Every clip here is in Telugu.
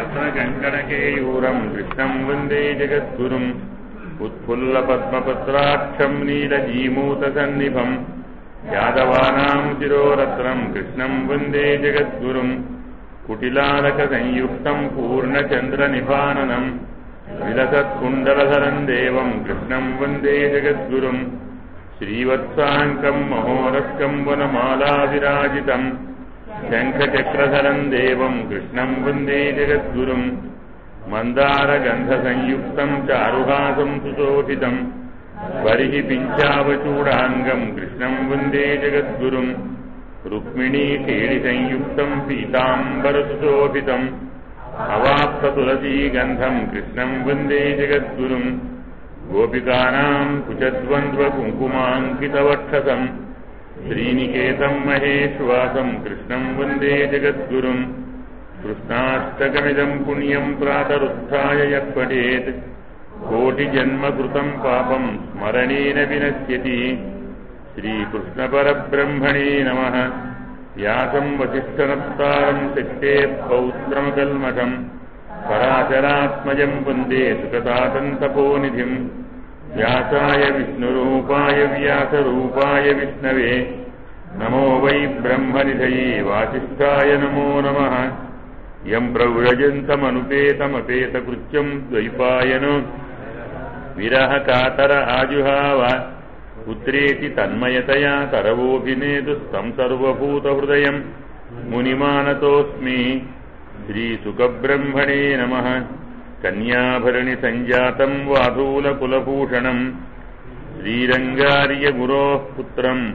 अग्रगङ्कणकेयूरम् कृष्णम् वंदे जगद्गुरुम्। उत्फुल्लपद्मपत्राक्षम् नीलजीमूतसन्निभम्। यादवानाम् शिरोरत्नम् कृष्णम् वंदे जगद्गुरुम्। कुटिलालकसंयुक्तम् पूर्णचन्द्रनिपाननम् विलसत्कुण्डलधरम् देवम् कृष्णम् वंदे जगद्गुरुम्। श्रीवत्साङ्कं महोरस्कं वनमालाविराजितम् शङ्खचक्रधरं देवं कृष्णं वन्दे जगद्गुरुम् मन्दारगन्धसंयुक्तं चारुहासं सुशोभितम् बर्हि पिञ्चावचूडाङ्गं कृष्णं वन्दे जगद्गुरुम् रुक्मिणीकेलिसंयुक्तं पीताम्बरसुशोभितम् अवाप्ततुलसीगन्धं कृष्णं वन्दे जगद्गुरुम् गोपिकानाम् कुचद्वन्द्वकुङ्कुमाङ्कितवक्षसम्। श्रीनिकेतम् महेश्वासम् कृष्णम् वन्दे जगद्गुरुम्। कृष्णाष्टकमिदम् पुण्यम् प्रातरुत्थाय यः पठेत् कोटिजन्मकृतम् पापम् स्मरणेन विनश्यति। श्रीकृष्णपरब्रह्मणे नमः। व्यासम् वसिष्ठनत्तारम् शिष्टेत् पौत्रमकल्मषम्। पराशरात्मजं वन्दे सुखतातन्तपोनिधिम् व्यासाय विष्णुरूपाय व्यासरूपाय विष्णवे। नमो वै ब्रह्मनिधये वासिष्ठाय नमो नमः। यं प्रव्रजन्तमनुपेतमपेतकृत्यं द्वैपायनो। विरहकातर आजुहाव। पुत्रेति तन्मयतया तरवोऽभिनेदुस्तं सर्वभूतहृदयं मुनिमानतोऽस्मि श्रीसुखब्रह्मणे नमः कन्याभरणिसञ्जातं वाधूलकुलभूषणम् श्रीरङ्गार्यगुरोः पुत्रम्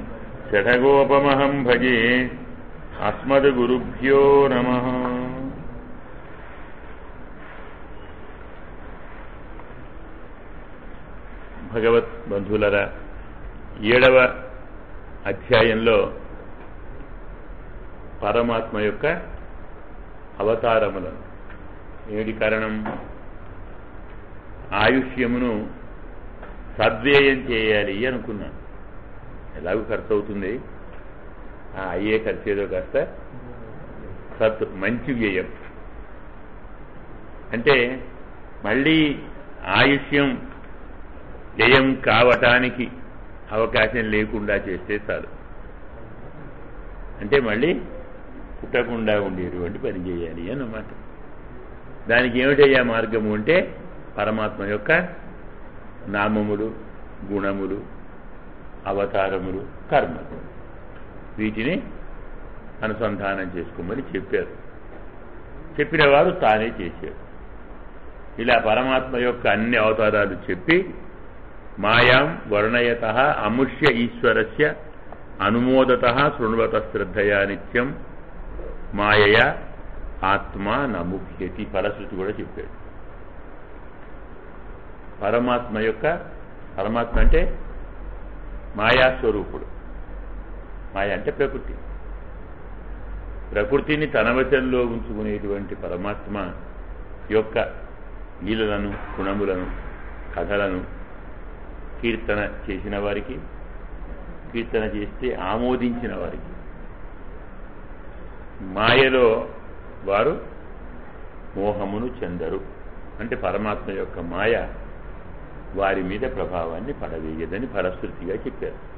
षठगोपमहं भजे अस्मद्गुरुभ्यो नमः భగవత్ బంధువులరా ఏడవ అధ్యాయంలో పరమాత్మ యొక్క అవతారములను ఏమిటి కారణం? ఆయుష్యమును సద్వ్యయం చేయాలి అనుకున్నాను ఎలాగో ఖర్చు అవుతుంది ఆ అయ్యే ఖర్చు ఏదో కాస్త సత్ మంచి వ్యయం. అంటే మళ్ళీ ఆయుష్యం వ్యయం కావటానికి అవకాశం లేకుండా చేస్తే చాలు. అంటే మళ్ళీ పుట్టకుండా ఉండేటువంటి పని చేయాలి అన్నమాట. దానికి ఏమిటయ్యా మార్గము అంటే పరమాత్మ యొక్క నామములు గుణములు అవతారములు కర్మలు. వీటిని అనుసంధానం చేసుకోమని చెప్పారు. చెప్పిన వారు తానే చేశారు. ఇలా పరమాత్మ యొక్క అన్ని అవతారాలు చెప్పి మాయాం వర్ణయత అముష్య ఈశ్వరస్య అనుమోదత శృణ్వత శ్రద్ధయా నిత్యం మాయయ ఆత్మ నముఖ్యతి ఫలశ్రుతి కూడా చెప్పాడు. పరమాత్మ యొక్క పరమాత్మ అంటే మాయాస్వరూపుడు. మాయ అంటే ప్రకృతి. ప్రకృతిని తన వశంలో ఉంచుకునేటువంటి పరమాత్మ యొక్క లీలలను గుణములను కథలను కీర్తన చేసిన వారికి కీర్తన చేస్తే ఆమోదించిన వారికి మాయలో వారు మోహమును చెందరు. అంటే పరమాత్మ యొక్క మాయ వారి మీద ప్రభావాన్ని పడవేయదని ఫలశ్రుతిగా చెప్పారు.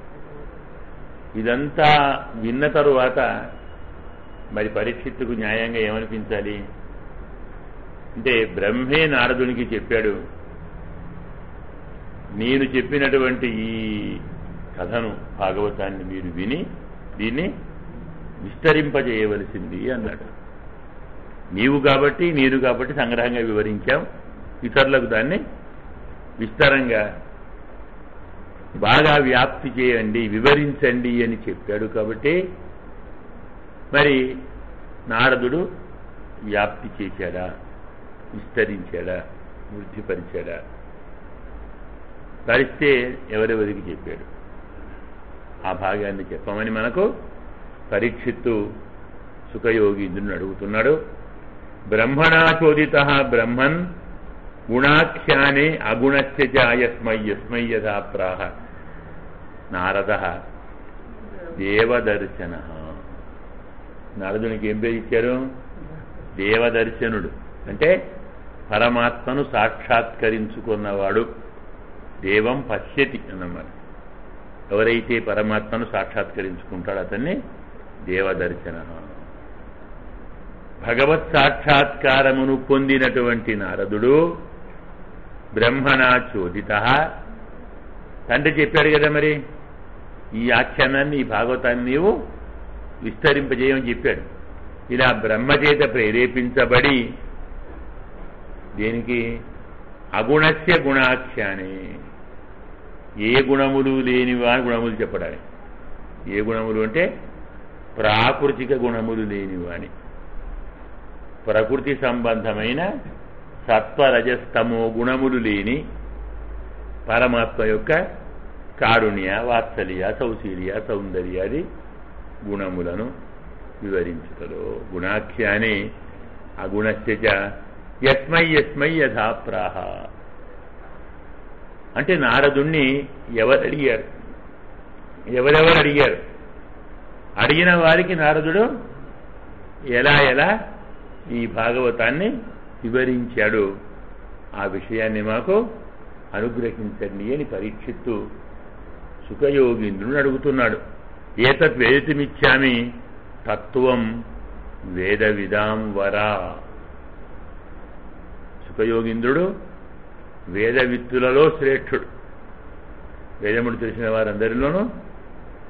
ఇదంతా విన్న తరువాత మరి పరీక్షిత్తుకు న్యాయంగా ఏమనిపించాలి? అంటే బ్రహ్మే నారదునికి చెప్పాడు నేను చెప్పినటువంటి ఈ కథను భాగవతాన్ని మీరు విని దీన్ని విస్తరింపజేయవలసింది అన్నాడు. నీవు కాబట్టి నేను కాబట్టి సంగ్రహంగా వివరించాం. ఇతరులకు దాన్ని విస్తారంగా బాగా వ్యాప్తి చేయండి వివరించండి అని చెప్పాడు కాబట్టి మరి నారదుడు వ్యాప్తి చేశాడా విస్తరించాడా వృద్ధిపరిచాడా? పరిస్తే ఎవరెవరికి చెప్పాడు? ఆ భాగాన్ని చెప్పమని మనకు పరీక్షిత్తు సుఖయోగీంద్రుని అడుగుతున్నాడు. బ్రహ్మణాచోదిత బ్రహ్మన్ గుణాఖ్యానే అగుణస్య యస్మై యస్మై యథా ప్రాహ. నారద దేవదర్శన. నారదునికి ఏం పేరు ఇచ్చారు? దేవదర్శనుడు. అంటే పరమాత్మను సాక్షాత్కరించుకున్నవాడు. దేవం పశ్యతి అన్నమాట. ఎవరైతే పరమాత్మను సాక్షాత్కరించుకుంటాడో అతన్ని దేవదర్శన. భగవత్ సాక్షాత్కారమును పొందినటువంటి నారదుడు బ్రహ్మణా చోదిత. తండ్రి చెప్పాడు కదా మరి ఈ ఆఖ్యానాన్ని ఈ భాగవతాన్ని నీవు విస్తరింపజేయమని చెప్పాడు. ఇలా బ్రహ్మచేత ప్రేరేపించబడి దేనికి? అగుణస్య గుణాఖ్యానే. ఏ గుణములు లేనివా గుణములు చెప్పడానికి ఏ గుణములు అంటే ప్రాకృతిక గుణములు లేనివాణి ప్రకృతి సంబంధమైన సత్వరజస్తమో గుణములు లేని పరమాత్మ యొక్క కారుణ్య వాత్సల్య సౌశీల్య సౌందర్యాది గుణములను వివరించుటలో. గుణాఖ్యానే అగుణశ్చ యస్మై యస్మై యథా ప్రాహ. అంటే నారదుణ్ణి ఎవరు అడిగారు ఎవరెవరు అడిగారు అడిగిన వారికి నారదుడు ఎలా ఎలా? ఈ భాగవతాన్ని వివరించాడు. ఆ విషయాన్ని మాకు అనుగ్రహించండి అని పరీక్షిత్తు సుఖయోగీంద్రుడు అడుగుతున్నాడు. ఏతత్ వేదితమిచ్చామి? తత్వం వేద విదాం వరా. సుఖయోగీంద్రుడు వేదవిత్తులలో శ్రేష్ఠుడు. వేదముడు తెలిసిన వారందరిలోనూ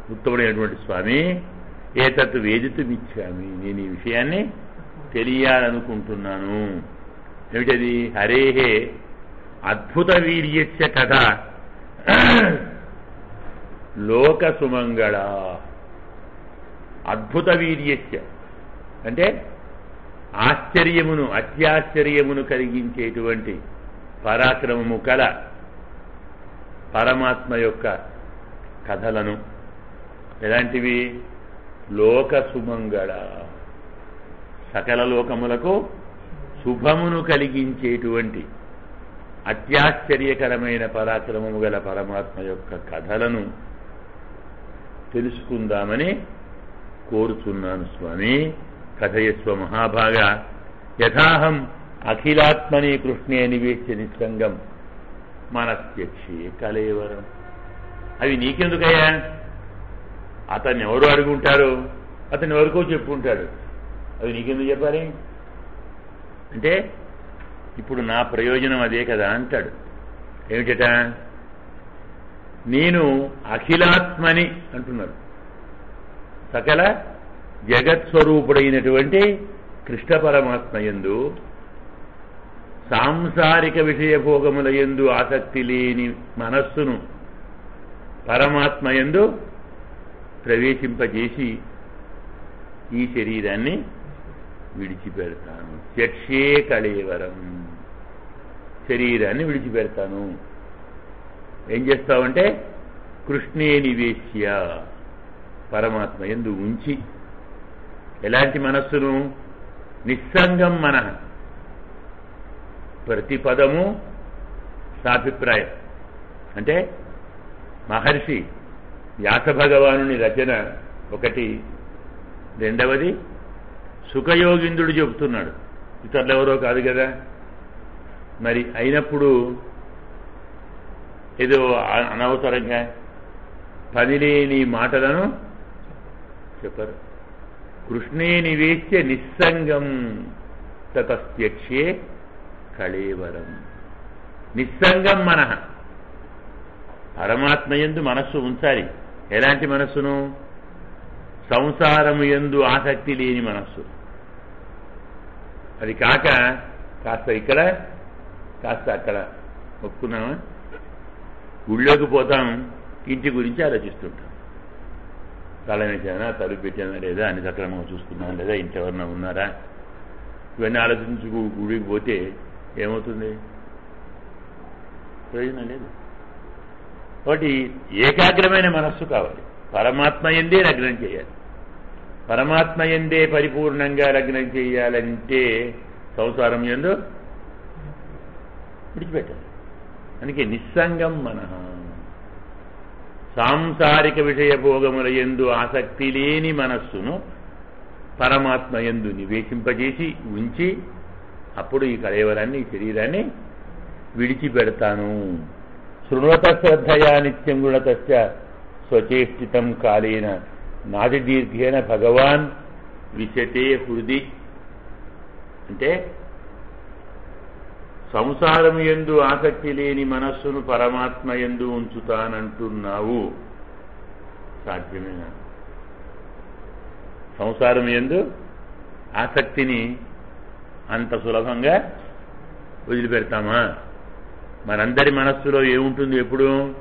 ఉత్తముడైనటువంటి స్వామి ఏతత్ వేదితమిచ్చామి. నేను ఈ విషయాన్ని తెలియాలనుకుంటున్నాను. ఏమిటది? హరేహే అద్భుత వీర్యస్య కథ లోక సుమంగళ అద్భుత వీర్యస్య అంటే ఆశ్చర్యమును అత్యాశ్చర్యమును కలిగించేటువంటి పరాక్రమము కల పరమాత్మ యొక్క కథలను. ఎలాంటివి? లోక సుమంగళ. సకల లోకములకు శుభమును కలిగించేటువంటి అత్యాశ్చర్యకరమైన పరాక్రమము గల పరమాత్మ యొక్క కథలను తెలుసుకుందామని కోరుచున్నాను స్వామి. కథయస్వ మహాభాగ. యథాహం అఖిలాత్మని కృష్ణే నివేశ్య నిస్సంగం. మనస్యక్షి కలేవరం. అవి నీకెందుకయ్యా? అతన్ని ఎవరు అడుగుంటారు? అతను ఎవరికో చెప్పుకుంటాడు అవి నీకెందుకు చెప్పాలి? అంటే ఇప్పుడు నా ప్రయోజనం అదే కదా అంటాడు. ఏమిటట? నేను అఖిలాత్మని అంటున్నాడు సకల జగత్స్వరూపుడైనటువంటి కృష్ణ పరమాత్మ ఎందు సాంసారిక విషయ భోగముల ఎందు ఆసక్తి లేని మనస్సును పరమాత్మ ఎందు ప్రవేశింపజేసి ఈ శరీరాన్ని విడిచిపెడతాను. చక్షే కళేవరం. శరీరాన్ని విడిచిపెడతాను. ఏం చేస్తావంటే కృష్ణే నివేశ్య పరమాత్మ ఎందు ఉంచి ఎలాంటి మనస్సును? నిస్సంగం మన. ప్రతి పదము సాభిప్రాయం. అంటే మహర్షి వ్యాసభగవానుని రచన ఒకటి. రెండవది సుఖయోగిందుడు చెబుతున్నాడు. ఇతరులెవరో కాదు కదా. మరి అయినప్పుడు ఏదో అనవసరంగా పనిలేని మాటలను చెప్పరు. కృష్ణే నివేశ్య నిస్సంగం తతస్త్యక్షే కళేవరం. నిస్సంగం మన. పరమాత్మ ఎందు మనస్సు ఉంచాలి. ఎలాంటి మనస్సును? సంసారము ఎందు ఆసక్తి లేని మనస్సు. అది కాక కాస్త ఇక్కడ కాస్త అక్కడ. ఒప్పుకున్నామా గుళ్ళోకి పోతాం ఇంటి గురించి ఆలోచిస్తుంటాం. తాళం తలుపు పెట్టానా లేదా అన్ని సక్రమంగా చూసుకున్నాం లేదా ఇంకెవరన్నా ఎవరన్నా ఉన్నారా? ఇవన్నీ ఆలోచించుకు గుడికి పోతే ఏమవుతుంది? ప్రయోజనం లేదు. కాబట్టి ఏకాగ్రమైన మనస్సు కావాలి. పరమాత్మ ఎందే లగ్నం చేయాలి. పరమాత్మ ఎందే పరిపూర్ణంగా లగ్నం చేయాలంటే సంసారం ఎందు విడిచిపెట్టాలి. అందుకే నిస్సంగం మన. సాంసారిక విషయ భోగముల ఎందు ఆసక్తి లేని మనస్సును పరమాత్మ ఎందు నివేశింపజేసి ఉంచి అప్పుడు ఈ కళేవరాన్ని ఈ శరీరాన్ని విడిచిపెడతాను. శృణువత శ్రద్ధయా నిత్యం గుణతశ్చ స్వచేష్టితం కాలేన నాది దీర్ఘేన భగవాన్ విశతే హృది. అంటే సంసారం ఎందు ఆసక్తి లేని మనస్సును పరమాత్మ ఎందు ఉంచుతానంటున్నావు. సాధ్యమేనా? సంసారం ఎందు ఆసక్తిని అంత సులభంగా వదిలిపెడతామా? మనందరి మనస్సులో ఏముంటుంది ఎప్పుడు?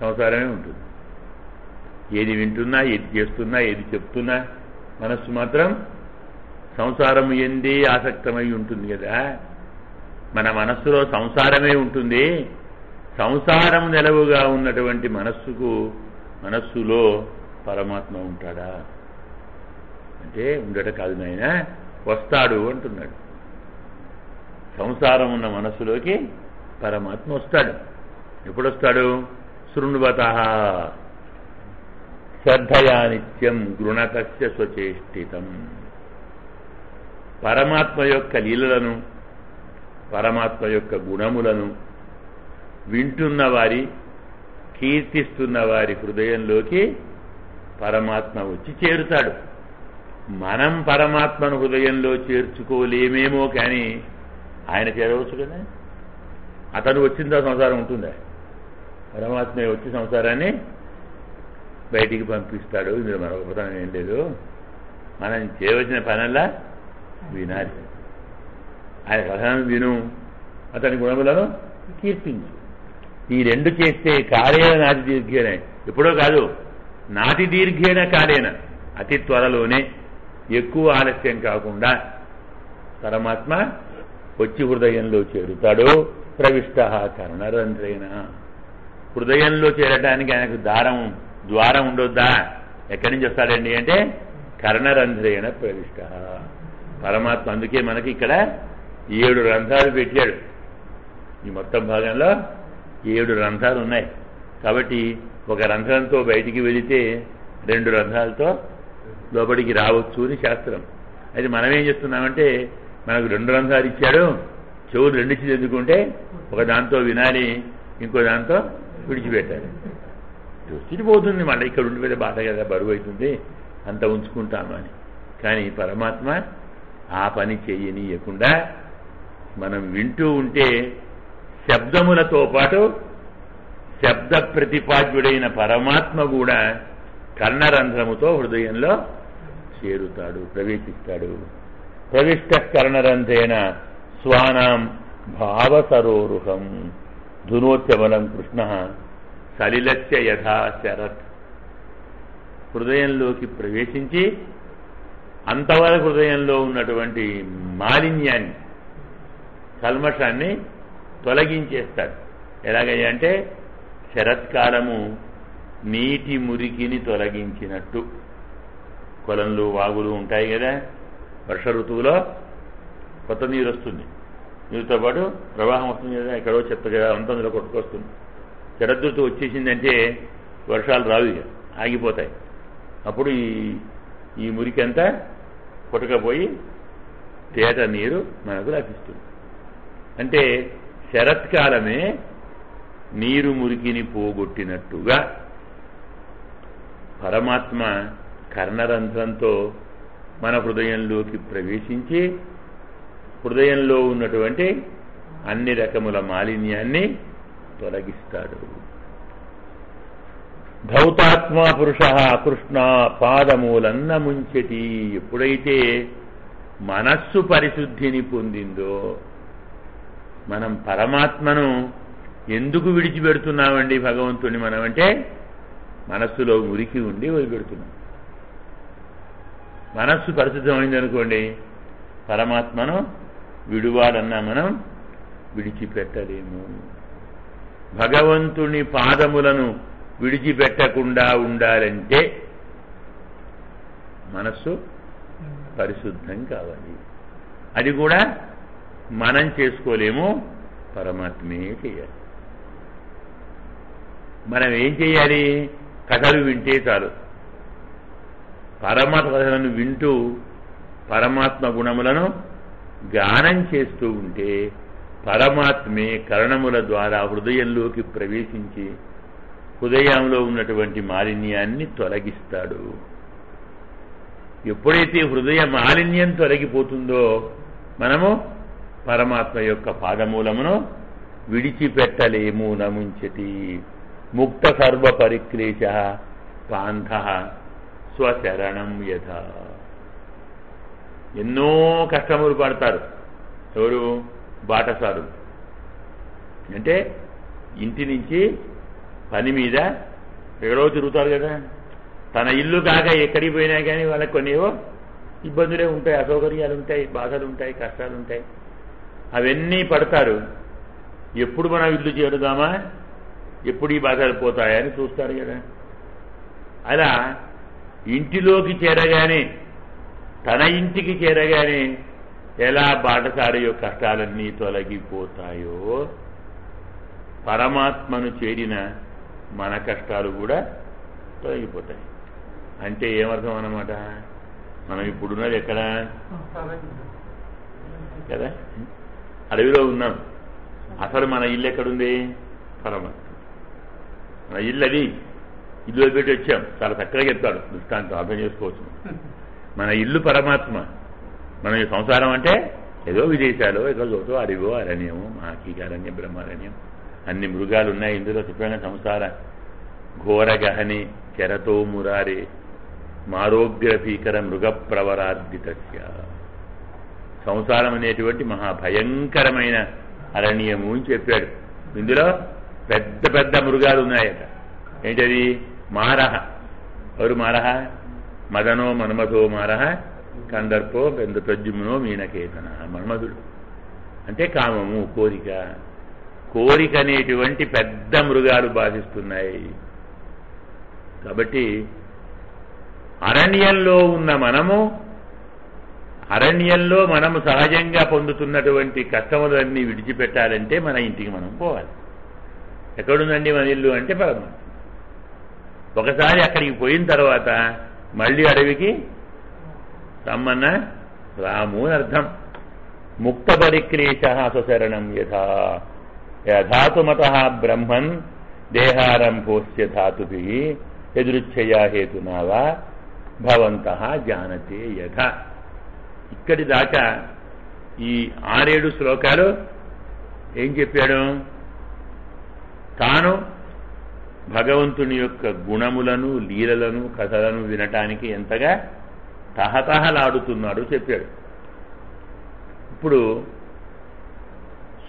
సంసారమే ఉంటుంది. ఏది వింటున్నా ఏది చేస్తున్నా ఏది చెప్తున్నా మనస్సు మాత్రం సంసారం ఎందే ఆసక్తమై ఉంటుంది కదా? మన మనస్సులో సంసారమే ఉంటుంది. సంసారం నెలవుగా ఉన్నటువంటి మనస్సుకు మనస్సులో పరమాత్మ ఉంటాడా? అంటే ఉండట కాదు నాయన వస్తాడు అంటున్నాడు. సంసారం ఉన్న మనస్సులోకి పరమాత్మ వస్తాడు. ఎప్పుడు వస్తాడు శృణ్వత. శ్రద్ధయా నిత్యం గృణతస్య స్వచేష్టితం. పరమాత్మ యొక్క లీలలను పరమాత్మ యొక్క గుణములను వింటున్న వారి కీర్తిస్తున్న వారి హృదయంలోకి పరమాత్మ వచ్చి చేరుతాడు. మనం పరమాత్మను హృదయంలో చేర్చుకోలేమేమో కానీ ఆయన చేరవచ్చు కదా? అతను వచ్చిందా సంసారం ఉంటుందా? పరమాత్మ వచ్చి సంసారాన్ని బయటికి పంపిస్తాడు. ఇందులో మరొక ప్రధానం ఏం లేదు. మనం చేయవలసిన పనల్లా వినాలి. ఆయన కథనం విను. అతని గుణములను కీర్తించు. ఈ రెండు చేస్తే కాలేన నాటి దీర్ఘేన. ఎప్పుడో కాదు నాటి దీర్ఘేన కాలేన. అతి త్వరలోనే ఎక్కువ ఆలస్యం కాకుండా పరమాత్మ వచ్చి హృదయంలో చేరుతాడు. ప్రవిష్ట కరుణరంధ్రైన హృదయంలో చేరటానికి ఆయనకు దారం ద్వారం ఉండొద్దా? ఎక్కడి నుంచి వస్తాడండి అంటే కర్ణరంధ్రైన ప్రవిష్ట. పరమాత్మ అందుకే మనకి ఇక్కడ ఏడు రంధ్రాలు పెట్టాడు. ఈ మొత్తం భాగంలో ఏడు రంధ్రాలు ఉన్నాయి. కాబట్టి ఒక రంధ్రంతో బయటికి వెళితే రెండు రంధ్రాలతో లోపలికి రావచ్చు అని శాస్త్రం. అయితే మనం ఏం చేస్తున్నామంటే మనకు రెండు రంధ్రాలు ఇచ్చాడు. చెవులు రెండు ఎందుకుంటే ఒక దాంతో వినాలి ఇంకో దాంతో విడిచిపెట్టాలి. పోతుంది మళ్ళీ. ఇక్కడ ఉండిపోతే బాధ కదా బరువు అవుతుంది. అంత ఉంచుకుంటాము అని. కానీ పరమాత్మ ఆ పని చేయనీయకుండా మనం వింటూ ఉంటే శబ్దములతో పాటు శబ్ద ప్రతిపాద్యుడైన పరమాత్మ కూడా కర్ణరంధ్రముతో హృదయంలో చేరుతాడు ప్రవేశిస్తాడు. ప్రవిష్ట కర్ణరంధ్రేణ స్వానాం భావసరోరుహం. ధునోత్యమలం కృష్ణ సలిలస్య యథా శరత్. హృదయంలోకి ప్రవేశించి అంతవరకు హృదయంలో ఉన్నటువంటి మాలిన్యాన్ని కల్మషాన్ని తొలగించేస్తాడు. ఎలాగంటే అంటే శరత్కాలము నీటి మురికిని తొలగించినట్టు. కొలంలు వాగులు ఉంటాయి కదా వర్ష ఋతువులో కొత్త నీరు వస్తుంది. నీరుతో పాటు ప్రవాహం వస్తుంది కదా ఎక్కడో చెత్త కదా అంతంలో కొట్టుకొస్తుంది. శరదృతువు వచ్చేసిందంటే వర్షాలు రావు ఇక ఆగిపోతాయి. అప్పుడు ఈ ఈ మురికంతా కొట్టకపోయి తేట నీరు మనకు లభిస్తుంది. అంటే శరత్కాలమే నీరు మురికిని పోగొట్టినట్టుగా పరమాత్మ కర్ణరంధ్రంతో మన హృదయంలోకి ప్రవేశించి హృదయంలో ఉన్నటువంటి అన్ని రకముల మాలిన్యాన్ని తొలగిస్తాడు. భౌతాత్మా పురుష కృష్ణ పాదమూలన్న ముంచెటి ఎప్పుడైతే మనస్సు పరిశుద్ధిని పొందిందో మనం పరమాత్మను ఎందుకు విడిచిపెడుతున్నామండి భగవంతుని మనం అంటే మనస్సులో మురికి ఉండి వదిలిపెడుతున్నాం. మనస్సు పరిశుద్ధమైంది అనుకోండి పరమాత్మను విడువాడన్నా మనం విడిచిపెట్టలేము. భగవంతుని పాదములను విడిచిపెట్టకుండా ఉండాలంటే మనస్సు పరిశుద్ధం కావాలి. అది కూడా మనం చేసుకోలేము పరమాత్మే చేయాలి. మనం ఏం చేయాలి? కథలు వింటే చాలు. పరమాత్మ కథలను వింటూ పరమాత్మ గుణములను గానం చేస్తూ ఉంటే పరమాత్మే కరణముల ద్వారా హృదయంలోకి ప్రవేశించి హృదయంలో ఉన్నటువంటి మాలిన్యాన్ని తొలగిస్తాడు. ఎప్పుడైతే హృదయ మాలిన్యం తొలగిపోతుందో మనము పరమాత్మ యొక్క పాదమూలమును విడిచిపెట్టలేము నముంచతి. ముక్త సర్వ పరిక్లేశ పాంథ స్వశరణం యథ. ఎన్నో కష్టములు పడతారు. ఎవరు? బాటసారు అంటే ఇంటి నుంచి పని మీద ఎక్కడో తిరుగుతారు కదా. తన ఇల్లు కాక ఎక్కడికి పోయినా కానీ వాళ్ళకి కొన్నివో ఇబ్బందులే ఉంటాయి అసౌకర్యాలు ఉంటాయి బాధలు ఉంటాయి కష్టాలు ఉంటాయి. అవన్నీ పడతారు. ఎప్పుడు మనం ఇల్లు చేరుదామా? ఎప్పుడు ఈ బాధలు పోతాయని చూస్తారు కదా. అలా ఇంటిలోకి చేరగానే తన ఇంటికి చేరగానే ఎలా బాటసారి యొక్క కష్టాలన్నీ తొలగిపోతాయో పరమాత్మను చేరిన మన కష్టాలు కూడా తొలగిపోతాయి. అంటే ఏమర్థం అన్నమాట? మనం ఇప్పుడున్నది ఎక్కడ? కదా? అడవిలో ఉన్నాం. అసలు మన ఇల్లు ఎక్కడుంది? పరమాత్మ. మన ఇల్లు అది. ఇల్లు పెట్టి వచ్చాం. చాలా చక్కగా చెప్తాడు దృష్టాంతం. అర్థం చేసుకోవచ్చు. మన ఇల్లు పరమాత్మ. మన ఈ సంసారం అంటే ఏదో విదేశాలు ఏదో చోటో అడిగో అరణ్యము మాకి అరణ్య బ్రహ్మారణ్యం. అన్ని మృగాలు ఉన్నాయి ఇందులో చెప్పిన సంసార. ఘోర గహని చెరతో మురారే మారోగ్రభీకర మృగ ప్రవరార్దితస్య సంసారం అనేటువంటి మహాభయంకరమైన అరణ్యము అని చెప్పాడు. ఇందులో పెద్ద పెద్ద మృగాలు ఉన్నాయట ఏంటది? మారహ. ఎవరు మారహ? మదనో మన్మథో మారహ కందర్పో గంధ ప్రద్యుమ్నో మీనకేతన మన్మధుడు. అంటే కామము కోరిక. కోరిక అనేటువంటి పెద్ద మృగాలు బాధిస్తున్నాయి. కాబట్టి అరణ్యంలో ఉన్న మనము అరణ్యంలో మనము సహజంగా పొందుతున్నటువంటి కష్టములన్నీ విడిచిపెట్టాలంటే మన ఇంటికి మనం పోవాలి. ఎక్కడుందండి మన ఇల్లు అంటే పరమాత్మ ఒకసారి అక్కడికి పోయిన తర్వాత మళ్ళీ అడవికి రమ్మన్నా రాము అని అర్థం. ముక్త పరిక్లేశ సుశరణం యథా. యథాతుమత బ్రహ్మన్ దేహారంభోస్య ధాతుభి ఎదురుచ్ఛయా హేతునావా భవంత జానతే యథ. ఇక్కడి దాకా ఈ ఆరేడు శ్లోకాలు ఏం చెప్పాడు? తాను భగవంతుని యొక్క గుణములను లీలలను కథలను వినటానికి ఎంతగా తహతహలాడుతున్నాడు చెప్పాడు. ఇప్పుడు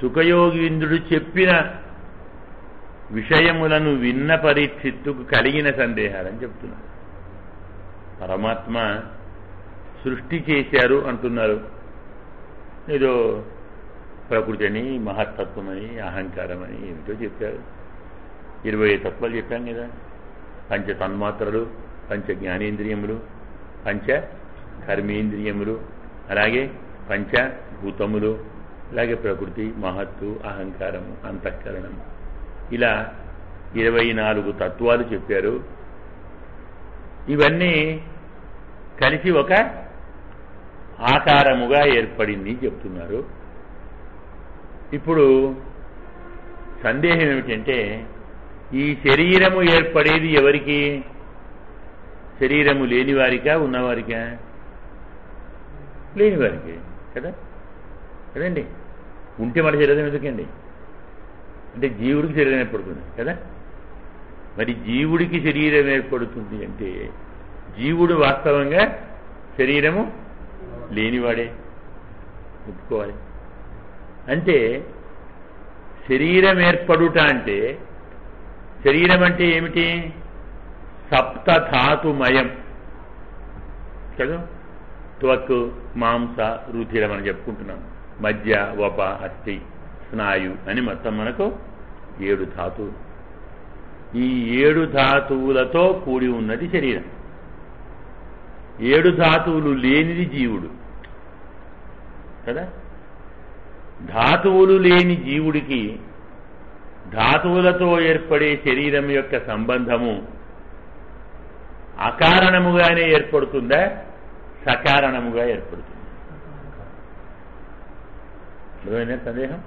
సుఖయోగీంద్రుడు చెప్పిన విషయములను విన్న పరిస్థితుకు కలిగిన సందేహాలని చెప్తున్నాడు పరమాత్మ సృష్టి చేశారు అంటున్నారు. ఏదో ప్రకృతి అని మహత్తత్వమని అహంకారమని ఏమిటో చెప్పారు. ఇరవై తత్వాలు చెప్పాం కదా. పంచ తన్మాత్రలు పంచ జ్ఞానేంద్రియములు పంచ కర్మేంద్రియములు అలాగే పంచ భూతములు అలాగే ప్రకృతి మహత్తు అహంకారము అంతఃకరణము ఇలా ఇరవై నాలుగు తత్వాలు చెప్పారు. ఇవన్నీ కలిసి ఒక ఆకారముగా ఏర్పడింది చెప్తున్నారు. ఇప్పుడు సందేహం ఏమిటంటే ఈ శరీరము ఏర్పడేది ఎవరికి? శరీరము లేనివారికా ఉన్నవారికా? లేని వారికి కదా? కదండి ఉంటే మన శరీరం ఎందుకండి? అంటే జీవుడికి శరీరం ఏర్పడుతుంది కదా? మరి జీవుడికి శరీరం ఏర్పడుతుంది అంటే జీవుడు వాస్తవంగా శరీరము లేనివాడే. ఒప్పుకోవాలి. అంటే శరీరం ఏర్పడుట అంటే శరీరం అంటే ఏమిటి? సప్తధాతుమయం. కదా? త్వక్ మాంస రుధిరం అని చెప్పుకుంటున్నాం. మధ్య వప అస్థి స్నాయు అని మొత్తం మనకు ఏడు ధాతువులు. ఈ ఏడు ధాతువులతో కూడి ఉన్నది శరీరం. ఏడు ధాతువులు లేనిది జీవుడు. కదా? ధాతువులు లేని జీవుడికి ధాతువులతో ఏర్పడే శరీరం యొక్క సంబంధము అకారణముగానే ఏర్పడుతుందా? సకారణముగా ఏర్పడుతుంది. అర్థమైనా సందేహం?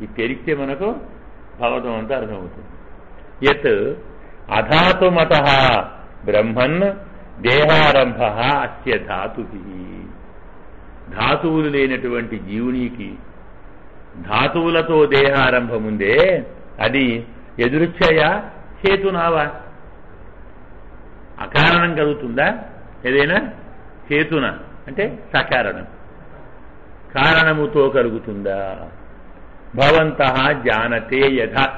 ఇది తెలిస్తే మనకు భగవతం అంతా అర్థమవుతుంది. యత్ అధాతుమత బ్రహ్మన్ దేహారంభ అస్య ధాతు ధాతువులు లేనటువంటి జీవునికి ధాతువులతో దేహారంభముందే అది ఎదురుచ్ఛయ హేతునావా అకారణం కలుగుతుందా? ఏదైనా? హేతున అంటే సకారణం. కారణముతో కలుగుతుందా? భవంత జానతే యథ.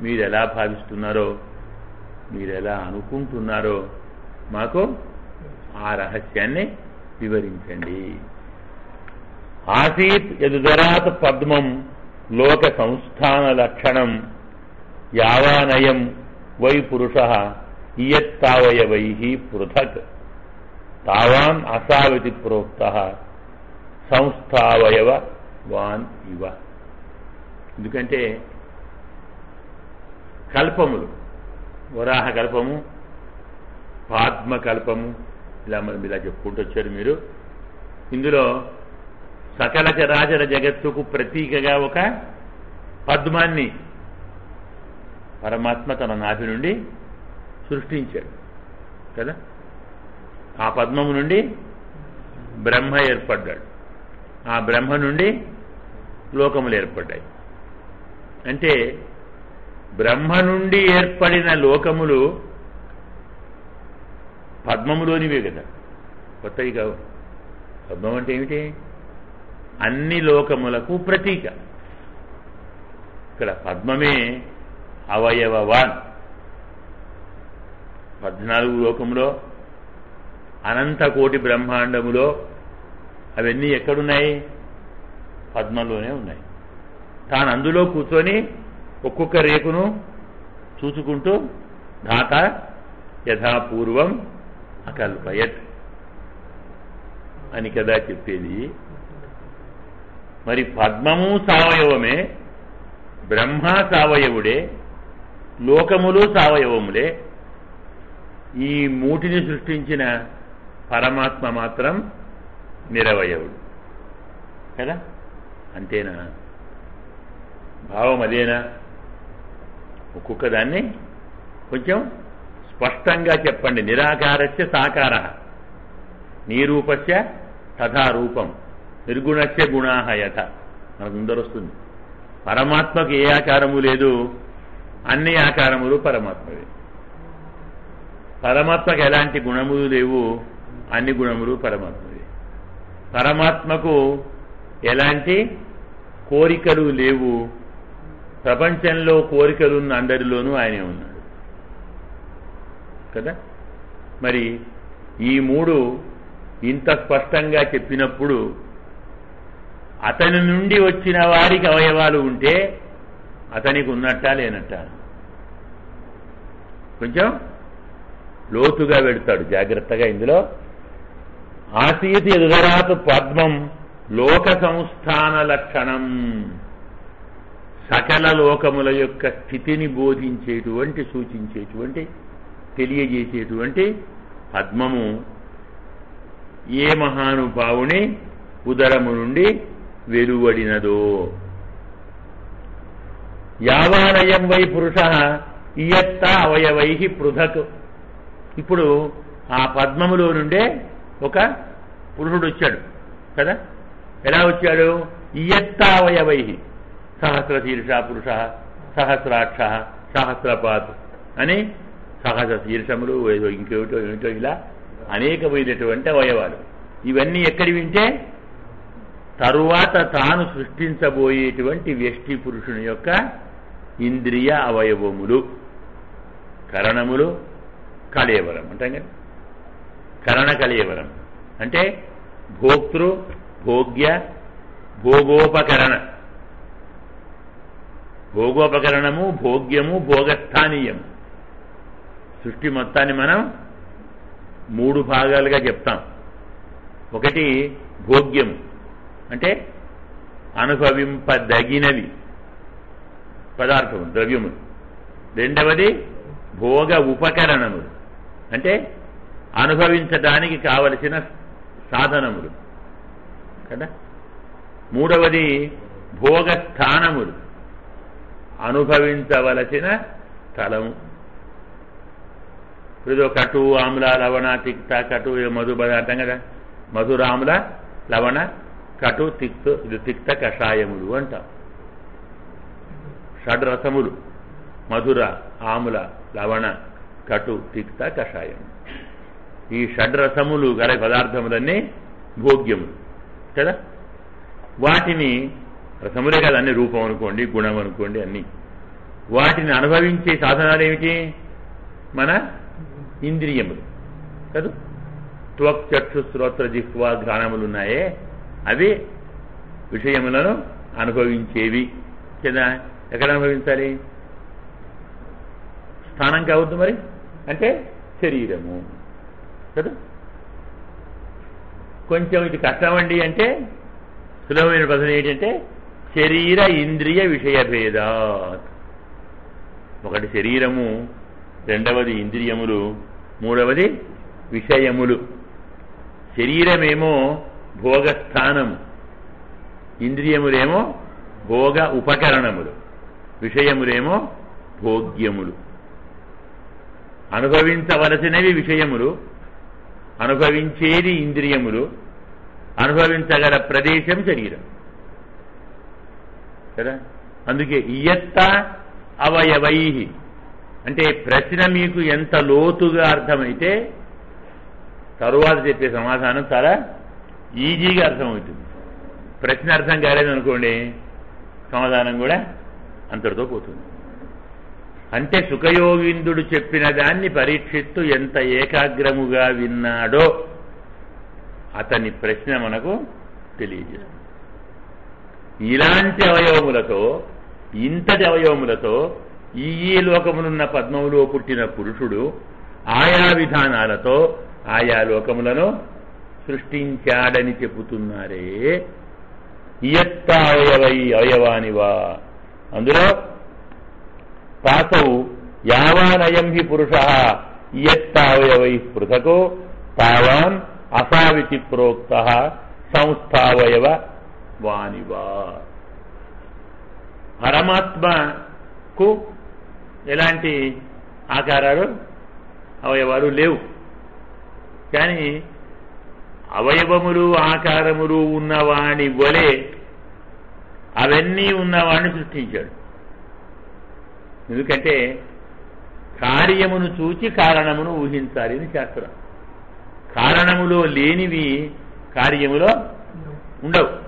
మీరెలా భావిస్తున్నారో మీరెలా అనుకుంటున్నారో మాకు ఆ రహస్యాన్ని వివరించండి. ఆసీత్ యదుదరాత్ పద్మం లోక సంస్థాన లక్షణం యావానయం వై పురుష ఇయత్తావయవై పృథక్. తావాన్ అసావితి ప్రోక్త సంస్థావయవ వాన్ ఇవ. ఎందుకంటే కల్పములు వరాహ కల్పము పాద్మ కల్పము ఇలా మనం ఇలా చెప్పుకుంటూ వచ్చారు మీరు. ఇందులో సకల చరాచర జగత్తుకు ప్రతీకగా ఒక పద్మాన్ని పరమాత్మ తన నాభి నుండి సృష్టించాడు. కదా? ఆ పద్మము నుండి బ్రహ్మ ఏర్పడ్డాడు. ఆ బ్రహ్మ నుండి లోకములు ఏర్పడ్డాయి. అంటే బ్రహ్మ నుండి ఏర్పడిన లోకములు పద్మములోనివే కదా. కొత్తవి కావు. పద్మం అంటే ఏమిటి? అన్ని లోకములకు ప్రతీక. ఇక్కడ పద్మమే అవయవవాన్. పద్నాలుగు లోకములో అనంత కోటి బ్రహ్మాండములో అవన్నీ ఎక్కడున్నాయి? పద్మంలోనే ఉన్నాయి. తాను అందులో కూర్చొని ఒక్కొక్క రేకును చూసుకుంటూ ధాత యథాపూర్వం అకల్పయత్ అని కదా చెప్పేది. మరి పద్మము సావయవమే బ్రహ్మ సావయవుడే లోకములు సావయవములే. ఈ మూటిని సృష్టించిన పరమాత్మ మాత్రం నిరవయవుడు. కదా? అంతేనా? భావం అదేనా? ఒక్కొక్క దాన్ని కొంచెం స్పష్టంగా చెప్పండి. నిరాకారస్య సాకార. నీరూపస్య తథారూపం. నిర్గుణస్య గుణాహ యథ. మనకు ముందరొస్తుంది. పరమాత్మకు ఏ ఆకారము లేదు. అన్ని ఆకారములు పరమాత్మవే. పరమాత్మకు ఎలాంటి గుణములు లేవు అన్ని గుణములు పరమాత్మవే. పరమాత్మకు ఎలాంటి కోరికలు లేవు. ప్రపంచంలో కోరికలున్న అందరిలోనూ ఆయనే ఉన్నాడు. కదా? మరి ఈ మూడు ఇంత స్పష్టంగా చెప్పినప్పుడు అతని నుండి వచ్చిన వారికి అవయవాలు ఉంటే అతనికి ఉన్నట్ట లేనట్టా? కొంచెం లోతుగా వెడతాడు జాగ్రత్తగా ఇందులో. ఆసీతి ఎదురాతు పద్మం లోక సంస్థాన లక్షణం. సకల లోకముల యొక్క స్థితిని బోధించేటువంటి సూచించేటువంటి తెలియజేసేటువంటి పద్మము ఏ మహానుభావుని ఉదరము నుండి వెలువడినదో. యావానయం వై పురుష ఇయత్త అవయవై పృథక్. ఇప్పుడు ఆ పద్మములో నుండే ఒక పురుషుడు వచ్చాడు కదా? ఎలా వచ్చాడు? ఇయత్తావయవై సహస్రశీర్ష పురుష సహస్రాక్ష సహస్రపాత్ అని సహస్ర శీర్షములు ఏదో ఇంకేమిటో ఏమిటో ఇలా అనేకమైనటువంటి అవయవాలు. ఇవన్నీ ఎక్కడి వింటే తరువాత తాను సృష్టించబోయేటువంటి వ్యష్టి పురుషుని యొక్క ఇంద్రియ అవయవములు. కరణములు కళేవరం. అంటాం కదా? కరణ కళేవరం. అంటే భోక్తృ భోగ్య భోగోపకరణ. భోగోపకరణము భోగ్యము భోగస్థానీయము. సృష్టి మొత్తాన్ని మనం మూడు భాగాలుగా చెప్తాం. ఒకటి భోగ్యం అంటే అనుభవింపదగినవి పదార్థము ద్రవ్యములు. రెండవది భోగ ఉపకరణములు. అంటే అనుభవించడానికి కావలసిన సాధనములు. కదా? మూడవది భోగ స్థానములు. అనుభవించవలసిన స్థలము. ఇప్పుడు కటు ఆమ్ల లవణ తిక్త కటు మధు పదార్థం కదా? మధురాముల లవణ కటు తిక్త ఇది తిక్త కషాయములు అంట. షడ్రసములు మధుర ఆముల లవణ కటు తిక్త కషాయం ఈ షడ్రసములు గల పదార్థములన్నీ భోగ్యములు కదా? వాటిని రసములే కదా అన్ని రూపం అనుకోండి గుణం అనుకోండి అన్ని. వాటిని అనుభవించే సాధనాలు ఏమిటి? మన ఇంద్రియములు కదా? త్వక్ చక్షు శ్రోత్ర జిహ్వా ఘ్రాణములు ఉన్నాయే. అవి విషయములను అనుభవించేవి. కదా? ఎక్కడ అనుభవించాలి? స్థానం కావద్దు మరి? అంటే శరీరము. కదా? కొంచెం ఇది కష్టమండి అంటే సులభమైన పదం ఏంటంటే శరీర ఇంద్రియ విషయ భేద ఒకటి శరీరము రెండవది ఇంద్రియములు మూడవది విషయములు. శరీరమేమో భోగస్థానము. ఇంద్రియములేమో భోగ ఉపకరణములు. విషయములేమో భోగ్యములు. అనుభవించవలసినవి విషయములు అనుభవించేది ఇంద్రియములు అనుభవించగల ప్రదేశం శరీరం. కదా? అందుకే ఇయత్త అవయవై. అంటే ప్రశ్న మీకు ఎంత లోతుగా అర్థమైతే తరువాత చెప్పే సమాధానం చాలా ఈజీగా అర్థమవుతుంది. ప్రశ్న అర్థం కాలేదనుకోండి సమాధానం కూడా అంతటితో పోతుంది. అంటే సుఖయోగిందుడు చెప్పిన దాన్ని పరీక్షిత్తు ఎంత ఏకాగ్రముగా విన్నాడో అతని ప్రశ్న మనకు తెలియజేస్తుంది. ఇలాంటి అవయవములతో ఇంతటి అవయవములతో ఈ ఈ లోకములున్న పద్మములో పుట్టిన పురుషుడు ఆయా విధానాలతో ఆయా లోకములను సృష్టించాడని చెబుతున్నారే. ఇయత్త అవయవై అవయవానివా. అందులో తాసౌ యావానయం హి పురుష ఇయత్తావయవై పృథకో తావాన్ అసావితి ప్రోక్త సంస్థావయవ వానివా. పరమాత్మకు ఎలాంటి ఆకారాలు అవయవాలు లేవు. కానీ అవయవములు ఆకారములు ఉన్నవాని వలె అవన్నీ ఉన్నవాడిని సృష్టించాడు. ఎందుకంటే కార్యమును చూచి కారణమును ఊహించాలి అని శాస్త్రం. కారణములో లేనివి కార్యములో ఉండవు.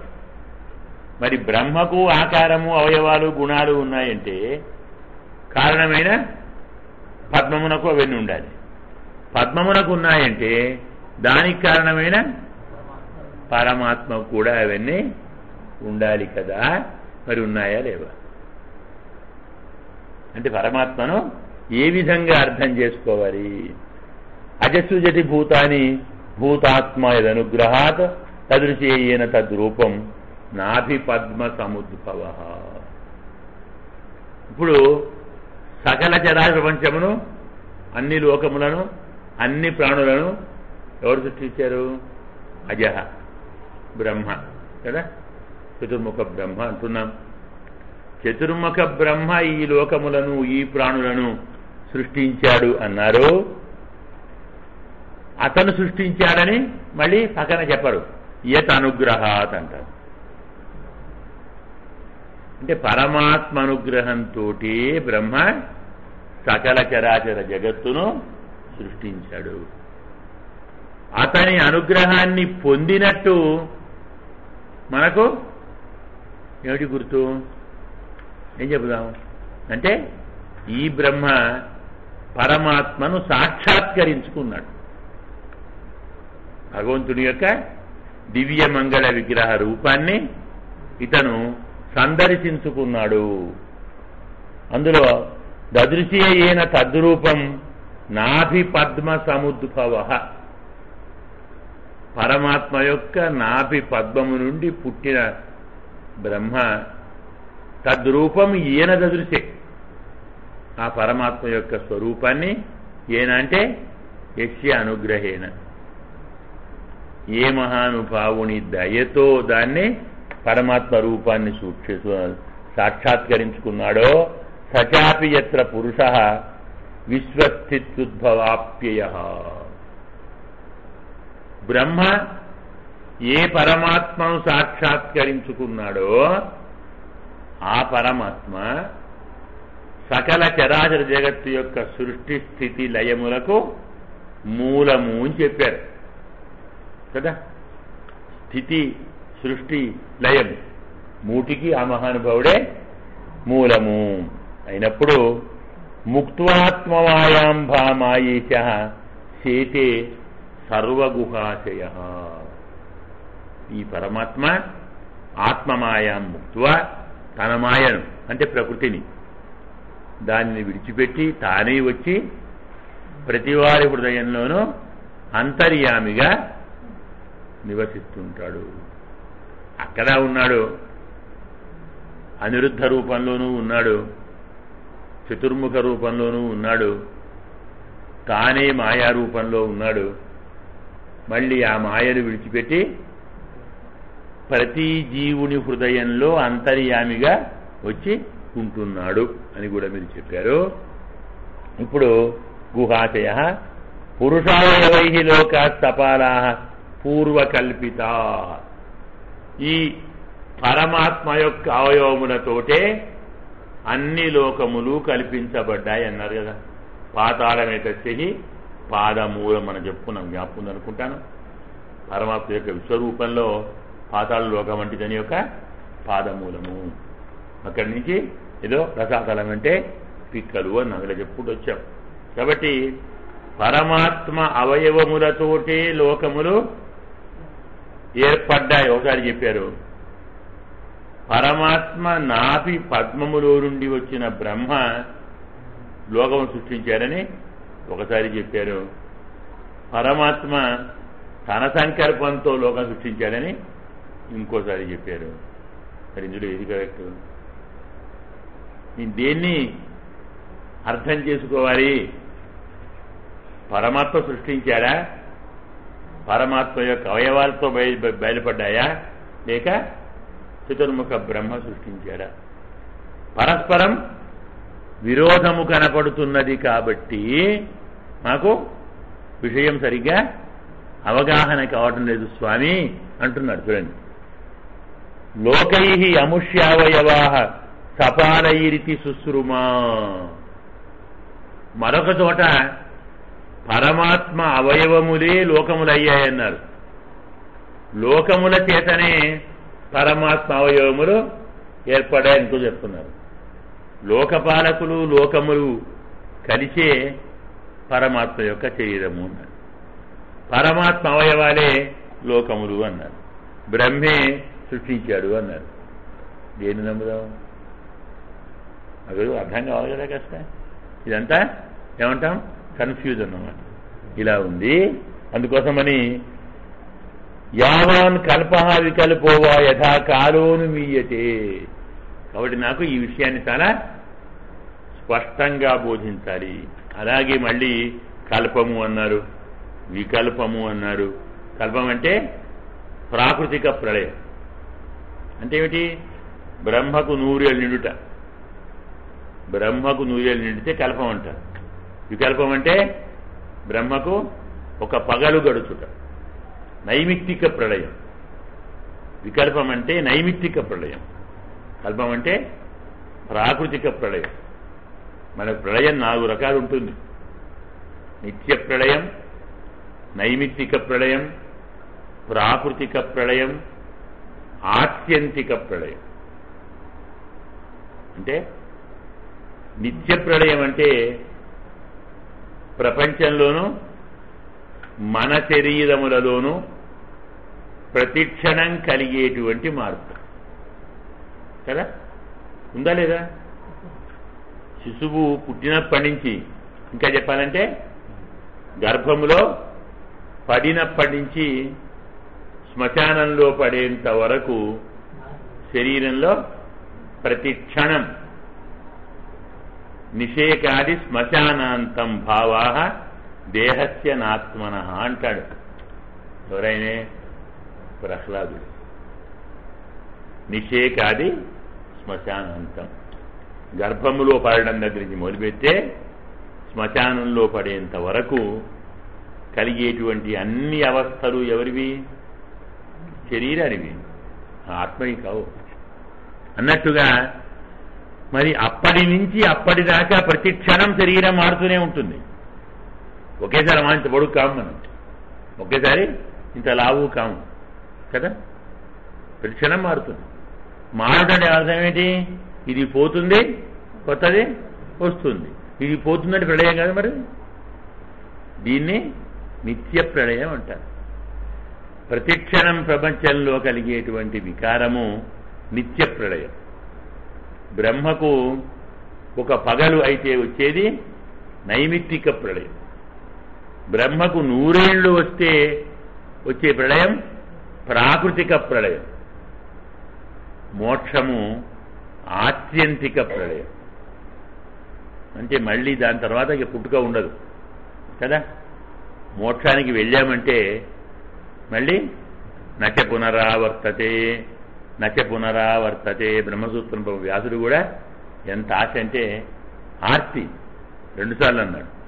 మరి బ్రహ్మకు ఆకారము అవయవాలు గుణాలు ఉన్నాయంటే కారణమైన పద్మమునకు అవన్నీ ఉండాలి. పద్మమునకు ఉన్నాయంటే దానికి కారణమైన పరమాత్మ కూడా అవన్నీ ఉండాలి కదా. మరి ఉన్నాయా లేవా? అంటే పరమాత్మను ఏ విధంగా అర్థం చేసుకోవాలి? అజస్సుజటి భూతాని భూతాత్మ యదనుగ్రహాత్ తదృశేయేన తద్రూపం నాభి పద్మ సముద్భవ. ఇప్పుడు సకల జరా ప్రపంచమును అన్ని లోకములను అన్ని ప్రాణులను ఎవరు సృష్టించారు? అజహ బ్రహ్మ కదా? చతుర్ముఖ బ్రహ్మ అంటున్నాం. చతుర్ముఖ బ్రహ్మ ఈ లోకములను ఈ ప్రాణులను సృష్టించాడు అన్నారు. అతను సృష్టించాడని మళ్ళీ పక్కన చెప్పరు. యత్ అనుగ్రహాత్ అంటారు. అంటే పరమాత్మ అనుగ్రహంతో బ్రహ్మ సకల చరాచర జగత్తును సృష్టించాడు. అతని అనుగ్రహాన్ని పొందినట్టు మనకు ఏమిటి గుర్తు? ఏం చెబుదాము అంటే ఈ బ్రహ్మ పరమాత్మను సాక్షాత్కరించుకున్నాడు. భగవంతుని యొక్క దివ్య మంగళ విగ్రహ రూపాన్ని ఇతను సందర్శించుకున్నాడు. అందులో దదృశ్య తద్రూపం నాభి పద్మ సముద్భవ పరమాత్మ యొక్క నాభి పద్మము నుండి పుట్టిన బ్రహ్మ తద్రూపం ఈయన దదృశే. ఆ పరమాత్మ యొక్క స్వరూపాన్ని ఏనంటే అంటే యస్య అనుగ్రహేణ ఏ మహానుభావుని దయతో దాన్ని పరమాత్మ రూపాన్ని సూక్ష సాక్షాత్కరించుకున్నాడో సచాపి ఎత్ర పురుష విశ్వస్థిత్యుద్భవాప్యయ. బ్రహ్మ ఏ పరమాత్మను సాక్షాత్కరించుకున్నాడో ఆ పరమాత్మ సకల చరాచర జగత్తు యొక్క సృష్టి స్థితి లయములకు మూలము అని చెప్పారు. కదా? స్థితి సృష్టి లయం మూటికి ఆ మహానుభావుడే మూలము. అయినప్పుడు ముక్త్వాత్మవాయాం భామాయేశ సర్వగుహాశయ. ఈ పరమాత్మ ఆత్మమాయాం ముక్త్వ తన మాయను అంటే ప్రకృతిని. దానిని విడిచిపెట్టి తానే వచ్చి ప్రతివారి హృదయంలోనూ అంతర్యామిగా నివసిస్తుంటాడు. అక్కడ ఉన్నాడు. అనిరుద్ధ రూపంలోనూ ఉన్నాడు. చతుర్ముఖ రూపంలోనూ ఉన్నాడు. తానే మాయా రూపంలో ఉన్నాడు. మళ్ళీ ఆ మాయను విడిచిపెట్టి ప్రతి జీవుని హృదయంలో అంతర్యామిగా వచ్చి ఉంటున్నాడు అని కూడా మీరు చెప్పారు. ఇప్పుడు గుహాశయ పురుషావయవై లోకా సపాలా పూర్వకల్పిత. ఈ పరమాత్మ యొక్క అవయవములతోటే అన్ని లోకములు కల్పించబడ్డాయి అన్నారు కదా. పాతాళమేతస్యహి పాదమూలం మనం చెప్పుకున్నాం జ్ఞాపకం అనుకుంటాను. పరమాత్మ యొక్క విశ్వరూపంలో పాతాళ లోకం వంటిదని యొక్క పాదమూలము. అక్కడి నుంచి ఏదో రసాతలం అంటే పిక్కలు అని అందులో చెప్పుకుంటూ వచ్చాం. కాబట్టి పరమాత్మ అవయవములతోటే లోకములు ఏర్పడ్డాయి. ఒకసారి చెప్పారు. పరమాత్మ నాభి పద్మములో నుండి వచ్చిన బ్రహ్మ లోకము సృష్టించారని ఒకసారి చెప్పారు పరమాత్మ తన సంకల్పంతో లోకం సృష్టించాడని ఇంకోసారి చెప్పారు. మరి ఇందులో ఏది కరెక్ట్? నేను దేన్ని అర్థం చేసుకోవాలి? పరమాత్మ సృష్టించాడా? పరమాత్మ యొక్క అవయవాలతో బయలు బయలుపడ్డాయా? లేక చతుర్ముఖ బ్రహ్మ సృష్టించాడా? పరస్పరం విరోధము కనపడుతున్నది కాబట్టి మాకు విషయం సరిగ్గా అవగాహన కావటం లేదు స్వామి అంటున్నాడు. చూడండి. లోకై అముష్యావయవాహ సపాలైరితి శుశ్రుమా మరొక చోట పరమాత్మ అవయవములే లోకములయ్యాయన్నారు. లోకముల చేతనే పరమాత్మ అవయవములు ఏర్పడాయనితో చెప్తున్నారు. లోకపాలకులు లోకములు కలిసే పరమాత్మ యొక్క శరీరము అన్నారు. పరమాత్మ అవయవాలే లోకములు అన్నారు. బ్రహ్మే సృష్టించాడు అన్నారు. దేని నమ్ముదాం? అవి అర్థం కావాలి కదా కష్ట ఇదంతా ఏమంటాం? కన్ఫ్యూజ్ అన్నమాట. ఇలా ఉంది. అందుకోసమని యావాన్ కల్ప వికల్పోవా యథా కాలోను మీయతే కాబట్టి నాకు ఈ విషయాన్ని చాలా స్పష్టంగా బోధించాలి. అలాగే మళ్ళీ కల్పము అన్నారు వికల్పము అన్నారు. కల్పం అంటే ప్రాకృతిక ప్రళయం. అంటే ఏమిటి? బ్రహ్మకు నూరేళ్ళు నిండుట. బ్రహ్మకు నూరేళ్ళు నిండితే కల్పం అంటారు వికల్పం అంటే బ్రహ్మకు ఒక పగలు గడుచుట. నైమిత్తిక ప్రళయం. వికల్పం అంటే నైమిత్తిక ప్రళయం. కల్పం అంటే ప్రాకృతిక ప్రళయం. మన ప్రళయం నాలుగు రకాలు ఉంటుంది నిత్య ప్రళయం నైమిత్తిక ప్రళయం ప్రాకృతిక ప్రళయం ఆత్యంతిక ప్రళయం. అంటే నిత్య ప్రళయం అంటే ప్రపంచంలోనూ మన శరీరములలోనూ ప్రతిక్షణం కలిగేటువంటి మార్పు. కదా? ఉందా లేదా? శిశువు పుట్టినప్పటి నుంచి ఇంకా చెప్పాలంటే గర్భములో పడినప్పటి నుంచి శ్మశానంలో పడేంత వరకు శరీరంలో ప్రతి క్షణం నిషేకాది శ్మశానాంతం భావా దేహస్య నాత్మన అంటాడు. ఎవరైనా ప్రహ్లాదుడు. నిషేకాది శ్మశానాంతం. గర్భములో పడడం దగ్గర నుంచి మొదలుపెడితే శ్మశానంలో పడేంత వరకు కలిగేటువంటి అన్ని అవస్థలు ఎవరివి? శరీరానివి. ఆత్మవి కావు. అన్నట్టుగా మరి అప్పటి నుంచి అప్పటిదాకా ప్రతి క్షణం శరీరం మారుతూనే ఉంటుంది. ఒకేసారి మా ఇంత పొడుగు కాము మనం. ఒకేసారి ఇంత లావు కాము. కదా? ప్రతి క్షణం మారుతుంది. మారడం అర్థం ఏంటి? ఇది పోతుంది కొత్తది వస్తుంది. ఇది పోతుందంటే ప్రళయం కాదు మరి. దీన్ని నిత్య ప్రళయం అంటారు. ప్రతిక్షణం ప్రపంచంలో కలిగేటువంటి వికారము నిత్య ప్రళయం. బ్రహ్మకు ఒక పగలు అయితే వచ్చేది నైమిత్తిక ప్రళయం. బ్రహ్మకు నూరేళ్ళు వస్తే వచ్చే ప్రళయం ప్రాకృతిక ప్రళయం. మోక్షము ఆత్యంతిక ప్రళయం. అంటే మళ్ళీ దాని తర్వాత ఇక పుట్టుక ఉండదు. కదా? మోక్షానికి వెళ్ళామంటే మళ్ళీ నచ పునరావర్తతే నచ పునరావర్తతే బ్రహ్మసూత్రం వ్యాసుడు కూడా ఎంత ఆశ అంటే ఆర్తి. రెండుసార్లు అన్నాడు.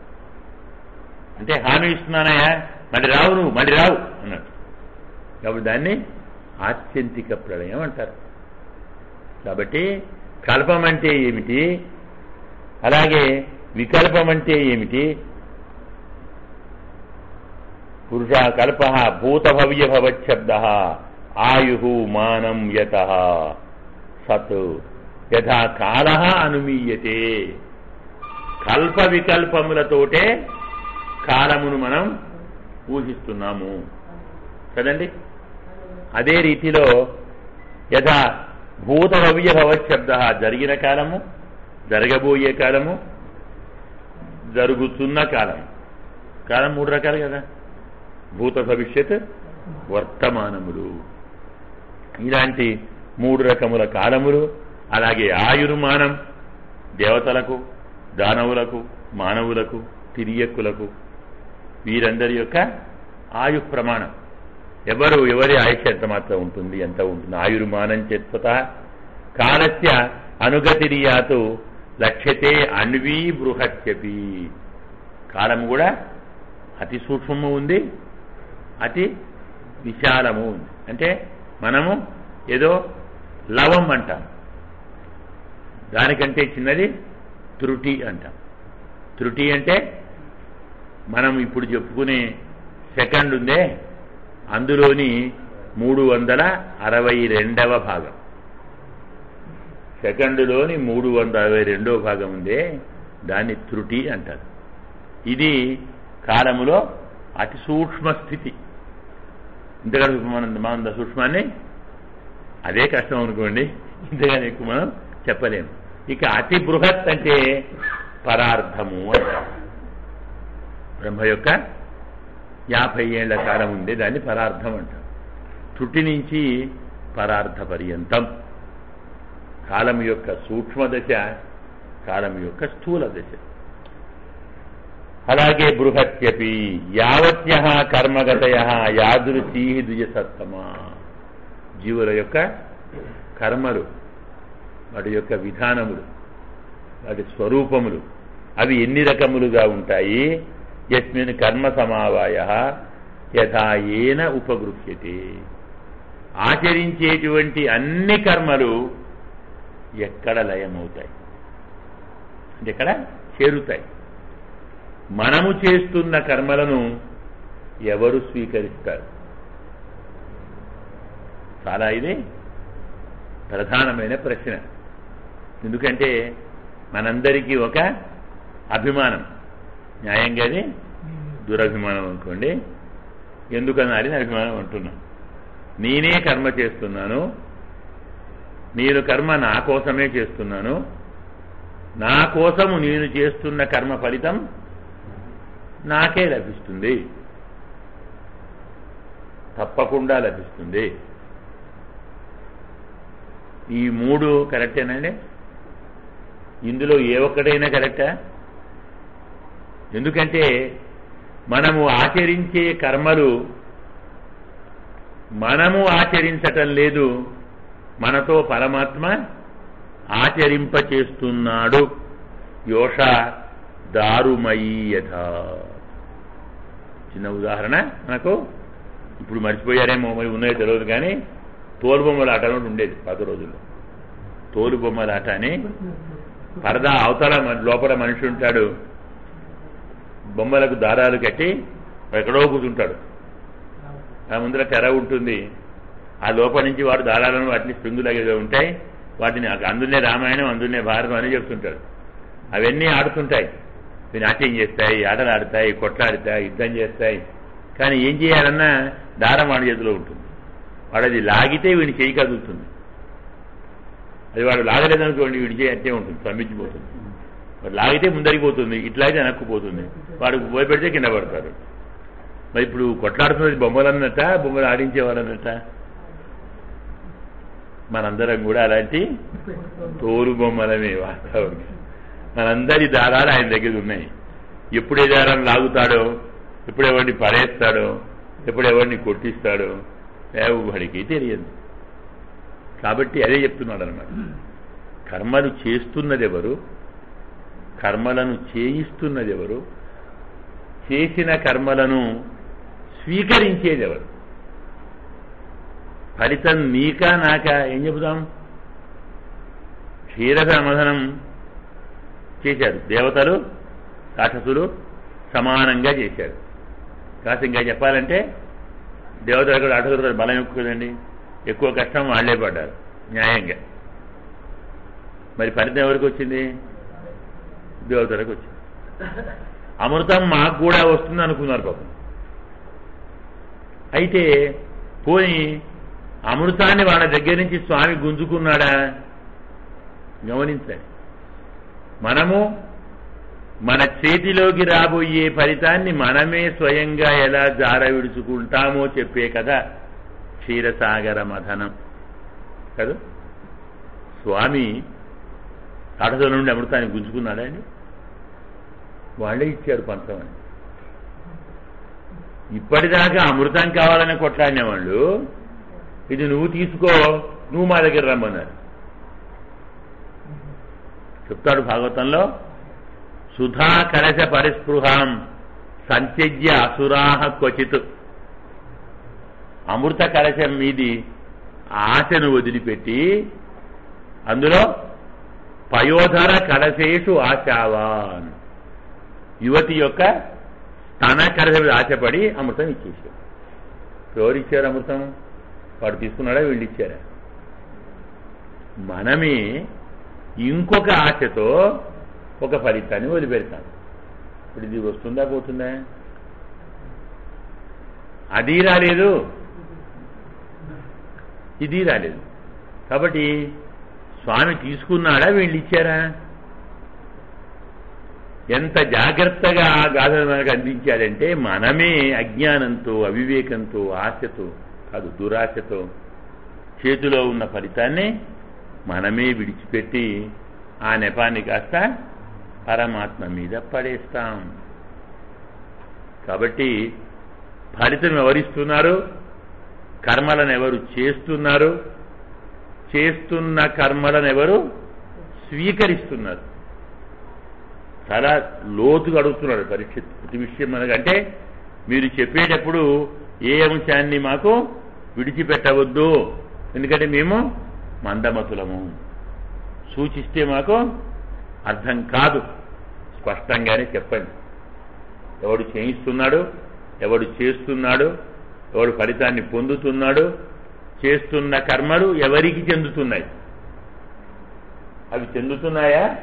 అంటే హామీ ఇస్తున్నానయ్యా మళ్ళీ రావు నువ్వు మళ్ళీ రావు అన్నాడు. కాబట్టి దాన్ని ఆత్యంతిక ప్రళయం అంటారు. కాబట్టి కల్పం అంటే ఏమిటి? అలాగే వికల్పం అంటే ఏమిటి? పురుష కల్ప భూతభవ్య భవచ్చబ్ద ఆయు మానం యత సత్ యథా కాల అనుమీయతే. కల్ప వికల్పములతోటే కాలమును మనం ఊహిస్తున్నాము. కదండి? అదే రీతిలో యథా భూత భవ్య భవశబ్ద జరిగిన కాలము జరగబోయే కాలము జరుగుతున్న కాలం కాలం మూడు రకాలు కదా. భూత భవిష్యత్ వర్తమానములు. ఇలాంటి మూడు రకముల కాలములు అలాగే ఆయుర్మానం దేవతలకు దానవులకు మానవులకు తిరియక్కులకు వీరందరి యొక్క ఆయు ప్రమాణం ఎవరు ఎవరి ఆయుష్ ఎంత మాత్రం ఉంటుంది ఎంత ఉంటుంది? ఆయుర్మానం చేత కాలస్య అనుగతిరియాతు లక్ష్యతే అణ్వీ బృహత్యపి. కాలం కూడా అతి సూక్ష్మము ఉంది అతి విశాలము ఉంది. అంటే మనము ఏదో లవం అంటాం. దానికంటే చిన్నది త్రుటి అంటాం. త్రుటి అంటే మనం ఇప్పుడు చెప్పుకునే సెకండ్ ఉందే అందులోని మూడు వందల అరవై రెండవ భాగం. సెకండ్లోని మూడు వందల అరవై రెండవ భాగం ఉందే దాన్ని త్రుటి అంటారు. ఇది కాలములో అతి సూక్ష్మ స్థితి. ఇంతకంటే మనం మన సూక్ష్మాన్ని? అదే కష్టం అనుకోండి. ఇంతగానే ఎక్కువ మనం చెప్పలేము ఇక అతి బృహత్ అంటే పరార్థము అంటారు. బ్రహ్మ యొక్క యాభై ఏళ్ళ కాలం ఉండే దాన్ని పరార్థం అంటాం తుటి నుంచి పరార్థ పర్యంతం కాలం యొక్క సూక్ష్మ దశ కాలం యొక్క స్థూల దశ. అలాగే బృహత్యపి యావత్య కర్మగతయ యాదృశీ ద్విజసత్తమా జీవుల యొక్క కర్మలు వాటి యొక్క విధానములు వాటి స్వరూపములు అవి ఎన్ని రకములుగా ఉంటాయి? యస్మిన్ కర్మ సమావాయ యథాయేన ఉపగృహ్యతే. ఆచరించేటువంటి అన్ని కర్మలు ఎక్కడ లయమవుతాయి? అంటే ఎక్కడ చేరుతాయి. మనము చేస్తున్న కర్మలను ఎవరు స్వీకరిస్తారు? చాలా ఇది ప్రధానమైన ప్రశ్న. ఎందుకంటే మనందరికీ ఒక అభిమానం. న్యాయంగా అది దురభిమానం అనుకోండి. ఎందుకనాలి నాకు అభిమానం అంటున్నాం. నేనే కర్మ చేస్తున్నాను. నేను కర్మ నా కోసమే చేస్తున్నాను. నా కోసము నేను చేస్తున్న కర్మ ఫలితం నాకే లభిస్తుంది. తప్పకుండా లభిస్తుంది. ఈ మూడు కరెక్టేనండి ఇందులో ఏ ఒక్కటైనా కరెక్టా? ఎందుకంటే మనము ఆచరించే కర్మలు మనము ఆచరించటం లేదు మనతో పరమాత్మ ఆచరింపచేస్తున్నాడు. యోష దారుమయీయథ చిన్న ఉదాహరణ మనకు. ఇప్పుడు మర్చిపోయారేమో మరి ఉన్నాయో తెలియదు కానీ తోలుబొమ్మలాట ఆట అని ఉండేది పాత రోజుల్లో. తోలుబొమ్మలాట ఆట అని. పరదా అవతల లోపల మనిషి ఉంటాడు. బొమ్మలకు దారాలు కట్టి ఎక్కడో కూర్చుంటాడు. ఆ ముందర తెర ఉంటుంది. ఆ లోపల నుంచి వాడు దారాలను వాటిని స్ప్రింగులాగా ఉంటాయి వాటిని అందులోనే రామాయణం అందులోనే భారతం అని చెప్తుంటాడు. అవన్నీ ఆడుతుంటాయి. ఇవి నాట్యం చేస్తాయి ఆటలు ఆడతాయి కొట్లాడతాయి యుద్ధం చేస్తాయి. కానీ ఏం చేయాలన్నా దారం వాడి చేతిలో ఉంటుంది. వాడు అది లాగితే వీడిని చేయి కదులుతుంది. అది వాడు లాగలేదనుకోండి వీడి చేయి అంతే ఉంటుంది స్తంభించిపోతుంది. లాగితే ముందరికి పోతుంది ఇట్లా అయితే వెనక్కుపోతుంది. వాడు భయపెడితే కింద పడతారు మరి ఇప్పుడు కొట్లాడుతున్నది బొమ్మలన్నట బొమ్మలు ఆడించేవాడు మనందరం కూడా అలాంటి తోలు బొమ్మలమే వాస్తవంగా మనందరి దారాలు ఆయన దగ్గర ఉన్నాయి. ఎప్పుడే దారాన్ని లాగుతాడో ఎప్పుడు ఎవరిని పడేస్తాడో ఎప్పుడు ఎవరిని కొట్టిస్తాడో ఎవరికి తెలియదు. కాబట్టి అదే చెప్తున్నాడు అనమాట కర్మలు చేస్తున్నది ఎవరు కర్మలను చేయిస్తున్నది ఎవరు? చేసిన కర్మలను స్వీకరించేది ఎవరు? ఫలితం నీకా నాకా? ఏం చెబుదాం క్షీరసమధనం చేశారు. దేవతలు రాక్షసులు సమానంగా చేశారు. కాస్త ఇంకా చెప్పాలంటే దేవతలకు రాక్షసులు బలం ఎక్కువ కదండి. ఎక్కువ కష్టం వాళ్ళే పడ్డారు న్యాయంగా. మరి ఫలితం ఎవరికి వచ్చింది? దేవతలకు వచ్చింది. అమృతం మాకు కూడా వస్తుంది అనుకున్నారు పాపం. అయితే పోని అమృతాన్ని వాళ్ళ దగ్గర నుంచి స్వామి గుంజుకున్నాడా? గమనించండి. మనము మన చేతిలోకి రాబోయే ఫలితాన్ని మనమే స్వయంగా ఎలా జార విడుచుకుంటామో చెప్పే కదా క్షీరసాగర మథనం. కదా? స్వామి కడస నుండి అమృతాన్ని గుంజుకున్నాడా అండి? వాళ్ళే ఇచ్చారు పంచమని. ఇప్పటిదాకా అమృతం కావాలని కొట్లాడిన వాళ్ళు ఇది నువ్వు తీసుకో నువ్వు మా దగ్గర రమ్మన్నారు. చెప్తాడు భాగవతంలో సుధా కలశ పరిస్పృహం సంత్యజ్య అసురాహ క్వచిత్. అమృత కలశం మీది ఆశను వదిలిపెట్టి అందులో పయోధర కలశేషు ఆశావాన్. యువతి యొక్క తన కలశం మీద ఆశపడి అమృతం ఇచ్చేసాడు ఎవరు ఇచ్చారు అమృతం? వాడు తీసుకున్నాడా? వీళ్ళు ఇచ్చారా మనమే ఇంకొక ఆశతో ఒక ఫలితాన్ని వదిలిపెడతాం. ఇప్పుడు ఇది వస్తుందా పోతుందా? అది రాలేదు. ఇది రాలేదు. కాబట్టి స్వామి తీసుకున్నాడా? వీళ్ళు ఇచ్చారా ఎంత జాగ్రత్తగా ఆ గాథను మనకు అందించాడంటే మనమే అజ్ఞానంతో అవివేకంతో ఆశతో కాదు దురాశతో చేతిలో ఉన్న ఫలితాన్ని మనమే విడిచిపెట్టి ఆ నెపాన్ని కాస్త పరమాత్మ మీద పడేస్తాం. కాబట్టి ఫలితం ఎవరిస్తున్నారు? కర్మలను ఎవరు చేస్తున్నారు? చేస్తున్న కర్మలను ఎవరు స్వీకరిస్తున్నారు? చాలా లోతుగా అడుగుతున్నాడు పరీక్ష ప్రతి విషయం అంటే మీరు చెప్పేటప్పుడు ఏ అంశాన్ని మాకు విడిచిపెట్టవద్దు. ఎందుకంటే మేము మందమతులము. సూచిస్తే మాకు అర్థం కాదు. స్పష్టంగానే చెప్పండి. ఎవడు చేయిస్తున్నాడు ఎవడు చేస్తున్నాడు ఎవడు ఫలితాన్ని పొందుతున్నాడు చేస్తున్న కర్మలు ఎవరికి చెందుతున్నాయి? అవి చెందుతున్నాయా?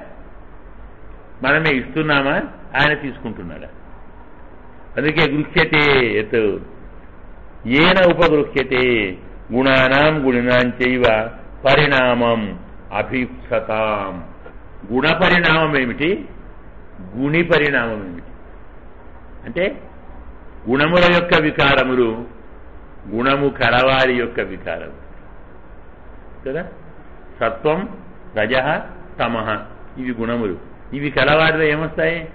మనమే ఇస్తున్నామా? ఆయన తీసుకుంటున్నాడా? అందుకే గృహ్యతే ఎత్ ఏన ఉపగృహ్యతే. గుణానాం గుణినాంచైవ పరిణామం అభిప్సతాం గుణ పరిణామం ఏమిటి? గుణి పరిణామం ఏమిటి? అంటే గుణముల యొక్క వికారములు గుణము కలవారి యొక్క వికారం కదా? సత్వం రజ తమహ ఇవి గుణములు. ఇవి కలవారిలో ఏమొస్తాయి?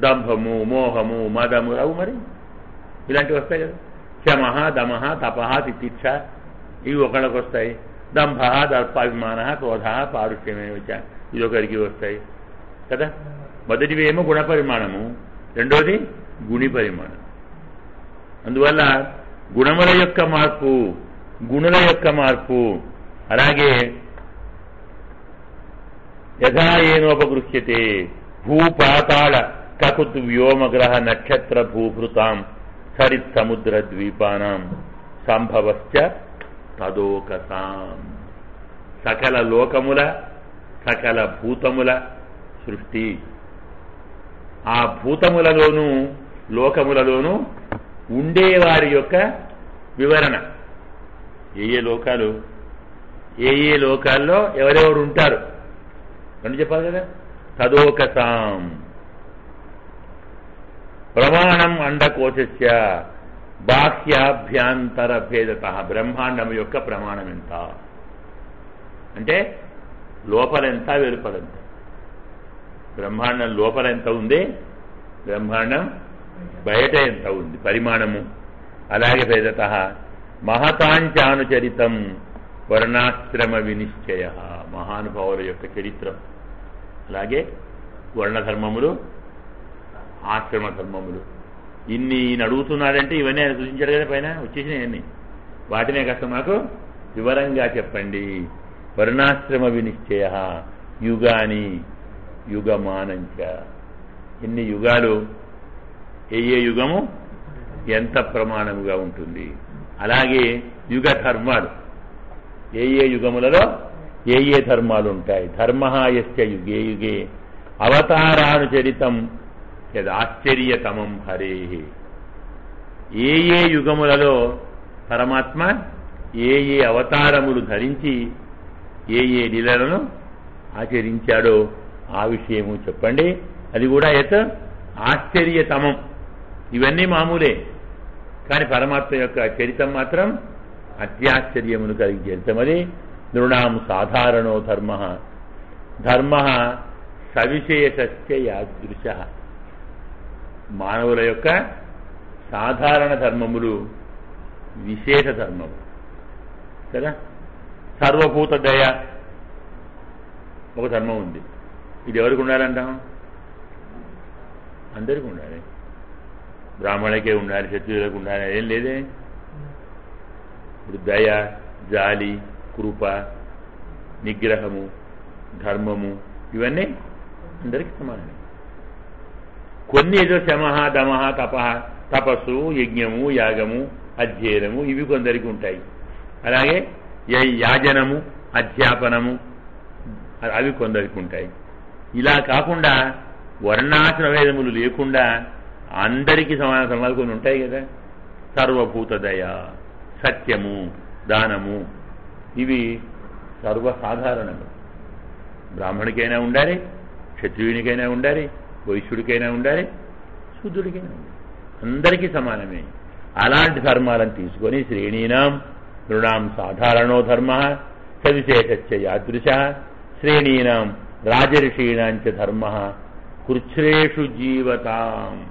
దంభము మోహము మదము అవు మరి? ఇలాంటివి వస్తాయి కదా. శమహ దమహ తపహ తితిక్ష ఇవి ఒకళ్ళకి వస్తాయి. దంభ దర్పాభిమాన క్రోధ పారుష్యమే వచ్చా ఇది ఒకరికి వస్తాయి. కదా? మొదటివి ఏమో గుణ పరిమాణము రెండోది గుణి పరిమాణం. అందువల్ల గుణముల యొక్క మార్పు గుణుల యొక్క మార్పు అలాగే యథా ఏనోపగృహ్యతే. భూపాతాళ కకుత్ వ్యోమగ్రహ నక్షత్ర భూభృతాం సరిత్ సముద్ర ద్వీపానాం. సంభవశ్చ తదోకసాం. సకల లోకముల సకల భూతముల సృష్టి. ఆ భూతములలోనూ లోకములలోనూ ఉండేవారి యొక్క వివరణ. ఏ ఏ లోకాలు? ఏ ఏ లోకాల్లో ఎవరెవరు ఉంటారు రెండు చెప్పాలి కదా? తదోకసాం. ప్రమాణం అండకోశస్య బాహ్యాభ్యాంతర భేదత బ్రహ్మాండం యొక్క ప్రమాణం ఎంత? అంటే లోపలెంత వెలుపలెంత? బ్రహ్మాండం లోపల ఎంత ఉంది? బ్రహ్మాండం బయట ఎంత ఉంది? పరిమాణము. అలాగే భేదత మహతాంచానుచరితం. వర్ణాశ్రమ వినిశ్చయ మహానుభావుల యొక్క చరిత్రం. అలాగే వర్ణధర్మములు ఆశ్రమ ధర్మములు ఇన్ని ఈయన అడుగుతున్నాడంటే ఇవన్నీ ఆయన సూచించాడు కదా పైన వచ్చేసినాయన్నీ వాటినే కాస్త మాకు వివరంగా చెప్పండి. వర్ణాశ్రమ వినిశ్చయ యుగాని యుగమానంచ. ఎన్ని యుగాలు ఏ ఏ యుగము? ఎంత ప్రమాణముగా ఉంటుంది? అలాగే యుగ ధర్మాలు ఏ ఏ యుగములలో ఏ ఏ ధర్మాలు ఉంటాయి ధర్మ యస్య యుగే యుగే. అవతారానుచరితం యదాశ్చర్యతమం హరే. ఏ ఏ యుగములలో పరమాత్మ ఏ ఏ అవతారములు ధరించి ఏ ఏ లీలలను ఆచరించాడో ఆ విషయము చెప్పండి. అది కూడా ఎత్ ఆశ్చర్యతమం. ఇవన్నీ మామూలే. కానీ పరమాత్మ యొక్క చరితం మాత్రం అత్యాశ్చర్యమును కలిగించమని నృణాం సాధారణో ధర్మ. ధర్మ సవిశేషస్య యాదృశ. మానవుల యొక్క సాధారణ ధర్మములు విశేష ధర్మము కదా? సర్వభూత దయ ఒక ధర్మం ఉంది. ఇది ఎవరికి ఉండాలంటాం? అందరికీ ఉండాలి. బ్రాహ్మణులకే ఉండాలి క్షత్రియులకు ఉండాలి ఏం లేదే. ఇప్పుడు దయ జాలి కృప నిగ్రహము ధర్మము ఇవన్నీ అందరికీ సమానమే. కొన్ని ఏదో శమహ దమహ తపహ తపస్సు యజ్ఞము యాగము అధ్యయనము ఇవి కొందరికి ఉంటాయి. అలాగే య- యాజనము అధ్యాపనము అవి కొందరికి ఉంటాయి. ఇలా కాకుండా వర్ణాశ్రమ వేదములు లేకుండా అందరికీ సమాన ధర్మాలు కొన్ని ఉంటాయి కదా. సర్వభూత దయ. సత్యము దానము. ఇవి సర్వసాధారణము బ్రాహ్మణికైనా ఉండాలి క్షత్రియునికైనా ఉండాలి వైశ్యుడికైనా ఉండాలి శుద్ధుడికైనా ఉండాలి. అందరికీ సమానమే. అలాంటి ధర్మాలను తీసుకొని శ్రేణీనాం నృణాం సాధారణో ధర్మ సవిశేష యాదృశ శ్రేణీనాం రాజర్షీణాంచ ధర్మ కృచ్ఛ్రేషు జీవతాం.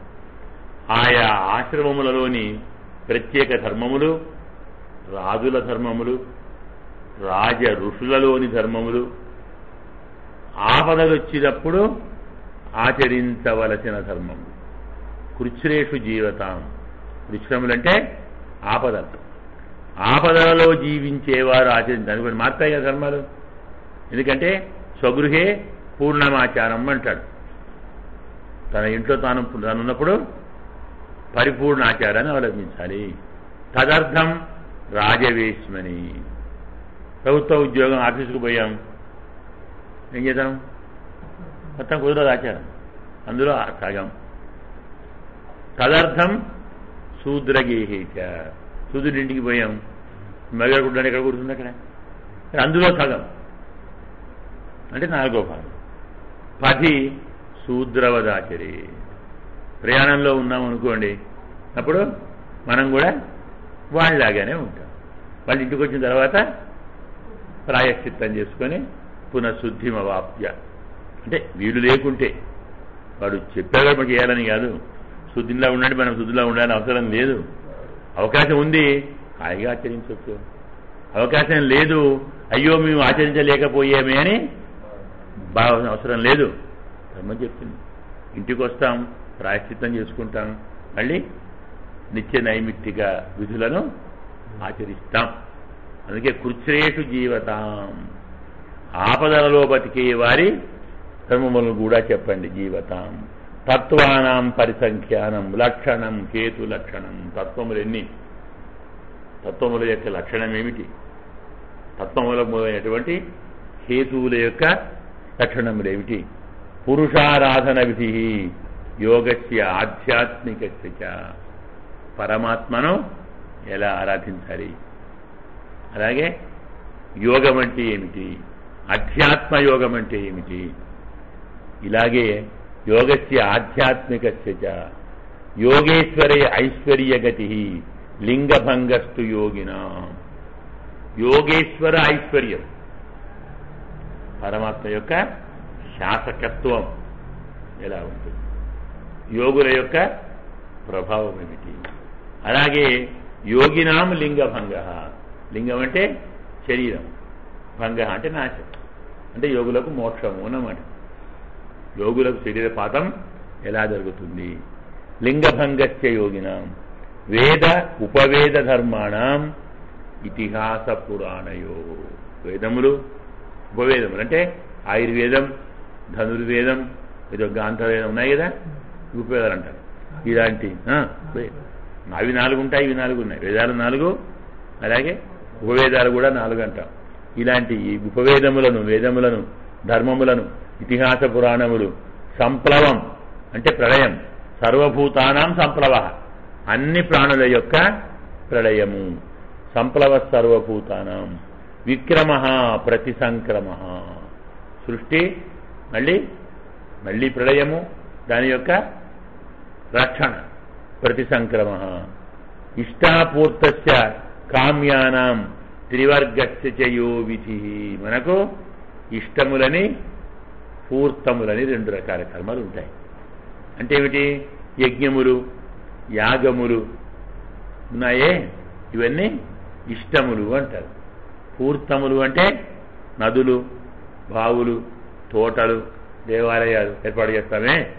ఆయా ఆశ్రమములలోని ప్రత్యేక ధర్మములు రాజుల ధర్మములు రాజ ఋషులలోని ధర్మములు ఆపదలు వచ్చినప్పుడు ఆచరించవలసిన ధర్మము కృచ్రేషు జీవతాం. కృచ్ఛ్రములంటే ఆపదలు. ఆపదలలో జీవించేవారు ఆచరించారు కొన్ని మారుతాయి కదా ధర్మాలు. ఎందుకంటే స్వగృహే పూర్ణమాచారం అంటాడు. తన ఇంట్లో తాను తానున్నప్పుడు పరిపూర్ణ ఆచారాన్ని అవలంబించాలి. తదర్థం రాజవేశ్మని. ప్రభుత్వ ఉద్యోగం ఆఫీసుకు పోయాం. ఏం చేద్దాం మొత్తం కుదరదు ఆచారం అందులో సగం. తదర్థం శూద్రగేహేచ. శూద్రుడి ఇంటికి పోయాం. మగ కూర్చున్నాడు ఎక్కడ కూర్చుంది అక్కడ? అందులో సగం. అంటే నాలుగో భాగం. పది శూద్రవదాచరి. ప్రయాణంలో ఉన్నాం అనుకోండి. అప్పుడు మనం కూడా వాళ్ళలాగానే ఉంటాం. మళ్ళీ ఇంటికి వచ్చిన తర్వాత ప్రాయశ్చిత్తం చేసుకొని పునఃశుద్ధిమవాప్య. అంటే వీడు లేకుంటే. వాడు చెప్పాడు మనకి చేయాలని కాదు. శుద్ధిలా ఉండండి మనం శుద్ధిలా ఉండాలని అవసరం లేదు. అవకాశం ఉంది. హాయిగా ఆచరించవచ్చు. అవకాశం లేదు. అయ్యో మేము ఆచరించలేకపోయామే అని బాగా అవసరం లేదు. ధర్మం చెప్తుంది. ఇంటికి వస్తాం ప్రాయశ్చిత్తం చేసుకుంటాం. మళ్ళీ నిత్య నైమిత్తిక విధులను ఆచరిస్తాం. అందుకే కృచ్రేషు జీవతాం. ఆపదలలో బతికే వారి ధర్మములను కూడా చెప్పండి జీవతాం. తత్వానాం పరిసంఖ్యానం లక్షణం కేతు లక్షణం తత్వములు ఎన్ని? తత్వముల యొక్క లక్షణం ఏమిటి? తత్వముల మొదలైనటువంటి హేతువుల యొక్క లక్షణములు ఏమిటి? పురుషారాధన విధి యోగస్య ఆధ్యాత్మిక పరమాత్మను ఎలా ఆరాధించాలి? అలాగే యోగం అంటే ఏమిటి? అధ్యాత్మ యోగం అంటే ఏమిటి? ఇలాగే యోగస్య ఆధ్యాత్మికస్య చ. యోగేశ్వరే ఐశ్వర్యగతి లింగభంగస్తు యోగిన. యోగేశ్వర ఐశ్వర్యం. పరమాత్మ యొక్క శాసకత్వం ఎలా ఉంటుంది? యోగుల యొక్క ప్రభావం ఏమిటి అలాగే యోగినాం లింగ భంగ లింగం అంటే శరీరం. భంగ అంటే నాశం అంటే యోగులకు మోక్షము అన్నమాట. యోగులకు శరీరపాతం ఎలా జరుగుతుంది? లింగభంగస్య యోగినాం. వేద ఉపవేద ధర్మాణం ఇతిహాస పురాణయో. వేదములు ఉపవేదములు. అంటే ఆయుర్వేదం ధనుర్వేదం ఏదో గాంధవేదం ఉన్నాయి కదా? ఉపవేదాలు అంటారు. ఇలాంటి ఆ, అవి నాలుగు ఉంటాయి ఇవి నాలుగు ఉన్నాయి. వేదాలు నాలుగు అలాగే ఉపవేదాలు కూడా నాలుగు అంటాం. ఇలాంటి ఈ ఉపవేదములను వేదములను ధర్మములను ఇతిహాస పురాణములు సంప్లవం అంటే ప్రళయం సర్వభూతానాం సంప్లవ అన్ని ప్రాణుల యొక్క ప్రళయము. సంప్లవ సర్వభూతానం. విక్రమ ప్రతి సంక్రమ సృష్టి మళ్ళీ మళ్ళీ ప్రళయము దాని యొక్క రక్షణ. ప్రతి సంక్రమ ఇష్టాపూర్త కామ్యానాం త్రివర్గస్య విధి మనకు ఇష్టములని పూర్తములని రెండు రకాల కర్మలు ఉంటాయి. అంటే ఏమిటి? యజ్ఞములు యాగములు ఉన్నాయే? ఇవన్నీ ఇష్టములు అంటారు. పూర్తములు అంటే నదులు బావులు తోటలు దేవాలయాలు ఏర్పాటు చేస్తామే?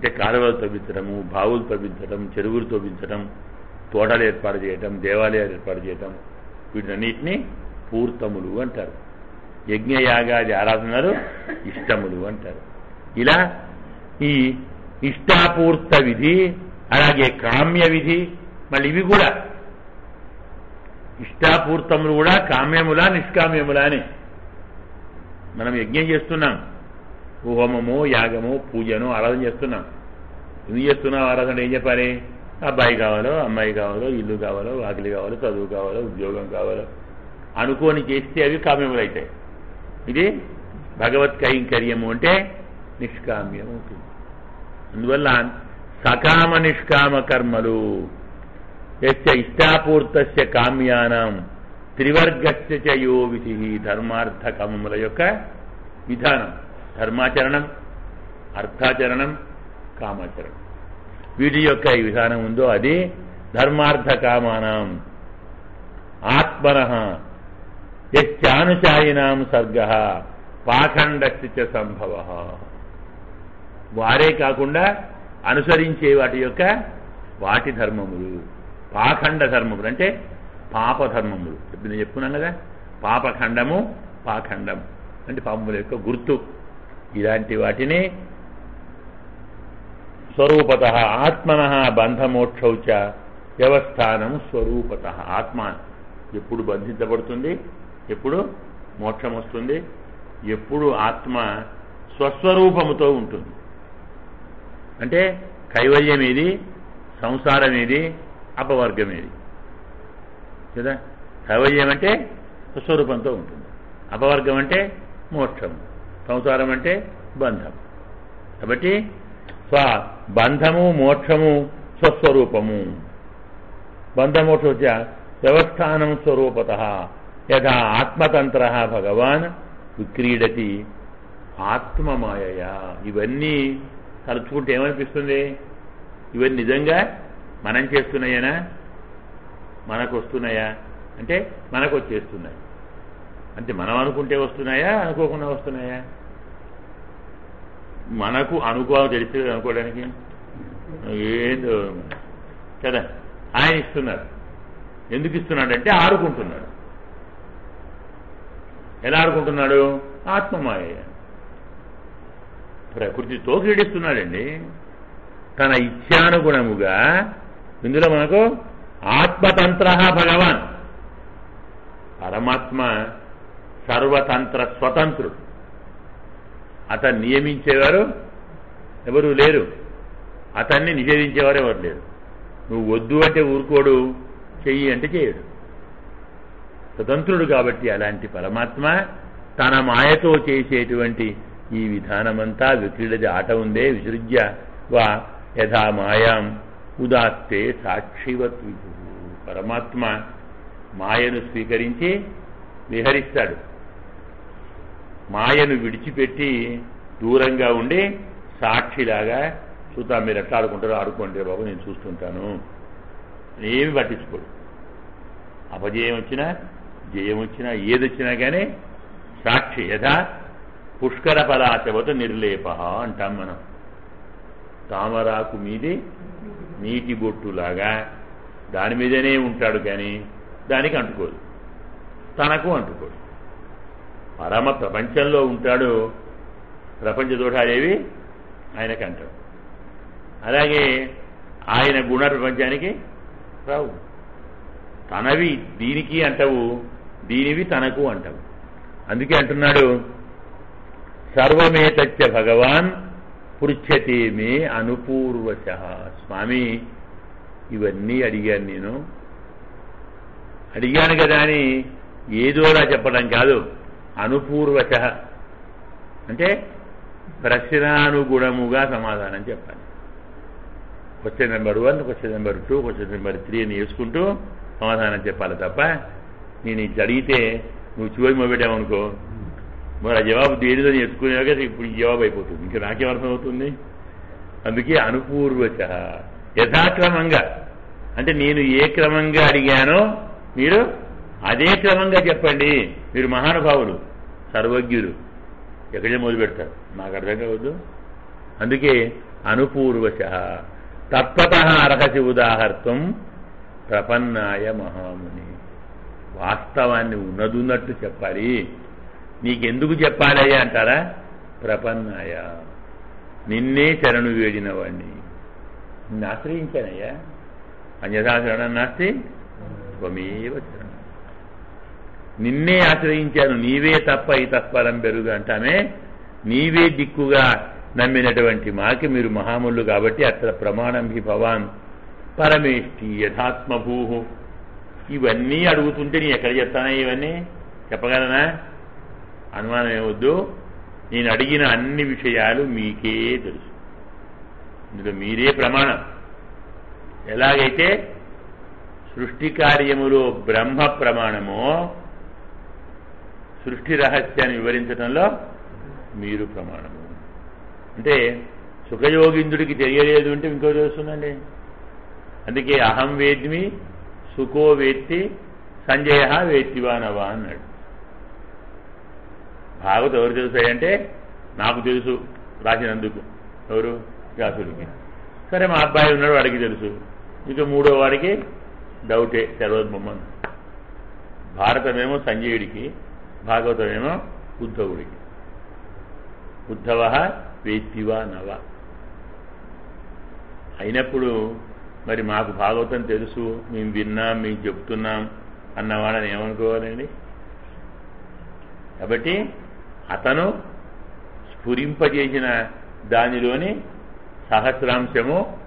అంటే కాలువలు తవ్వించడము బావులు తవ్వించడం చెరువులు తవ్వించడం తోటలు ఏర్పాటు చేయటం దేవాలయాలు ఏర్పాటు చేయటం వీటన్నిటిని పూర్తములు అంటారు. యజ్ఞయాగాది ఆరాధనలు ఇష్టములు అంటారు. ఇలా ఈ ఇష్టాపూర్త విధి అలాగే కామ్య విధి మళ్ళీ ఇవి కూడా ఇష్టాపూర్తములు కూడా కామ్యములా నిష్కామ్యములా అని మనం యజ్ఞం చేస్తున్నాం. హోమము యాగము పూజను ఆరాధన చేస్తున్నాం. ఎందుకు చేస్తున్నాం ఆరాధన? ఏం చెప్పాలి? అబ్బాయి కావాలో అమ్మాయి కావాలో ఇల్లు కావాలో వాకిలి కావాలో చదువు కావాలో ఉద్యోగం కావాలో. అనుకోని చేస్తే అవి కామ్యములు అవుతాయి ఇది భగవత్ కైంకర్యము అంటే నిష్కామ్యం అవుతుంది అందువల్ల సకామ నిష్కామ కర్మలు యస్య ఇష్టాపూర్తస్య కామ్యానం త్రివర్గస్య చ యో విధి ధర్మార్థ కామముల యొక్క విధానం. ధర్మాచరణం అర్థాచరణం కామాచరణం. వీటి యొక్క ఈ విధానం ఉందో అది ధర్మార్థ కామానం ఆత్మన యశ్చానుచాయినాం సర్గ పాఖండ సంభవ. వారే కాకుండా అనుసరించే వాటి యొక్క వాటి ధర్మములు పాఖండ ధర్మములు అంటే పాప ధర్మములు. ఇప్పుడు నేను చెప్పుకున్నాను కదా పాపఖండము పాఖండం. అంటే పాపముల యొక్క గుర్తు. ఇలాంటి వాటిని స్వరూపత ఆత్మన బంధమోక్షౌచ వ్యవస్థానం స్వరూపత ఆత్మ ఎప్పుడు బంధించబడుతుంది? ఎప్పుడు మోక్షం వస్తుంది? ఎప్పుడు ఆత్మ స్వస్వరూపముతో ఉంటుంది. అంటే కైవల్యం ఏది సంసారం ఏది అపవర్గం ఏది కదా? కైవల్యం అంటే స్వస్వరూపంతో ఉంటుంది. అపవర్గం అంటే మోక్షము. సంసారం అంటే బంధం. కాబట్టి స్వ బంధము మోక్షము స్వస్వరూపము. బంధమోక్ష వ్యవస్థానం స్వరూపత. యథా ఆత్మతంత్ర భగవాన్ విక్రీడతి ఆత్మమాయయా. ఇవన్నీ తలుచుకుంటే ఏమనిపిస్తుంది? ఇవన్నీ నిజంగా మనం చేస్తున్నాయేనా? మనకు వస్తున్నాయా అంటే మనకు వచ్చేస్తున్నాయి అంటే మనం అనుకుంటే వస్తున్నాయా? అనుకోకుండా వస్తున్నాయా? మనకు అనుకోవాలి తెలిసేది అనుకోవడానికి ఏందో కదా? ఆయన ఇస్తున్నారు. ఎందుకు ఇస్తున్నాడంటే ఆడుకుంటున్నాడు. ఎలా ఆడుకుంటున్నాడు? ఆత్మమాయ. ప్రకృతితో క్రీడిస్తున్నాడండి. తన ఇచ్చానుగుణముగా ఇందులో మనకు ఆత్మతంత్ర భగవాన్. పరమాత్మ సర్వతంత్ర స్వతంత్రుడు. అతన్ని నియమించేవారు ఎవరు లేరు. అతన్ని నిషేధించేవారు ఎవరు లేరు. నువ్వు వద్దు అంటే ఊరుకోడు చెయ్యి అంటే చేయడు. స్వతంత్రుడు కాబట్టి అలాంటి పరమాత్మ తన మాయతో చేసేటువంటి ఈ విధానమంతా విక్రీడది ఆట ఉందే విసృజ్య వా యథా మాయాం ఉదాస్తే సాక్షివత్ పరమాత్మ మాయను స్వీకరించి విహరిస్తాడు. మాయను విడిచిపెట్టి దూరంగా ఉండి సాక్షిలాగా చూతా మీరు ఎట్లా ఆడుకుంటారో ఆడుకోండి బాబు నేను చూస్తుంటాను. ఏమి పట్టించుకోడు. అపజయం వచ్చినా జయం వచ్చినా ఏదొచ్చినా కానీ సాక్షి యథా పుష్కర పలాచవత నిర్లేప అంటాం మనం. తామరాకు మీది నీటి బొట్టులాగా దాని మీదనే ఉంటాడు కానీ దానికి అంటుకోదు. తనకు అంటుకోడు పరమ ప్రపంచంలో ఉంటాడు. ప్రపంచ దోషాలేవి? ఆయనకు అంటాడు అలాగే ఆయన గుణ ప్రపంచానికి రావు. తనవి దీనికి అంటవు దీనివి తనకు అంటవు. అందుకే అంటున్నాడు సర్వమేతచ్చ భగవాన్ పృచ్చతే మే అనుపూర్వశ. స్వామి ఇవన్నీ అడిగాను నేను. అడిగాను కదా అని ఏదోలా చెప్పడం కాదు. అనుపూర్వక. అంటే ప్రశ్నానుగుణముగా సమాధానం చెప్పాలి. Question number one question number two question number three అని వేసుకుంటూ సమాధానం చెప్పాలి తప్ప నేను ఇది అడిగితే నువ్వు చివరి మొబెట్టావనుకో మరి ఆ జవాబు దేనిదో నేర్చుకునేగా ఇప్పుడు జవాబు అయిపోతుంది. ఇంకా నాకేం అర్థమవుతుంది? అందుకే అనుపూర్వక. యథాక్రమంగా. అంటే నేను ఏ క్రమంగా అడిగానో మీరు అదే క్రమంగా చెప్పండి. మీరు మహానుభావులు. సర్వజ్ఞులు. ఎక్కడే మొదలు పెడతారు నాకు అర్థం కావద్దు. అందుకే అనుపూర్వశ. తత్వత అర్హసి ఉదాహర్తం ప్రపన్నాయ మహాముని. వాస్తవాన్ని ఉన్నదున్నట్టు చెప్పాలి. నీకెందుకు చెప్పాలయ్యా అంటారా? ప్రపన్నాయ. నిన్నే చరణు వేడిన వాణ్ణి నిన్ను ఆశ్రయించానయ్యా. అన్యథా శరణం నాస్తి త్వమేవ శరణం. నిన్నే ఆశ్రయించాను నీవే తప్ప ఇతస్పరం పెరుగు అంటామే. నీవే దిక్కుగా నమ్మినటువంటి మాకి మీరు మహాములు కాబట్టి అక్కడ ప్రమాణం హి భవాన్. పరమేష్టి యథాత్మభూ. ఇవన్నీ అడుగుతుంటే నీ ఎక్కడ చెప్తానా ఇవన్నీ? చెప్పగలనా? అనుమానం ఏమొద్దు. నేను అడిగిన అన్ని విషయాలు మీకే తెలుసు. ఇందులో మీరే ప్రమాణం. ఎలాగైతే సృష్టి కార్యములో బ్రహ్మ ప్రమాణమో సృష్టి రహస్యాన్ని వివరించడంలో మీరు ప్రమాణము. అంటే సుఖయోగిందుడికి తెలియలేదు అంటే ఇంకో తెలుస్తుందండి. అందుకే అహం వేద్మి సుఖో వేత్తి సంజయ వేత్తివానవా అన్నాడు. భాగవతం ఎవరు తెలుసాయంటే నాకు తెలుసు రాసినందుకు. ఎవరు? వ్యాసుడికి. సరే మా అబ్బాయి ఉన్నాడు వాడికి తెలుసు. ఇక మూడో వాడికి డౌటే సర్వోద్మమ్మన్ భారతమేమో సంజయుడికి భాగవతమేమో ఉద్ధవుడికి ఉద్ధవ వేత్తివా నవ అయినప్పుడు మరి మాకు భాగవతం తెలుసు మేము విన్నాం మేము చెప్తున్నాం అన్నవాడని ఏమనుకోవాలండి? కాబట్టి అతను స్ఫురింపజేసిన దానిలోని సహస్రాంశము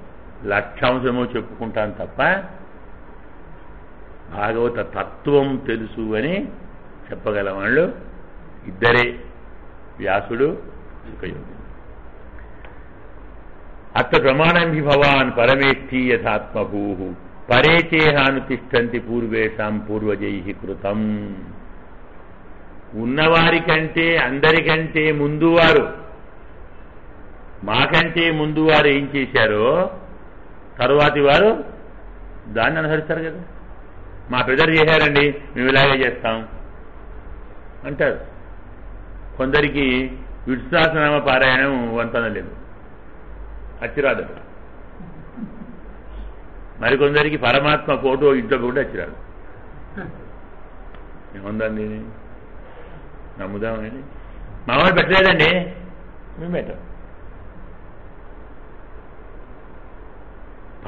లక్షాంశమో చెప్పుకుంటాను తప్ప భాగవత తత్వం తెలుసు అని చెప్పగల వాళ్ళు ఇద్దరే వ్యాసుడు సుఖయోగి అత్త ప్రమాణం హి భవాన్ పరమేష్ఠీ యథాత్మభూ పరేచేహాను తిష్టంతి పూర్వేషాం పూర్వజై కృతం. ఉన్నవారికంటే అందరికంటే ముందువారు. మాకంటే ముందు వారు ఏం చేశారో తరువాతి వారు దాన్ని అనుసరిస్తారు కదా. మా పెద్దలు చేశారండి మేము ఇలాగే చేస్తాం. అంటారు. కొందరికి విశ్వాసనామ పారాయణం వంతన లేదు. అచ్చిరాదు. మరికొందరికి పరమాత్మ ఫోటో ఇంట్లో కూడా అచ్చిరాదు. ఏముందండి నమ్ముదామని మా పెట్టలేదండి. మేము పెట్టాం.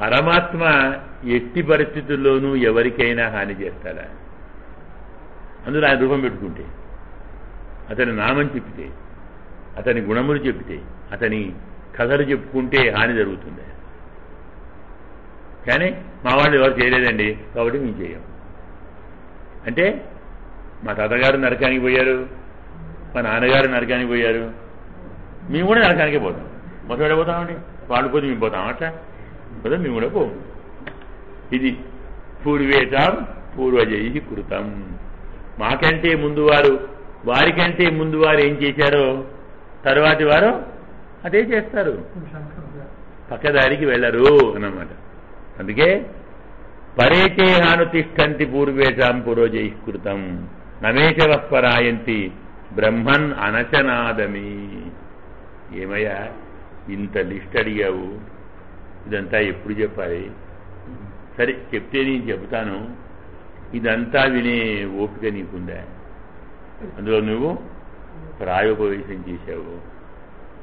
పరమాత్మ ఎట్టి పరిస్థితుల్లోనూ ఎవరికైనా హాని చేస్తాడా? అందులో ఆయన రూపం పెట్టుకుంటే. అతని నామం చెప్పితే అతని గుణములు చెప్తే అతని కథలు చెప్పుకుంటే హాని జరుగుతుంది. కానీ మా వాళ్ళు ఎవరు చేయలేదండి. కాబట్టి మేము చేయం. అంటే మా తాతగారు నరకానికి పోయారు మా నాన్నగారు నరకానికి పోయారు. మేము కూడా నరకానికే పోతాం. మొదట పోతామండి? వాళ్ళు పోతే మేము పోతాం. అట్లా? పోతే మేము కూడా పోము. ఇది పూర్వేటాం పూర్వజయి కృతం. మాకంటే ముందు వారు వారికంటే ముందు వారు ఏం చేశారో తరువాతి వారు అదే చేస్తారు. పక్కదారికి వెళ్ళరు అన్నమాట. అందుకే పరేచేహాను తిష్టంతి పూర్వేషాం పూర్వజై కృతం నమేశవ పరాయంతి బ్రహ్మన్ అనచనాదమి ఏమయ్యా ఇంత లిస్ట్ అడిగావు? ఇదంతా ఎప్పుడు చెప్పాలి? సరే చెప్తే నేను చెబుతాను. ఇదంతా వినే ఓపిక నీకుందా? అందులో నువ్వు ప్రాయోపవేశం చేశావు.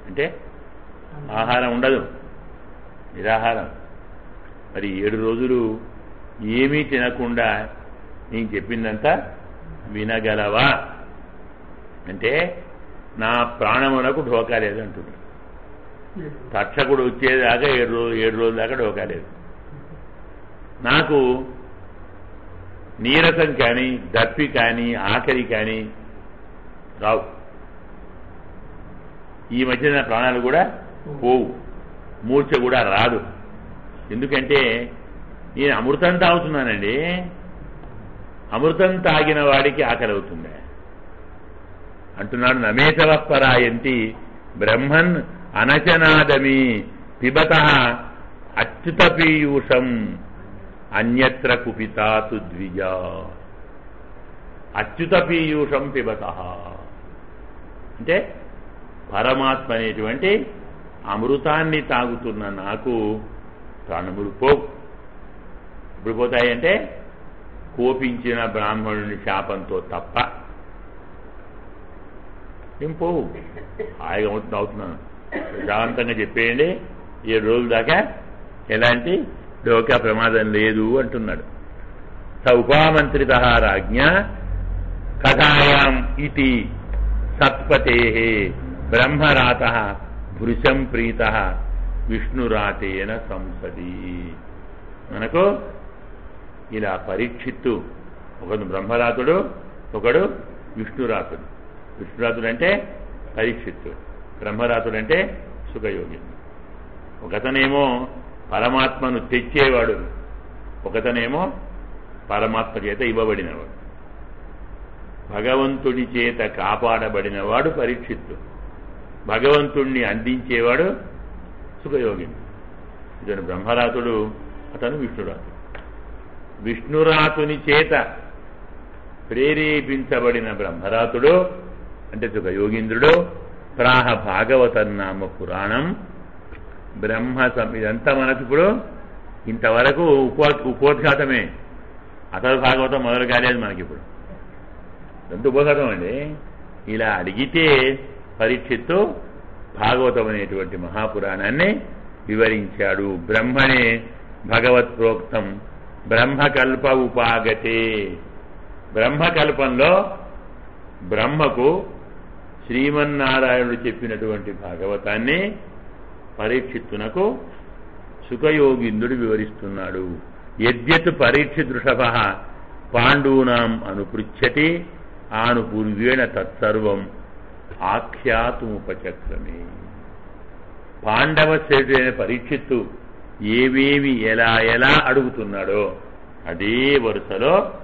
అంటే ఆహారం ఉండదు. నిరాహారం. మరి ఏడు రోజులు ఏమీ తినకుండా నేను చెప్పిందంతా వినగలవా? అంటే నా ప్రాణమునకు ఢోకా లేదు అంటున్నాడు తక్షకుడు వచ్చేదాకా ఏడు రోజు ఏడు రోజుల దాకా ఢోకా లేదు. నాకు నీరసం కానీ దప్పి కానీ ఆకలి కానీ రావు. ఈ మధ్యన ప్రాణాలు కూడా పోవు. మూర్ఛ కూడా రాదు. ఎందుకంటే నేను అమృతం తాగుతున్నానండి. అమృతం తాగిన వాడికి ఆకలి అవుతుందా. అంటున్నాడు నమేశవ పరాయంతి బ్రహ్మన్ అనచనాదమి పిబత అచ్యుత పీయూషం అన్యత్ర కుపితాతు ద్విజ. అచ్యుత పీయూషం పిబత. అంటే పరమాత్మ అనేటువంటి అమృతాన్ని తాగుతున్న నాకు ప్రాణములు పోవు. ఇప్పుడు పోతాయంటే కోపించిన బ్రాహ్మణుని శాపంతో తప్ప ఏం పోవు. హాయిగా అవుతుంది అవుతున్నాను ప్రశాంతంగా చెప్పేయండి. ఏడు రోజుల దాకా ఎలాంటి లోక ప్రమాదం లేదు అంటున్నాడు. స ఉపామంత్రిత రాజ్ఞ కథాయాం ఇది సత్పతే బ్రహ్మరాత భృశం ప్రీత విష్ణురాతేన సంసది మనకు ఇలా పరీక్షిత్తు ఒకడు బ్రహ్మరాతుడు ఒకడు విష్ణురాతుడు. విష్ణురాతుడు అంటే పరీక్షిత్తు బ్రహ్మరాతుడు అంటే సుఖయోగి. ఒకతనేమో పరమాత్మను తెచ్చేవాడు ఒకతనేమో పరమాత్మ చేత ఇవ్వబడినవాడు. భగవంతుడి చేత కాపాడబడినవాడు పరీక్షిత్తు భగవంతుణ్ణి అందించేవాడు సుఖయోగిని. ఇతను బ్రహ్మరాతుడు అతను విష్ణురాతుడు విష్ణురాతుని చేత ప్రేరేపించబడిన బ్రహ్మరాతుడు అంటే సుఖయోగీంద్రుడు ప్రాహ భాగవతన్నామ పురాణం బ్రహ్మ సం ఇదంతా మనకు ఇప్పుడు ఇంతవరకు ఉపో ఉపోద్ఘాతమే. అసలు భాగవతం మొదలు కాలేదు మనకిప్పుడు ఇదంతా ఉపోద్ఘాతం అండి. ఇలా అడిగితే పరీక్షిత్తు భాగవతం అనేటువంటి మహాపురాణాన్ని వివరించాడు. బ్రహ్మనే భగవత్ ప్రోక్తం బ్రహ్మకల్ప ఉపాగతే. బ్రహ్మకల్పంలో బ్రహ్మకు శ్రీమన్నారాయణుడు చెప్పినటువంటి భాగవతాన్ని పరీక్షిత్తునకు సుఖయోగిందుడు వివరిస్తున్నాడు. యద్యత్ పరీక్ష దృషభ పాండూనాం అనుపృచ్చతి ఆనుపూర్వేణ తత్సర్వం ఆఖ్యాతుముపచక్రమే. పాండవ శ్రేష్ఠుడైన పరీక్షిత్తు ఏవేవి ఎలా ఎలా అడుగుతున్నాడో అదే వరుసలో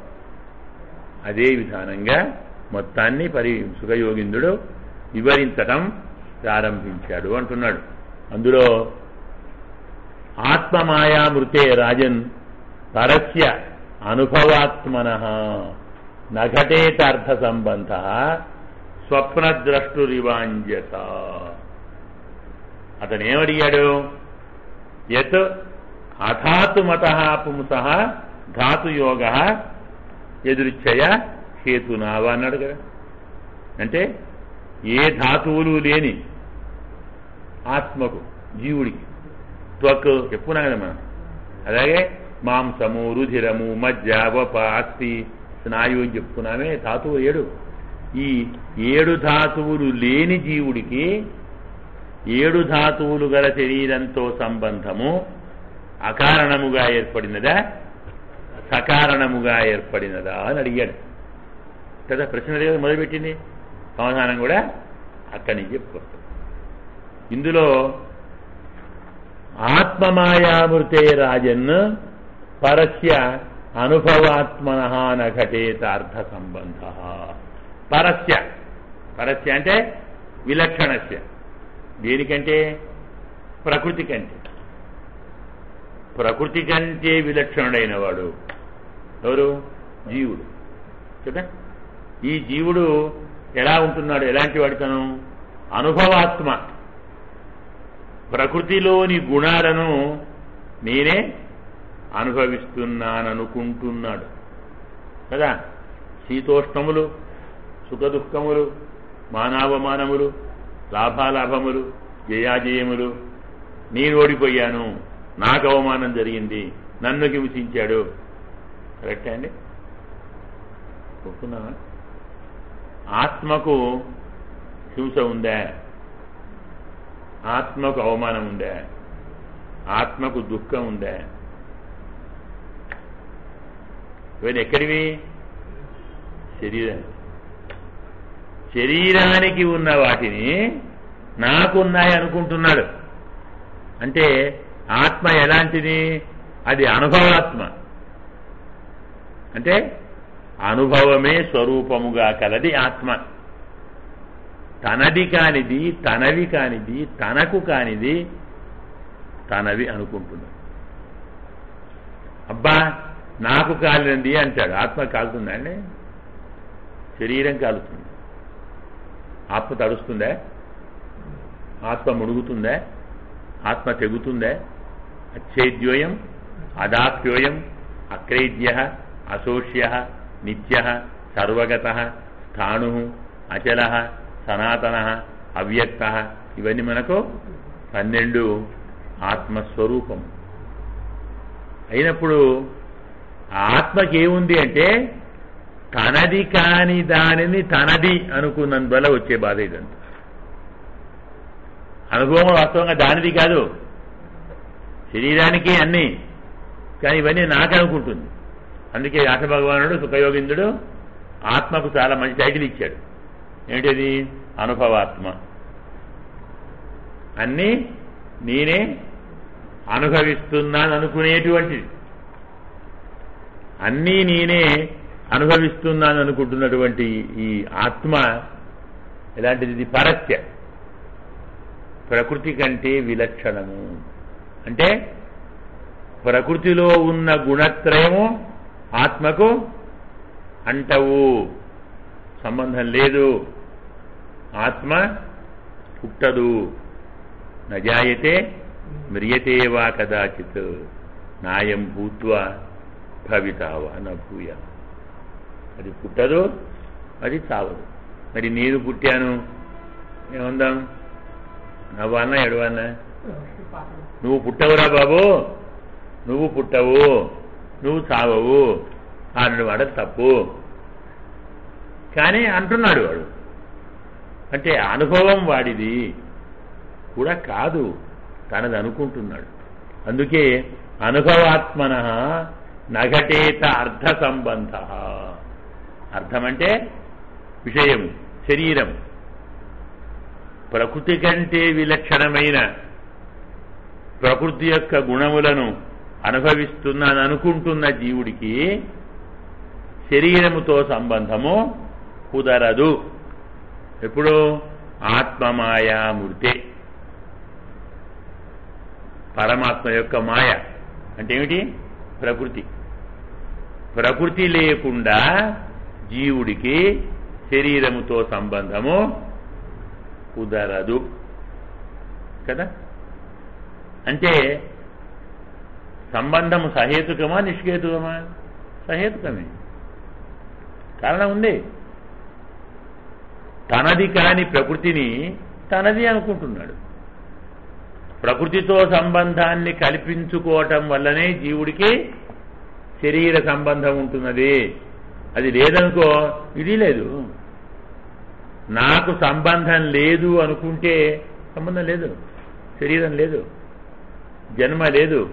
అదే విధానంగా మొత్తాన్ని పరి సుఖయోగిందుడు వివరించటం ప్రారంభించాడు అంటున్నాడు. అందులో ఆత్మమాయామృతే రాజన్ పరస్య అనుభవాత్మన నఘటేతార్థ సంబంధ స్వప్నద్రష్టురివాంజత అతను ఏమడిగాడు యత్ అధాతుమత పుంస ధాతుయోగ ఎదురుచ్చయ హేతునావా అన్నాడు కదా. అంటే ఏ ధాతువులు లేని ఆత్మకు జీవుడికి త్వక్ చెప్పుకున్నాం కదా మనం. అలాగే మాంసము రుధిరము మజ్జ వప అస్థి స్నాయువు చెప్పుకున్నామే ధాతువు ఏడు. ఈ ఏడు ధాతువులు లేని జీవుడికి ఏడు ధాతువులు గల శరీరంతో సంబంధము అకారణముగా ఏర్పడినదా? సకారణముగా ఏర్పడినదా అని అడిగాడు. కదా ప్రశ్న దగ్గర మొదలుపెట్టింది. సమాధానం కూడా అక్కడి నుంచి చెప్పుకొస్తాం. ఇందులో ఆత్మమాయామృతే రాజన్ పరస్య అనుభవాత్మన నఘటేతార్థ సంబంధ పరస్య. పరస్య అంటే విలక్షణస్య. దేనికంటే? ప్రకృతి కంటే ప్రకృతి కంటే విలక్షణుడైన వాడు ఎవరు? జీవుడు. కదా ఈ జీవుడు ఎలా ఉంటున్నాడు? ఎలాంటి వాడితను? అనుభవాత్మ. ప్రకృతిలోని గుణాలను నేనే అనుభవిస్తున్నాననుకుంటున్నాడు. కదా? శీతోష్ణములు సుఖదుఖములు మానావమానములు లాభాలాభములు జయాజయములు నేను ఓడిపోయాను. నాకు అవమానం జరిగింది. నన్ను హింసించాడు. కరెక్టే అండి? ఒప్పుకున్నావా ఆత్మకు హింస ఉందా? ఆత్మకు అవమానం ఉందా? ఆత్మకు దుఃఖం ఉందా? ఇవన్నీ ఎక్కడివి? శరీరం శరీరానికి ఉన్న వాటిని నాకున్నాయి అనుకుంటున్నాడు. అంటే ఆత్మ ఎలాంటిది? అది అనుభవాత్మ. అంటే అనుభవమే స్వరూపముగా కలది ఆత్మ. తనది కానిది తనవి కానిది తనకు కానిది తనవి అనుకుంటున్నాడు. అబ్బా నాకు కాలినంది అంటాడు. ఆత్మ కాలుతుందా అండి శరీరం కాలుతుంది. ఆత్మ తడుస్తుందా? ఆత్మ ముడుగుతుందా ఆత్మ తెగుతుందా? అచ్చేద్యోయం అదాప్యోయం అక్రైద్య అశోష్య నిత్య సర్వగత స్థాణు అచల సనాతన అవ్యక్త. ఇవన్నీ మనకు పన్నెండు ఆత్మస్వరూపం. అయినప్పుడు ఆత్మకి ఏముంది అంటే తనది కాని దానిని తనది అనుకున్నందువల్ల వచ్చే బాధ ఇదంతా. అనుభవం వాస్తవంగా దానిది కాదు. శరీరానికి అన్ని. కానీ ఇవన్నీ నాకు అనుకుంటుంది. అందుకే ఆశ భగవానుడు సుఖయోగిందుడు ఆత్మకు చాలా మంచి టైటిల్ ఇచ్చాడు. ఏంటిది అనుభవాత్మ. అన్నీ నేనే అనుభవిస్తున్నాను అనుకునేటువంటిది అన్నీ నేనే అనుభవిస్తున్నాను అనుకుంటున్నటువంటి ఈ ఆత్మ ఎలాంటిది? ఇది పరస్య ప్రకృతి కంటే విలక్షణము. అంటే ప్రకృతిలో ఉన్న గుణత్రయము ఆత్మకు అంటవు. సంబంధం లేదు. ఆత్మ పుట్టదు. నజాయతే మ్రియతే వా కదాచిత్. నాయం భూత్వా భవితావా భూయ అది పుట్టదు అది చావదు మరి నేను పుట్టాను. ఏమందాం? నవ్వన్నా ఎడవన్నా నువ్వు పుట్టవురా బాబు. నువ్వు పుట్టవు. నువ్వు చావవు ఆడు వాడ తప్పు. కానీ అంటున్నాడు వాడు. అంటే అనుభవం వాడిది కూడా కాదు. తనది అనుకుంటున్నాడు అందుకే అనుభవాత్మన నఘటేత అర్థ సంబంధ అర్థం అంటే విషయం శరీరం. ప్రకృతి కంటే విలక్షణమైన ప్రకృతి యొక్క గుణములను అనుభవిస్తున్నాను అనుకుంటున్న జీవుడికి శరీరముతో సంబంధము కుదరదు. ఎప్పుడు ఆత్మమాయామూర్తే. పరమాత్మ యొక్క మాయ అంటే ఏమిటి? ప్రకృతి. ప్రకృతి లేకుండా జీవుడికి శరీరముతో సంబంధము కుదరదు. కదా? అంటే సంబంధము సహేతుకమా నిష్కేతుకమా? సహేతుకమే. కారణం ఉంది. తనది కాని ప్రకృతిని తనది అనుకుంటున్నాడు. ప్రకృతితో సంబంధాన్ని కల్పించుకోవటం వల్లనే జీవుడికి శరీర సంబంధం ఉంటున్నది. అది లేదనుకో ఇది లేదు. నాకు సంబంధం లేదు అనుకుంటే సంబంధం లేదు. శరీరం లేదు. జన్మ లేదు.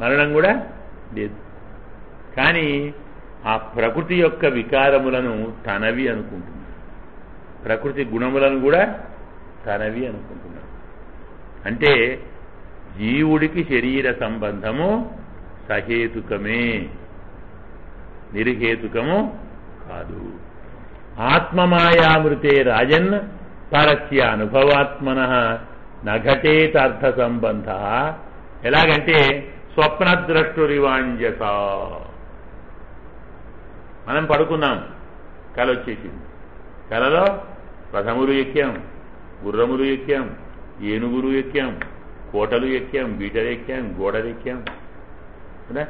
మరణం కూడా లేదు. కానీ ఆ ప్రకృతి యొక్క వికారములను తనవి అనుకుంటున్నాడు. ప్రకృతి గుణములను కూడా తనవి అనుకుంటున్నాడు. అంటే జీవుడికి శరీర సంబంధము సహేతుకమే. నిర్హేతుకము కాదు. ఆత్మమాయామృతే రాజన్ పరస్య అనుభవాత్మన నఘటేతార్థ సంబంధ ఎలాగంటే స్వప్నద్రష్టురివాంజస. మనం పడుకున్నాం. కల వచ్చేసింది కలలో రథములు ఎక్కాం గుర్రములు ఎక్కాం ఏనుగులు ఎక్కాం కోటలు ఎక్కాం బీటలు ఎక్కాం గోడలు ఎక్కాం కదా?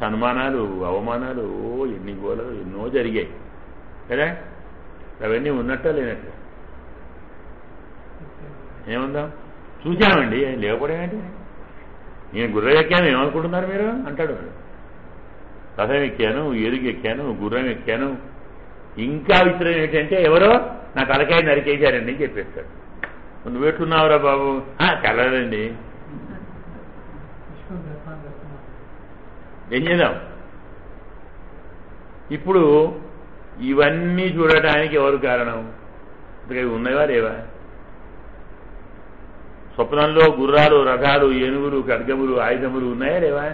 సన్మానాలు అవమానాలు ఓ ఎన్ని గోలలు ఎన్నో జరిగాయి. కదా? అవన్నీ ఉన్నట్ట లేనట్ట. ఏముందాం? చూశామండి లేకపోవడం ఏంటి? నేను గుర్రం ఎక్కాను ఏమనుకుంటున్నారు మీరు? అంటాడు రథం ఎక్కాను ఎరుగు ఎక్కాను గుర్రం ఎక్కాను. ఇంకా విచిత్రం ఏంటంటే ఎవరో నా తలకాయ నరికేశారండి అని చెప్పేస్తాడు. నువ్వు పెట్టున్నావురా బాబు? కలదండి ఏం చేద్దాం? ఇప్పుడు ఇవన్నీ చూడటానికి ఎవరు కారణం? ఇంకా ఉన్నవా లేవా? స్వప్నంలో గుర్రాలు రథాలు ఏనుగులు ఖడ్గములు ఆయుధములు ఉన్నాయా లేవా?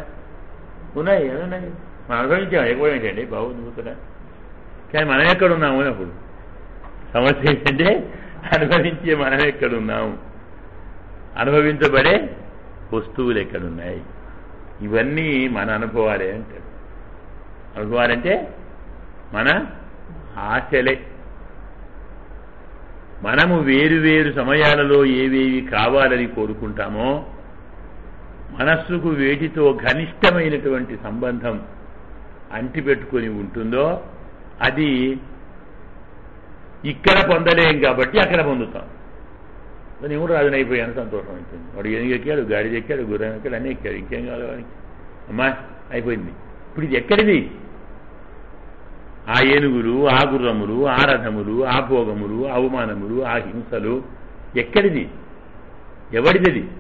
ఉన్నాయి ఏమున్నాయి మనం అనుభవించాం ఎక్కువ బాబు బాగుంది కానీ మనం ఎక్కడ ఉన్నాము అప్పుడు. సమస్య ఏంటంటే అనుభవించే మనం ఎక్కడున్నాము. అనుభవించబడే వస్తువులు ఎక్కడున్నాయి? ఇవన్నీ మన అనుభవాలే అంటాడు అనుభవాలంటే మన ఆశలే. మనము వేరు వేరు సమయాలలో ఏవేవి కావాలని కోరుకుంటామో మనస్సుకు వేటితో ఘనిష్టమైనటువంటి సంబంధం అంటిపెట్టుకొని ఉంటుందో అది ఇక్కడ పొందలేం కాబట్టి అక్కడ పొందుతాం. నేను కూడా రాజునైపోయాను సంతోషం అయిపోయింది. వాడు ఏనుగు ఎక్కాడు గాడిది ఎక్కాడు గుర్రం ఎక్కాడు అన్నీ ఎక్కాడు ఇంకేం కావాలి వాడికి? అమ్మా అయిపోయింది. ఇప్పుడు ఇది ఎక్కడిది? ఆ ఏనుగులు ఆ గుర్రములు ఆ రథములు ఆ భోగములు అవమానములు ఆ హింసలు ఎక్కడిది? ఎవడిది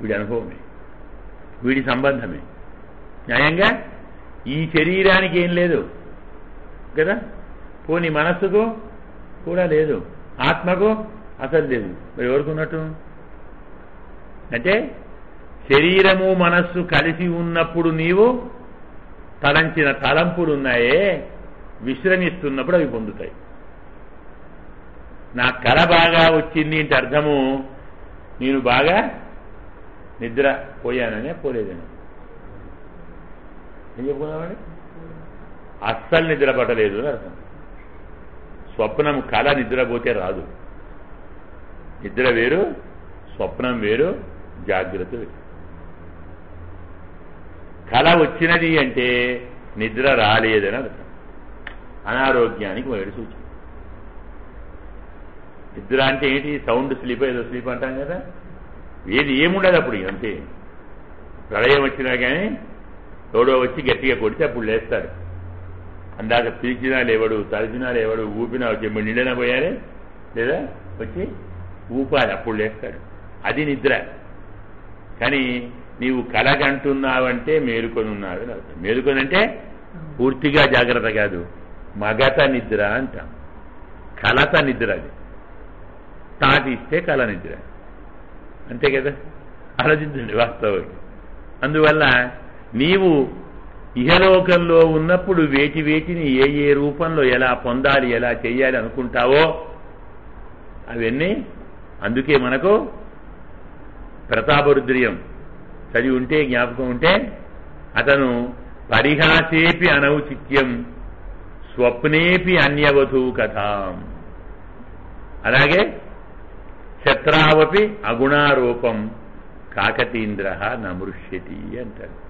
వీడి అనుభవమే. వీడి సంబంధమే. న్యాయంగా ఈ శరీరానికి ఏం లేదు? కదా? పోనీ మనస్సుకు? కూడా లేదు. ఆత్మకు? అసలు లేదు. మరి ఎవరికి ఉన్నట్టు? అంటే శరీరము మనస్సు కలిసి ఉన్నప్పుడు నీవు తలంచిన తలంపులు ఉన్నాయే విశ్రమిస్తున్నప్పుడు అవి పొందుతాయి. నా కళ బాగా వచ్చింది అంటే అర్థము నేను బాగా నిద్ర పోయాననే పోలేదని. ఏం చెప్పుకున్నామండి? అస్సలు నిద్ర పట్టలేదు అని అర్థం. స్వప్నం కళ నిద్రపోతే రాదు. నిద్ర వేరు స్వప్నం వేరు జాగ్రత్త వేరు. కళ వచ్చినది అంటే నిద్ర రాలేదని అర్థం. అనారోగ్యానికి వేడి సూచన. నిద్ర అంటే ఏంటి? సౌండ్ స్లీప్ ఏదో స్లీప్ అంటాం కదా. ఏది ఏముండదు అప్పుడు అంతే. ప్రళయం వచ్చినా కానీ ఎవడో వచ్చి గట్టిగా కొడితే అప్పుడు లేస్తారు. అందాక పిలిచినా లేవడు తలిచినా లేవడు ఊపినా వచ్చి నిండినా పోయారే? లేదా వచ్చి ఊపాలి అప్పుడు లేస్తాడు అది నిద్ర. కానీ నీవు కలగంటున్నావంటే మేలుకొని ఉన్నావని అర్థం. మేలుకొని అంటే పూర్తిగా జాగ్రత్త కాదు. మగత నిద్ర అంటాం. కలత నిద్ర అది. తాటిస్తే కల నిద్ర. అంతే కదా? ఆలోచించండి వాస్తవానికి. అందువల్ల నీవు ఇహలోకంలో ఉన్నప్పుడు వేటి వేటిని ఏ ఏ రూపంలో ఎలా పొందాలి ఎలా చేయాలి అనుకుంటావో అవన్నీ అందుకే మనకు ప్రతాపరుద్రియం. చదివి ఉంటే జ్ఞాపకం ఉంటే అతను పరిహాసేపి అనౌచిత్యం స్వప్నేపి అన్యవధూ కథాం. అలాగే శత్రావపి అగుణారూపం కాకతీంద్ర నమృష్యతి అంటాడు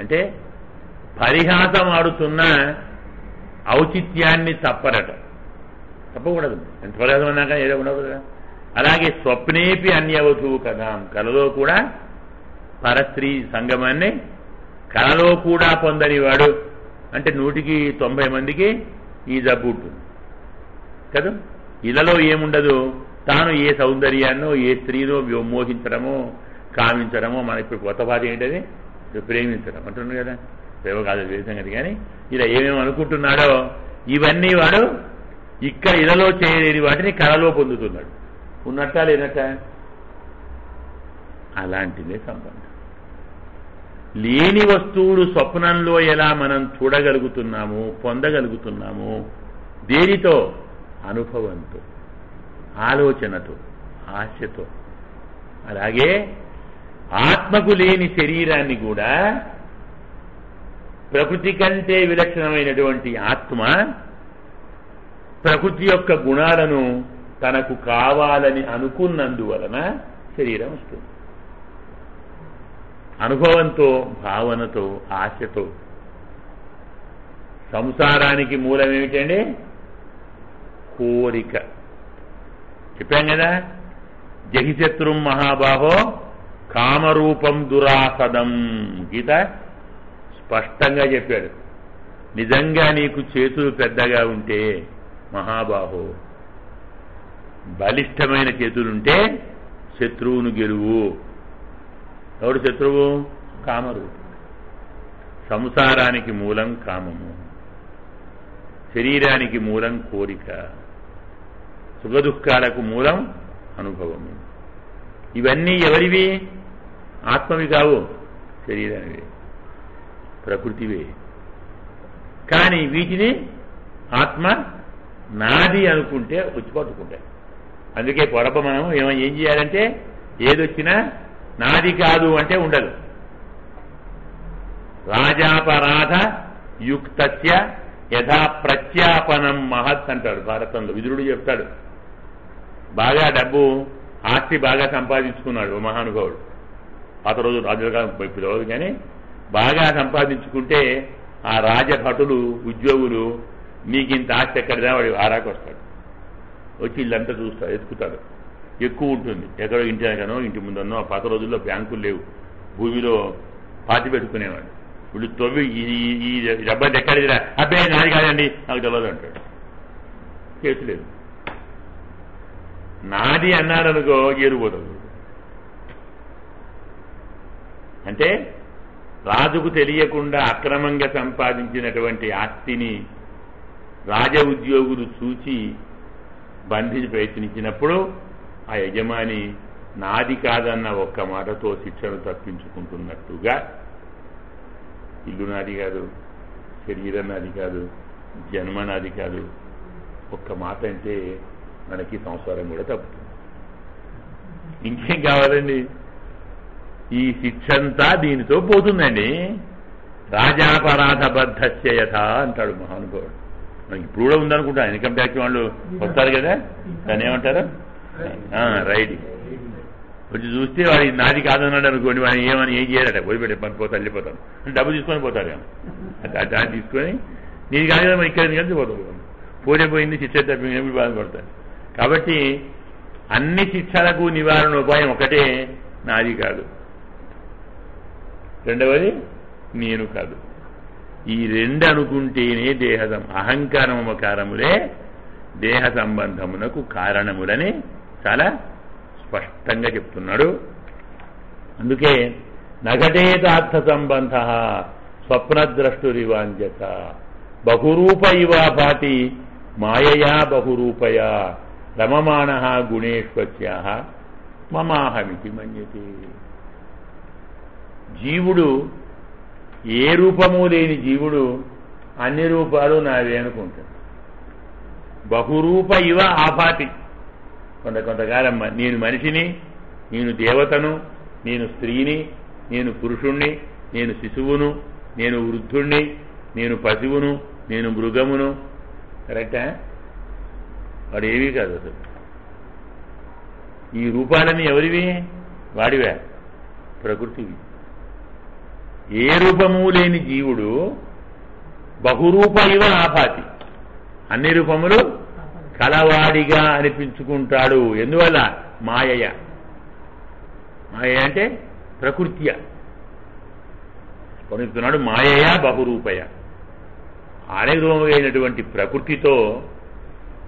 అంటే పరిహాసం ఆడుతున్న ఔచిత్యాన్ని తప్పరట. తప్పకూడదు. ఎంత పరిహాసం అన్నాక ఏదో ఉండదు కదా అలాగే స్వప్నేపి అన్యవధూ కదా కలలో కూడా పరస్త్రీ సంగమాన్ని కలలో కూడా పొందని వాడు అంటే నూటికి తొంభై మందికి ఈ జబ్బు ఉంటుంది. కదా? ఇళ్ళలో ఏముండదు? తాను ఏ సౌందర్యాన్నో ఏ స్త్రీనో మోహించడమో కామించడమో మన ఇప్పుడు కొత్త బాధ ఏంటది? ప్రేమించడం. అంటున్నాడు కదా? ప్రేమ కాదు వేరే సంగతి. కానీ ఇలా ఏమేమి అనుకుంటున్నాడో ఇవన్నీ వాడు ఇక్కడ ఇళ్ళలో చేయలేని వాటిని కళలో పొందుతున్నాడు. ఉన్నట్ట లేనట్ట? అలాంటిదే సంబంధం. లేని వస్తువులు స్వప్నంలో ఎలా మనం చూడగలుగుతున్నాము పొందగలుగుతున్నాము? దేనితో? అనుభవంతో ఆలోచనతో ఆశతో. అలాగే ఆత్మకు లేని శరీరాన్ని కూడా ప్రకృతి కంటే విలక్షణమైనటువంటి ఆత్మ ప్రకృతి యొక్క గుణాలను తనకు కావాలని అనుకున్నందువలన శరీరం వస్తుంది. అనుభవంతో భావనతో ఆశతో. సంసారానికి మూలం ఏమిటండి కోరిక. చెప్పాం కదా? జహిశత్రుం మహాబాహో కామరూపం దురాసదం. గీత స్పష్టంగా చెప్పాడు. నిజంగా నీకు చేతులు పెద్దగా ఉంటే మహాబాహో బలిష్టమైన చేతులుంటే శత్రువును గెలువు. ఎవడు శత్రువు? కామరు సంసారానికి మూలం కామము. శరీరానికి మూలం కోరిక. సుఖదుఖాలకు మూలం అనుభవము. ఇవన్నీ ఎవరివి? ఆత్మవి కావు శరీరానివి ప్రకృతివే. కానీ వీటిని ఆత్మ నాది అనుకుంటే వచ్చి పట్టుకుంటాయి. అందుకే పొరప మనం ఏమో ఏం చేయాలంటే ఏదొచ్చినా నాది కాదు అంటే ఉండదు. రాజాపరాధ యుక్తస్య యథా ప్రత్యాపనం మహత్ అంటాడు భారతంలో. విదురుడు చెప్తాడు. బాగా డబ్బు ఆస్తి బాగా సంపాదించుకున్నాడు మహానుభావుడు. పాత రోజు రాజులుగా పిలవదు కానీ బాగా సంపాదించుకుంటే ఆ రాజభటులు ఉద్యోగులు నీకు ఇంత ఆస్తి ఎక్కడిదా వాడు ఆరాకొస్తాడు. వచ్చి ఇల్లంతా చూస్తారు ఎత్తుకుతాడు. ఎక్కువ ఉంటుంది. ఎక్కడో ఇంటి వెనకనో ఇంటి ముందనో పాత రోజుల్లో బ్యాంకులు లేవు. భూమిలో పాతి పెట్టుకునేవాడు. వీళ్ళు తొవ్వి ఈ- డబ్బా ఎక్కడిదిరా? అబ్బే నాది కాదండి. నాకు తెలియదు అంటాడు. కేసు లేదు. నాది అన్నాడనుకో ఏరుపోతాడు అంటే రాజుకు తెలియకుండా అక్రమంగా సంపాదించినటువంటి ఆస్తిని రాజ ఉద్యోగులు చూచి బంధించి ప్రయత్నించినప్పుడు ఆ యజమాని నాది కాదన్న ఒక్క మాటతో శిక్షను తప్పించుకుంటున్నట్టుగా ఇల్లు నాది కాదు శరీరం నాది కాదు జన్మ నాది కాదు ఒక్క మాట అంటే మనకి సంసారం కూడా తప్పుతుంది. ఇంకేం కావాలండి? ఈ శిక్షంతా దీనితో పోతుందండి. రాజాపరాధబద్ధస్య యథ అంటాడు మహానుభావుడు. ఇప్పుడు కూడా ఉందనుకుంటా. ఇన్కమ్ ట్యాక్స్ వాళ్ళు వస్తారు కదా. దాన్ని ఏమంటారు? ఆ, రైట్ వచ్చి చూస్తే వాడి నాది కాదన్నాడు అనుకోండి వాడిని ఏమని ఏం చేయరట వదిలిపెట్టే పని పోతా వెళ్ళిపోతాను డబ్బు తీసుకొని పోతారు దాన్ని తీసుకొని నీది కాదు కదా ఇక్కడ కలిసి పోతాడు పోతే పోయింది శిక్ష తప్పింది బాధపడతాడు. కాబట్టి అన్ని శిక్షలకు నివారణ ఉపాయం ఒకటే నాది కాదు. రెండవది నేను కాదు. ఈ రెండు అనుకుంటేనే దేహ సం- దేహ సంబంధమునకు కారణములని చాలా స్పష్టంగా చెప్తున్నాడు. అందుకే నఘటేతార్థ సంబంధ స్వప్నద్రష్టురివాంజత. బహురూప ఇవ భాతి మాయయా బహురూపయా రమమాణ గుణేష్వస్య మమాహమితి మన్యతే. జీవుడు ఏ రూపము లేని జీవుడు అన్ని రూపాలు నావే అనుకుంటాడు. బహురూప ఇవ ఆపాతి. కొంత కొంతకాలం నేను మనిషిని నేను దేవతను నేను స్త్రీని నేను పురుషుణ్ణి నేను శిశువును నేను వృద్ధుణ్ణి నేను పశువును నేను మృగమును. కరెక్టా? వాడు ఏమీ కాదు అసలు. ఈ రూపాలన్నీ ఎవరివి? వాడివే. ప్రకృతివి. ఏ రూపము లేని జీవుడు బహురూప ఇవ ఆపాతి అన్ని రూపములు కలవాడిగా అనిపించుకుంటాడు. ఎందువల్ల? మాయయ. మాయ అంటే ప్రకృత్య. కొనుక్కున్నాడు మాయయ బహురూపయ. అనేక ప్రకృతితో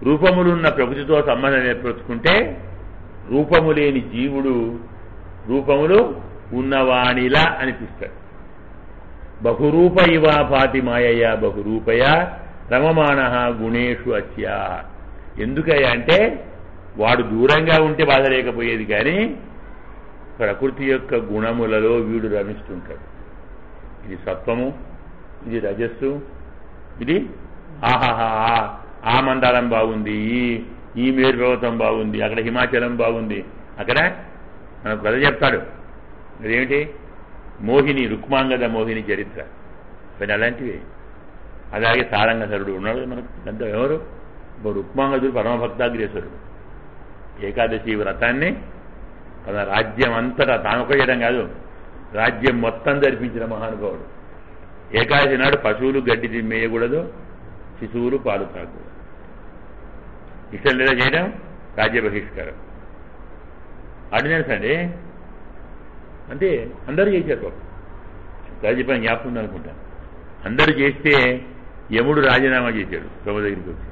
రూపములున్న ప్రకృతితో సంబంధం ఏర్పరచుకుంటే రూపము లేని జీవుడు రూపములు ఉన్నవాణిలా అనిపిస్తాడు. బహురూప ఇవా భాతి మాయయ బహురూపయ రమమాణ గుణేషు అత్య. ఎందుకయ్యా అంటే వాడు దూరంగా ఉంటే బాధ లేకపోయేది కానీ ప్రకృతి యొక్క గుణములలో వీడు రమిస్తుంటాడు. ఇది సత్వము ఇది రజస్సు ఇది ఆహాహా ఆ మందారం బాగుంది ఈ ఈ మేరు పర్వతం బాగుంది అక్కడ హిమాచలం బాగుంది. అక్కడ మనకు కథ చెప్తాడు. అదేమిటి? మోహిని రుక్మాంగద మోహిని చరిత్ర. మరి అలాంటివి. అలాగే సారంగధరుడు ఉన్నాడు మనకు. పెద్ద ఎవరు? రుక్మాంగదుడు పరమభక్తాగ్రేశ్వరుడు ఏకాదశి వ్రతాన్ని తన రాజ్యం అంతటా తాను ఒక చేయడం కాదు రాజ్యం మొత్తం జరిపించిన మహానుభావుడు. ఏకాదశి నాడు పశువులు గడ్డి తిమ్మేయకూడదు శిశువులు పాలు తాగకూడదు. ఇష్టం లేదా చేయడం? రాజ్య బహిష్కారం. ఆర్డినెన్స్ అండి అంటే అందరూ చేశారు పాపం. రాజ్యపాలన జ్ఞాపకం ఉంది అనుకుంటాను అందరూ చేస్తే యముడు రాజీనామా చేశాడు ప్రభు దగ్గరికి వచ్చి.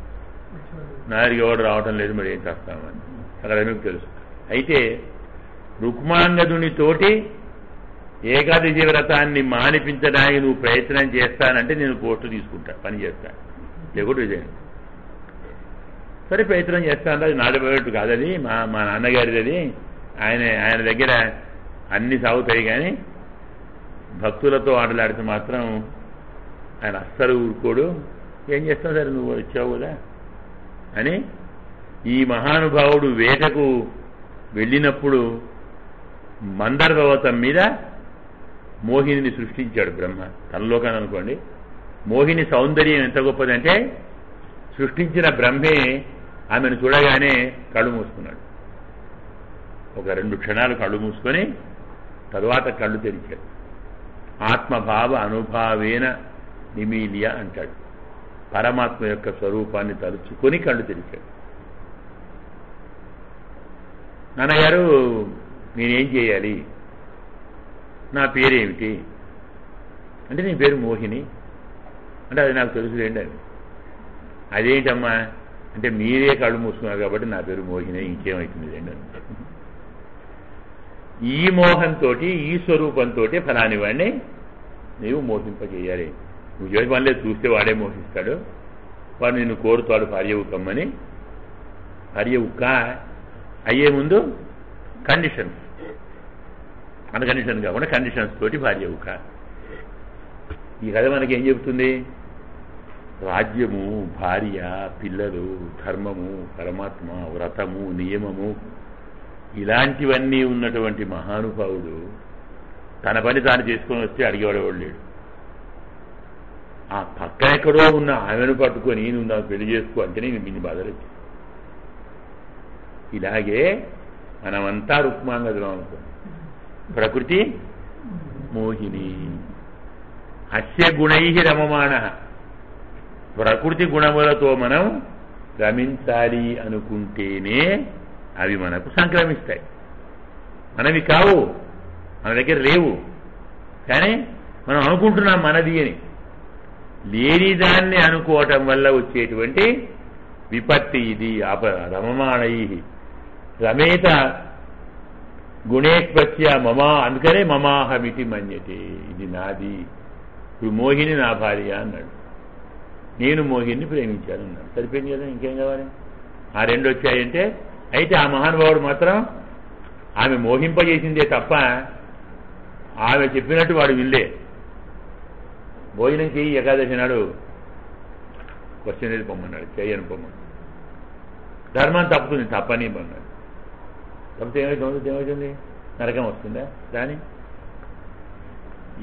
నా దగ్గరికి ఎవడు రావటం లేదు మరి ఏం చేస్తామని అక్కడ మీకు తెలుసు. అయితే రుక్మాంగదునితోటి ఏకాదశి వ్రతాన్ని మానిపించడానికి నువ్వు ప్రయత్నం చేస్తానంటే నేను పోస్టు తీసుకుంటా పని చేస్తా. లేకుంటే విజయం సరే ప్రయత్నం చేస్తాను అది నాడబోయేట్టు కాదది మా మా నాన్నగారిది అది. ఆయన ఆయన దగ్గర అన్ని సాగుతాయి కానీ భక్తులతో ఆటలాడితే మాత్రం ఆయన అస్సలు ఊరుకోడు. ఏం చేస్తావు సరే? నువ్వు వచ్చావు కదా? అని ఈ మహానుభావుడు వేటకు వెళ్ళినప్పుడు మందర పర్వతం మీద మోహిని సృష్టించాడు బ్రహ్మ. తనలోకాన్ని అనుకోండి. మోహిని సౌందర్యం ఎంత గొప్పదంటే సృష్టించిన బ్రహ్మే ఆమెను చూడగానే కళ్ళు మూసుకున్నాడు. ఒక రెండు క్షణాలు కళ్ళు మూసుకొని తరువాత కళ్ళు తెరిచాడు. ఆత్మభావ అనుభావేన నిమీలియ అంటాడు. పరమాత్మ యొక్క స్వరూపాన్ని తలుచుకొని కళ్ళు తెరిచాడు. నాన్నగారు నేనేం చేయాలి? నా పేరేమిటి? అంటే నీ పేరు మోహిని. అంటే అది నాకు తెలుసులేండి అని అదేంటమ్మా? అంటే మీరే కళ్ళు మూసుకున్నారు కాబట్టి నా పేరు మోహిని ఇంకేమవుతుంది లేండి ఈ మోహంతో ఈ స్వరూపంతో ఫలాని వాడిని నీవు మోహింపజేయాలి. నువ్వు చేసి వాళ్ళే చూస్తే వాడే మోహిస్తాడు. వాడు నిన్ను కోరుతాడు భార్య ఉక్కమ్మని భార్య ఉక్క అయ్యే ముందు కండిషన్స్ మన కండిషన్ కాకుండా కండిషన్స్ తోటి భార్య ఉక్క. ఈ కథ మనకి ఏం చెబుతుంది? రాజ్యము భార్య పిల్లలు ధర్మము పరమాత్మ వ్రతము నియమము ఇలాంటివన్నీ ఉన్నటువంటి మహానుభావుడు తన పని తాను చేసుకొని వస్తే అడిగేవాడేవాడు లేడు. ఆ పక్కన ఎక్కడో ఉన్న ఆమెను పట్టుకొని నువ్వు నాకు పెళ్ళి చేసుకో అంటేనే నేను మిన్ని బాధలు ఇలాగే మనమంతా రుక్మాంగదులం అనుకోండి ప్రకృతి మోహిని. అస్య గుణై రమమాణ. ప్రకృతి గుణములతో మనం రమించాలి అనుకుంటేనే అవి మనకు సంక్రమిస్తాయి. మనవి కావు మన దగ్గర లేవు. కానీ మనం అనుకుంటున్నాం మనది అని. లేని దాన్ని అనుకోవటం వల్ల వచ్చేటువంటి విపత్తి ఇది అప రమమాణయి రమేత గుణేశ్వస్య మమా అందుకనే మమాహమితి మన్యతే. ఇది నాది. ఇప్పుడు మోహిని నా భార్య అన్నాడు. నేను మోహిని ప్రేమించాను అన్నాడు సరిపోయింది కదా ఇంకేం కావాలి? ఆ రెండు వచ్చాయంటే అయితే ఆ మహానుభావుడు మాత్రం ఆమె మోహింపజేసిందే తప్ప ఆమె చెప్పినట్టు వాడు విల్లే భోజనం చేయి ఏకాదశి నాడు క్వశ్చన్ ఏది పొమ్మన్నాడు? చేయని పొమ్మన్నాడు. ధర్మం తప్పుతుంది తప్పని పొమ్మన్నాడు. తప్పితే ఏమవుతుంది ఏమవుతుంది నరకం వస్తుందా? రాని?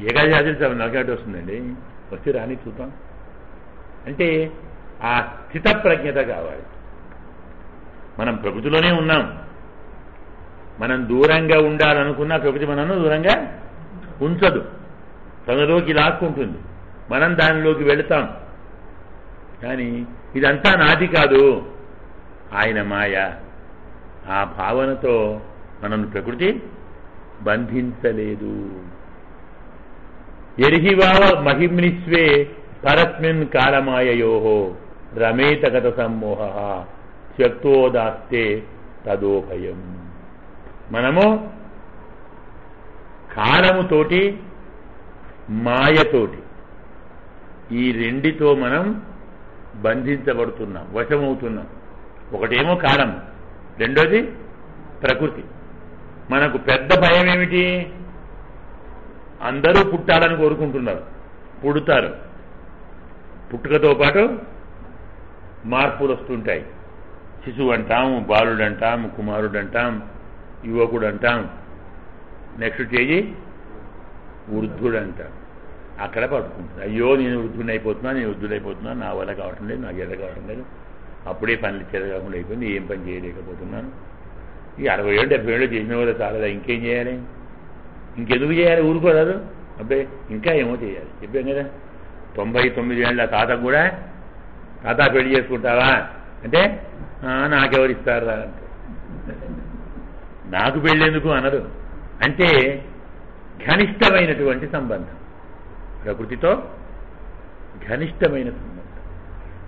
ఏకాదశి ఆచరించాలి నరకటి వస్తుందండి? వచ్చి రాని చూద్దాం. అంటే ఆ స్థిత ప్రజ్ఞత కావాలి. మనం ప్రకృతిలోనే ఉన్నాం. మనం దూరంగా ఉండాలనుకున్నా ప్రకృతి మనను దూరంగా ఉంచదు. తనలోకి లాక్కుంటుంది. మనం దానిలోకి వెళతాం. కానీ ఇదంతా నాది కాదు. ఆయన మాయ. ఆ భావనతో మనను ప్రకృతి బంధించలేదు. ఎరిహివావ మహిమ్నిస్వే పరస్మిన్ కాలమాయయోహో రమేతగత సమ్మోహ శక్తోదాస్తే తదోభయం. మనము కాలముతోటి మాయతోటి ఈ రెండితో మనం బంధించబడుతున్నాం వశమవుతున్నాం. ఒకటేమో కాలం రెండోది ప్రకృతి. మనకు పెద్ద భయం ఏమిటి అందరూ పుట్టాలని కోరుకుంటున్నారు పుడతారు. పుట్టుకతో పాటు మార్పులు వస్తుంటాయి శిశువు అంటాము బాలుడు అంటాము కుమారుడు అంటాం యువకుడు అంటాం నెక్స్ట్ చేయి వృద్ధుడు అంటాం అక్కడ పట్టుకుంటుంది అయ్యో నేను వృద్ధుని అయిపోతున్నా నేను వృద్ధుడు అయిపోతున్నా నా వల్ల కావటం లేదు నాకు ఎద కావటం లేదు. అప్పుడే పనులు చేత కాకుండా అయిపోయింది ఏం పని చేయలేకపోతున్నాను. ఈ అరవై ఏళ్ళు డెబ్బై ఏళ్ళు చేసిన వాళ్ళు చాలదా ఇంకేం చేయాలి? ఇంకెందుకు చేయాలి? ఊరుకోరాదు. అబ్బాయి ఇంకా ఏమో చేయాలి. చెప్పాం కదా తొంభై తొమ్మిది ఏళ్ళ తాత కూడా తాత పెళ్ళి చేసుకుంటావా? అంటే నాకెవరు ఇస్తారా నాకు పెళ్ళేందుకు అనరు. అంటే ఘనిష్టమైనటువంటి సంబంధం. ప్రకృతితో ఘనిష్టమైన సంబంధం.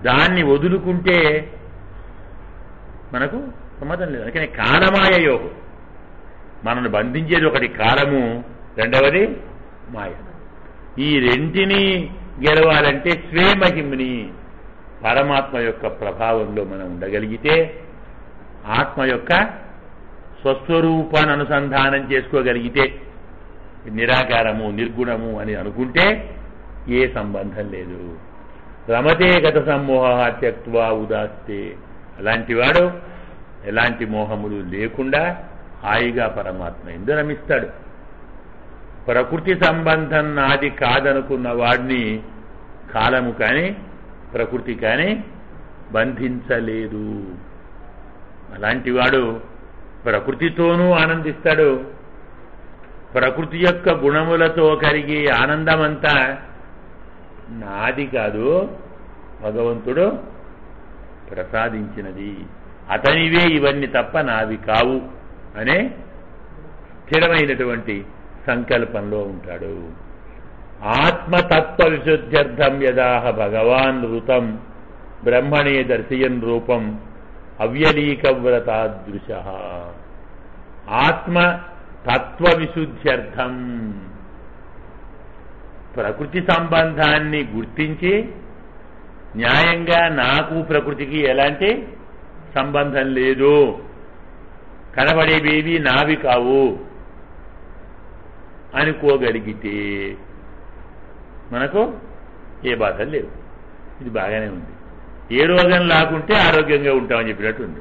దాన్ని వదులుకుంటే మనకు సమ్మతం లేదు. అందుకనే కాలమాయ యోగం మనను బంధించేది ఒకటి కాలము రెండవది మాయ. ఈ రెంటిని గెలవాలంటే స్వేమహిమ్ని పరమాత్మ యొక్క ప్రభావంలో మనం ఉండగలిగితే ఆత్మ యొక్క స్వస్వరూపాన్ని అనుసంధానం చేసుకోగలిగితే నిరాకారము నిర్గుణము అని అనుకుంటే ఏ సంబంధం లేదు. రమతే గత సమ్మోహ త్యక్వా ఉదాస్తే. అలాంటి వాడు ఎలాంటి మోహములు లేకుండా హాయిగా పరమాత్మ ఎందు రమిస్తాడు ప్రకృతి సంబంధం నాది కాదనుకున్న వాడిని కాలము కానీ ప్రకృతి కానీ బంధించలేదు. అలాంటి వాడు ప్రకృతితోనూ ఆనందిస్తాడు. ప్రకృతి యొక్క గుణములతో కలిగే ఆనందమంతా నాది కాదు భగవంతుడు ప్రసాదించినది. అతనివే ఇవన్నీ తప్ప నావి కావు అనే స్థిరమైనటువంటి సంకల్పంలో ఉంటాడు. ఆత్మతత్వ విశుద్ధ్యర్థం యదాహ భగవాన్ ఋతం బ్రహ్మణే దర్శయన్ రూపం అవ్యలీకవ్రతాదృశ. ఆత్మ తత్వ విశుద్ధ్యర్థం ప్రకృతి సంబంధాన్ని గుర్తించి న్యాయంగా నాకు ప్రకృతికి ఎలాంటి సంబంధం లేదు. కనబడేవేవి నావి కావు అనుకోగలిగితే మనకు ఏ బాధలు లేవు. ఇది బాగానే ఉంది. ఏ రోగం లాకుంటే ఆరోగ్యంగా ఉంటామని చెప్పినట్టు ఉంది.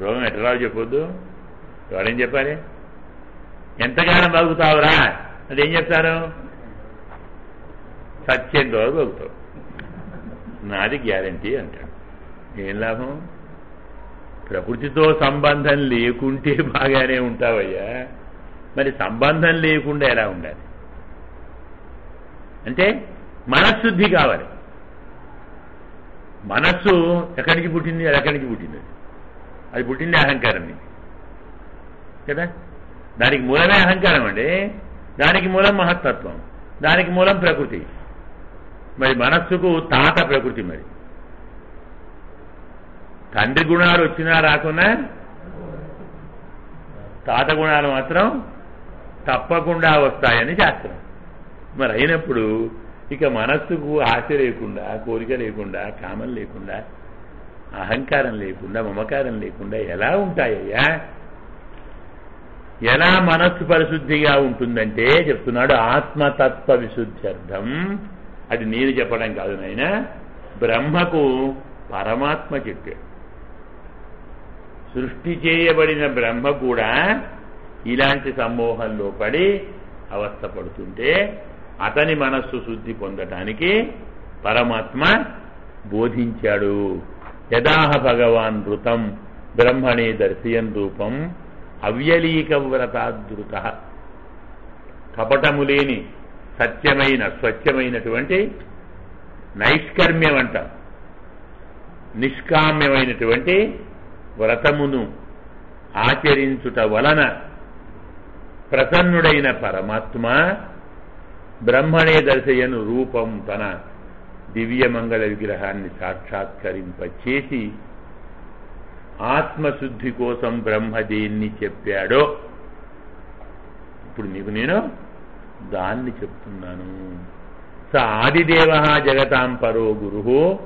రోగం ఎట్లా చెప్పొద్దు. ఎవరేం చెప్పాలి? ఎంతగానో బతుకుతావురా అదేం చెప్తారు? సత్యంత వరకు బతుకుతావు. నాది గ్యారంటీ అంటాడు. ఏం లాభం? ప్రకృతితో సంబంధం లేకుంటే బాగానే ఉంటావయ్యా. మరి సంబంధం లేకుండా ఎలా ఉండాలి? అంటే మనశ్శుద్ధి కావాలి. మనస్సు ఎక్కడి నుంచి పుట్టింది? అది ఎక్కడి నుంచి పుట్టింది? అది పుట్టింది అహంకారం నుంచి. కదా? దానికి మూలమే అహంకారం అండి. దానికి మూలం మహత్తత్వం. దానికి మూలం ప్రకృతి. మరి మనస్సుకు తాత ప్రకృతి మరి. తండ్రి గుణాలు వచ్చినా రాకున్నా తాత గుణాలు మాత్రం తప్పకుండా వస్తాయని శాస్త్రం. మరి అయినప్పుడు ఇక మనస్సుకు ఆశ లేకుండా కోరిక లేకుండా కామం లేకుండా అహంకారం లేకుండా మమకారం లేకుండా ఎలా ఉంటాయ్యా ఎలా మనస్సు పరిశుద్ధిగా ఉంటుందంటే చెప్తున్నాడు ఆత్మతత్వ విశుద్ధ్యర్థం. అది నేను చెప్పడం కాదు నాయన బ్రహ్మకు పరమాత్మ చెప్పాడు. సృష్టి చేయబడిన బ్రహ్మ కూడా ఇలాంటి సమ్మోహంలో పడి అవస్థ పడుతుంటే అతని మనస్సు శుద్ధి పొందటానికి పరమాత్మ బోధించాడు. యదాహ భగవాన్ ఋతం బ్రహ్మణే దర్శయన్ రూపం అవ్యలీక వ్రతాదృత కపటము లేని సత్యమైన స్వచ్ఛమైనటువంటి నైష్కర్మ్యం అంట నిష్కామ్యమైనటువంటి వ్రతమును ఆచరించుట వలన ప్రసన్నుడైన పరమాత్మ బ్రహ్మణే దర్శయను రూపం తన దివ్యమంగళ విగ్రహాన్ని సాక్షాత్కరింపచేసి ఆత్మశుద్ధి కోసం బ్రహ్మ దేన్ని చెప్పాడో? ఇప్పుడు నీకు నేను దాన్ని చెప్తున్నాను. స ఆదిదేవ జగతాం పరో గురు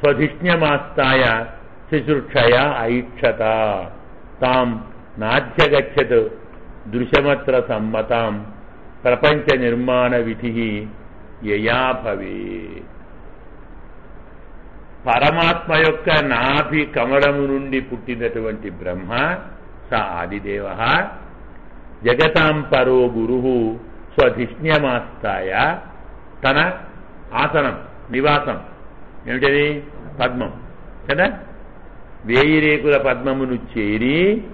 స్వధిష్ణ్యమాస్తాయ శుశ్రుక్షయ ఐక్షత. తాం నాధ్యగచ్చత్ దృశమత్ర సమ్మతాం ప్రపంచ నిర్మాణ విధి యయా భవే పరమాత్మ యొక్క నాభి కమలము నుండి పుట్టినటువంటి బ్రహ్మ స ఆదిదేవ జగతాం పరో గురు స్వధిష్ణ్యమాస్తాయ. తన ఆసనం నివాసం. ఏమిటది? పద్మం. కదా? వేయి రేకుల పద్మమును చేరి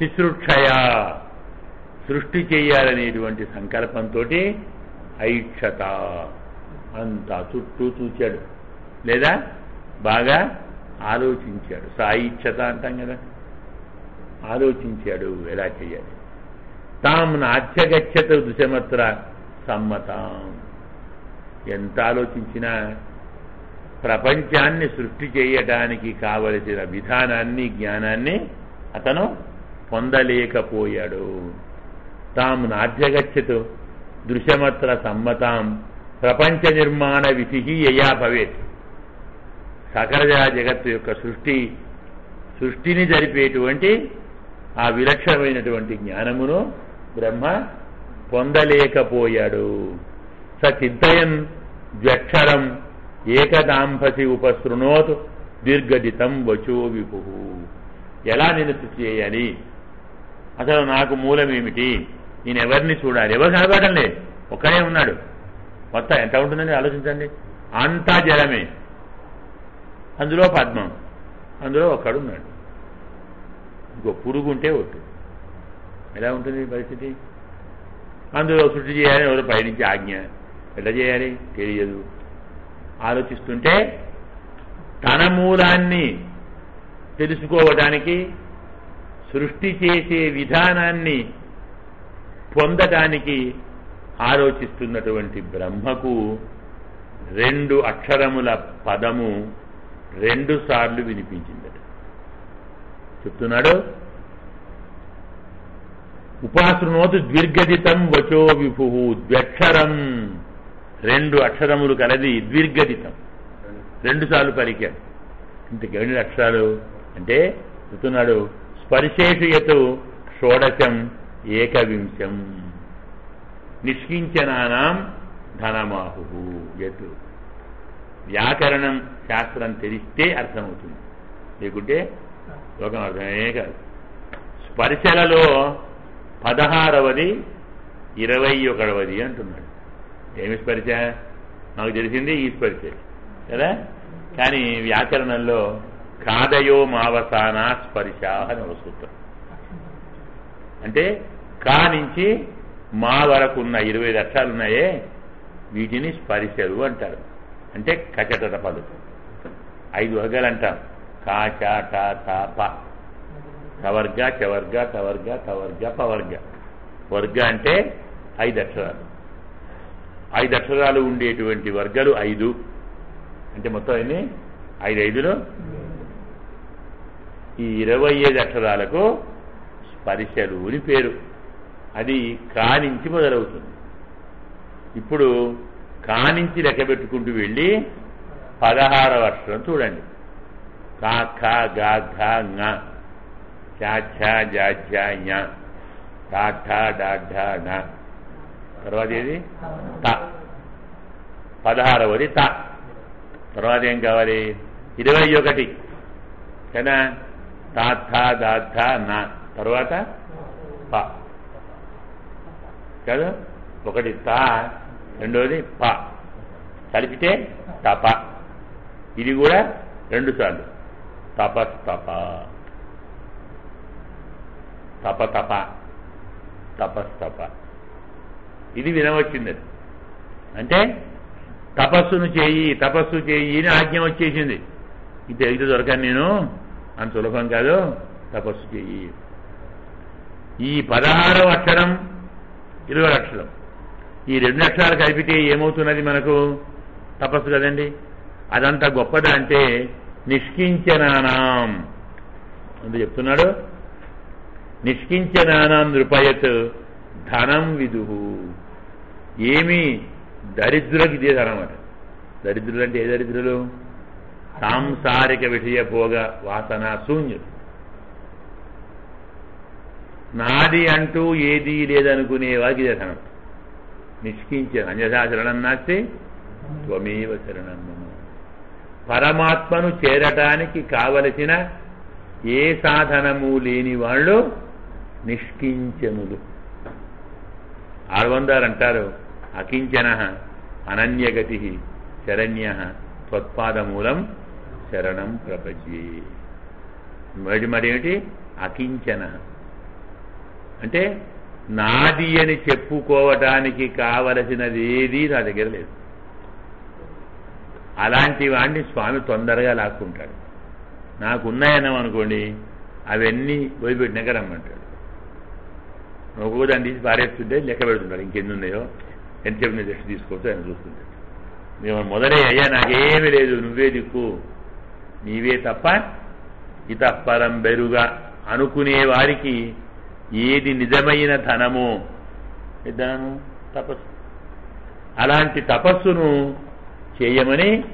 శుశ్రుక్షయా సృష్టి చేయాలనేటువంటి సంకల్పంతో ఐక్షత. అంతా చుట్టూ చూచాడు. లేదా? బాగా ఆలోచించాడు. సాయిచ్ఛత అంటాం కదా? ఆలోచించాడు ఎలా చేయాలి? తాం నాట్యగచ్చత దుశమత్ర సమ్మతాం. ఎంత ఆలోచించినా ప్రపంచాన్ని సృష్టి చేయడానికి కావలసిన విధానాన్ని జ్ఞానాన్ని అతను పొందలేకపోయాడు. తాం నాధ్యగచ్చతు దృశ్యమత్ర సమ్మతాం. ప్రపంచ నిర్మాణ విధి యయా భవేత్. సకల జగత్తు యొక్క సృష్టి సృష్టిని జరిపేటువంటి ఆ విలక్షణమైనటువంటి జ్ఞానమును బ్రహ్మ పొందలేకపోయాడు. స చింతయన్ ద్వక్షరం ఏకదాంభసి ఉపశృణోత్ దీర్ఘదితం వచో విపు ఎలా నేను చేయాలి? అసలు నాకు మూలమేమిటి? నేను ఎవరిని చూడాలి? ఎవరు కనపడటం లేదు ఒక్కడే ఉన్నాడు. మొత్తం ఎంత ఉంటుందని ఆలోచించండి. అంతా జలమే. అందులో పద్మం. అందులో ఒక్కడున్నాడు. ఇంకో పురుగు ఉంటే ఒట్టు. ఎలా ఉంటుంది పరిస్థితి? అందులో సృష్టి చేయాలి ఎవరు పయనించి ఆజ్ఞ ఎట్లా చేయాలి? తెలియదు. ఆలోచిస్తుంటే తన మూలాన్ని తెలుసుకోవడానికి సృష్టి చేసే విధానాన్ని పొందటానికి ఆలోచిస్తున్నటువంటి బ్రహ్మకు రెండు అక్షరముల పదము రెండు సార్లు వినిపించిందట. చెప్తున్నాడు? ఉపాసృణోతు ద్విర్గదితం వచో విభు ద్వక్షరం రెండు అక్షరములు కలది ద్విర్గదితం రెండు సార్లు పలికాడు. ఇంతకు అక్షరాలు? అంటే చెప్తున్నాడు స్పర్శేషు యతు షోడశం ఏకవింశం. నిష్కించనానాం ధనమాహు ఎటు వ్యాకరణం శాస్త్రం తెలిస్తే అర్థమవుతుంది. లేకుంటే లోకం అర్థమే కాదు. స్పర్శలలో పదహారవది ఇరవై ఒకటవది అంటున్నాడు. ఏమి స్పర్శ? నాకు తెలిసింది ఈ స్పర్శ. కదా? కానీ వ్యాకరణంలో కాదయో మావసానా స్పర్శ అని ఒక సూత్రం. అంటే కా నుంచి మా వరకు ఉన్న ఇరవై అక్షరాలు ఉన్నాయే వీటిని స్పర్శలు అంటారు. అంటే కచటట పలు ఐదు వర్గాలు అంటాం. కా చా టా తా ప. కవర్గ చవర్గ కవర్గ కవర్గ పవర్గ. వర్గ అంటే ఐదు అక్షరాలు. ఐదు అక్షరాలు ఉండేటువంటి వర్గాలు ఐదు. అంటే మొత్తం ఎన్ని? ఐదు ఐదులో? ఈ ఇరవై ఐదు అక్షరాలకు స్పరిశలు అని పేరు. అది కానించి మొదలవుతుంది. ఇప్పుడు కానించి లెక్క పెట్టుకుంటూ వెళ్ళి పదహారవ అక్షరం చూడండి. కా ఖ గా ఘ ङ చా ఛ జా ఝ ఞ. ఠ డా ఢ తర్వాత ఏది? త. పదహారవది త. తర్వాత ఏం కావాలి? ఇరవై ఒకటి. కదా తా దా థ నా తర్వాత ప. కాదు? ఒకటి తా రెండోది ప. కలిపితే తప. ఇది కూడా రెండు సార్లు. తపస్తప తప. తప తపస్తప ఇది వినవచ్చింది. అది. అంటే తపస్సును చేయి తపస్సు చేయి అని ఆజ్ఞ వచ్చేసింది. ఇది తెలిగితే దొరకను నేను. అంత సులభం కాదు. తపస్సు చేయి. ఈ పదహారవ అక్షరం ఇరవై లక్షలు. ఈ రెండు లక్షలు కలిపితే ఏమవుతున్నది మనకు? తపస్సు కదండి. అదంతా గొప్పదా అంటే నిష్కించనానాం. అని చెప్తున్నాడు. నిష్కించనానాం నృపయత్ ధనం విదుహు. ఏమి దరిద్రులకు ఇదే ధనం అట దరిద్రులు అంటే ఏ దరిద్రులు? సాంసారిక విషయ భోగ వాసన శూన్యుడు నాది అంటూ ఏదీ లేదనుకునే వారికి ఇదే ధనం నిష్కించిన అన్యథా శరణం నాస్తే త్వమేవ శరణం పరమాత్మను చేరటానికి కావలసిన ఏ సాధనము లేని వాళ్ళు నిష్కించనులు. ఆళ్వందారు అంటారు అకించన అనన్యగతి శరణ్య త్వత్పాదమూలం శరణం ప్రపజ్యే. మరి మరేమిటి అకించన. అంటే నాది అని చెప్పుకోవటానికి కావలసినది ఏది నా దగ్గర లేదు. అలాంటి వాడిని స్వామి తొందరగా లాక్కుంటాడు. నాకున్నాయన్నాం అనుకోండి అవన్నీ వదిలిపెట్టినాక రమ్మంటాడు. ఒక్కొక్క దాన్ని తీసి పారేస్తుంటే లెక్క పెడుతుంటాడు ఇంకెన్ని ఉన్నాయో ఎంతసేపు నేను రెస్ట్ తీసుకోవచ్చు ఆయన చూస్తుంటాడు. మేము మొదలే అయ్యా నాకేమీ లేదు నువ్వే దిక్కు. నీవే తప్ప ఇతపరం బెరుగా అనుకునే వారికి ఏది నిజమైన ధనము? ఏ ధనము తపస్సు. అలాంటి తపస్సును చేయమని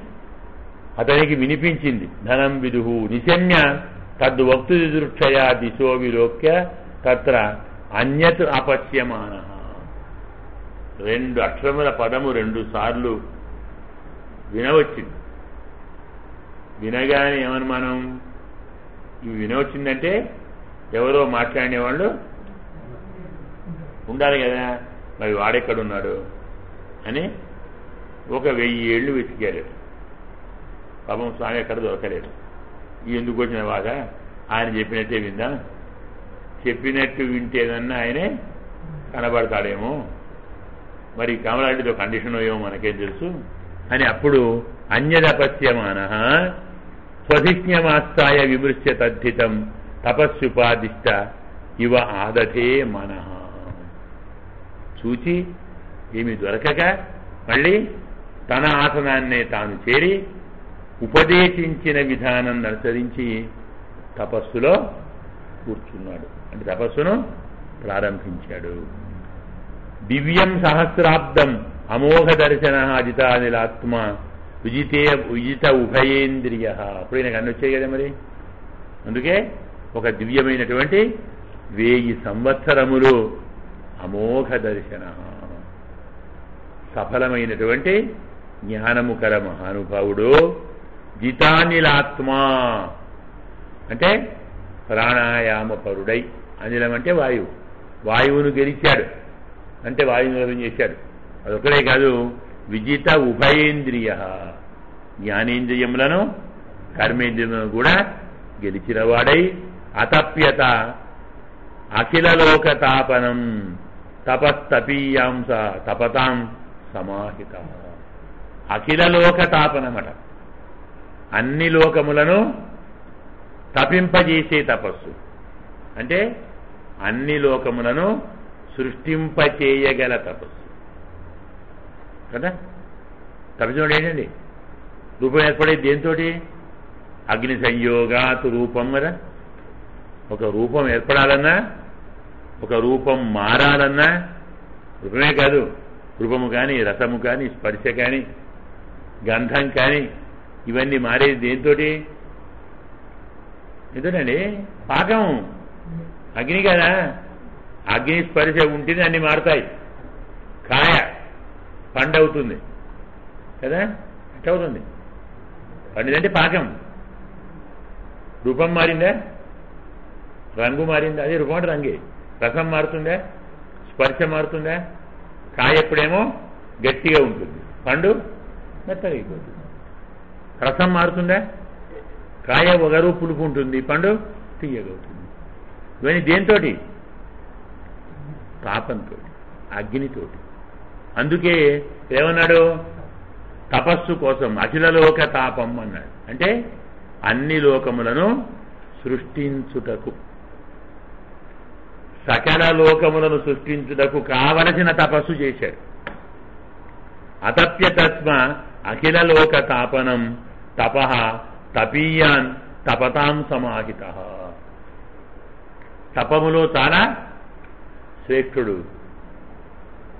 అతనికి వినిపించింది. ధనం విదుహు నిశమ్య తద్వక్తు దృక్షయా దిశో విలోక్య తత్ర అన్యత్ అపశ్యమాన. రెండు అక్షరముల పదము రెండు సార్లు వినవచ్చింది. వినగానే ఏమని మనం ఇవి వినవచ్చిందంటే ఎవరో మాట్లాడేవాళ్ళు ఉండాలి కదా మరి వాడెక్కడున్నాడు అని ఒక వెయ్యి ఏళ్ళు వెతికారు. పాపం స్వామి ఎక్కడ దొరకలేదు. ఎందుకు వచ్చిన బాధ? ఆయన చెప్పినట్టే విందాం? చెప్పినట్టు వింటేదన్నా ఆయనే కనబడతాడేమో. మరి కమలాంటిదో కండిషన్ ఏమో మనకేం తెలుసు? అని అప్పుడు అన్యదపత్యమాన స్వధిజ్ఞమాస్తాయ విమృశ్య తద్ధితం తపస్సుపాదిష్ట ఇవ ఆదతే మన. చూచి ఏమి దొరకక మళ్ళీ తన ఆసనాన్నే తాను చేరి ఉపదేశించిన విధానం అనుసరించి తపస్సులో కూర్చున్నాడు. అంటే తపస్సును ప్రారంభించాడు. దివ్యం సహస్రాబ్దం అమోఘ దర్శన అజితానిలాత్మ విజితే విజిత ఉభయేంద్రియ. అప్పుడు నాకు అన్ని వచ్చాయి కదా మరి? అందుకే ఒక దివ్యమైనటువంటి వేయి సంవత్సరములు అమోఘ దర్శన. సఫలమైనటువంటి జ్ఞానముకర మహానుభావుడు జితానిలాత్మా అంటే ప్రాణాయామ పరుడై అనిలం అంటే వాయువు. వాయువును గెలిచాడు. అంటే వాయువు నిలవం చేశాడు. అదొకడే కాదు విజిత ఉభయేంద్రియ. జ్ఞానేంద్రియములను కర్మేంద్రియములను కూడా గెలిచిన వాడై అతప్యత అఖిలలోక తాపనం తపస్తపీయాంస తపతాం సమాహిత. అఖిలలోక తాపనమట. అన్ని లోకములను తపింపజేసే తపస్సు. అంటే అన్ని లోకములను సృష్టింపచేయగల తపస్సు. కదా? తపస్సు ఏంటండి? రూపం ఏర్పడే దేనితోటి? అగ్ని సంయోగాత్ రూపం కదా? ఒక రూపం ఏర్పడాలన్నా ఒక రూపం మారాలన్నా రూపమే కాదు రూపము కానీ రసము కానీ స్పర్శ కానీ గంధం కానీ ఇవన్నీ మారేది దేనితోటి? ఎందుకండి పాకం. అగ్ని కదా. అగ్ని స్పర్శ ఉంటేనే అన్ని మారుతాయి. కాయ పండు అవుతుంది. కదా? ఎట్లా అవుతుంది పండిదంటే పాకం. రూపం మారిందా? రంగు మారింది. అది రూపం రంగే. రసం మారుతుందా స్పర్శ మారుతుందా కాయ ఎప్పుడేమో గట్టిగా ఉంటుంది. పండు మెత్తగైపోతుంది. రసం మారుతుందా కాయ ఒకరు పులుపు ఉంటుంది. పండు తీయగవుతుంది ఇవన్నీ దేంతో తాపంతో అగ్నితోటి. అందుకే ఏమన్నాడు? తపస్సు కోసం అఖిలలోక తాపం అన్నాడు. అంటే అన్ని లోకములను సృష్టించుటకు. సకల లోకములను సృష్టించుటకు కావలసిన తపస్సు చేశాడు. అతప్య తస్మ అఖిల లోక తాపనం తప తపీయాన్ తపతాం సమాహిత. తపములో చాలా శ్రేష్ఠుడు.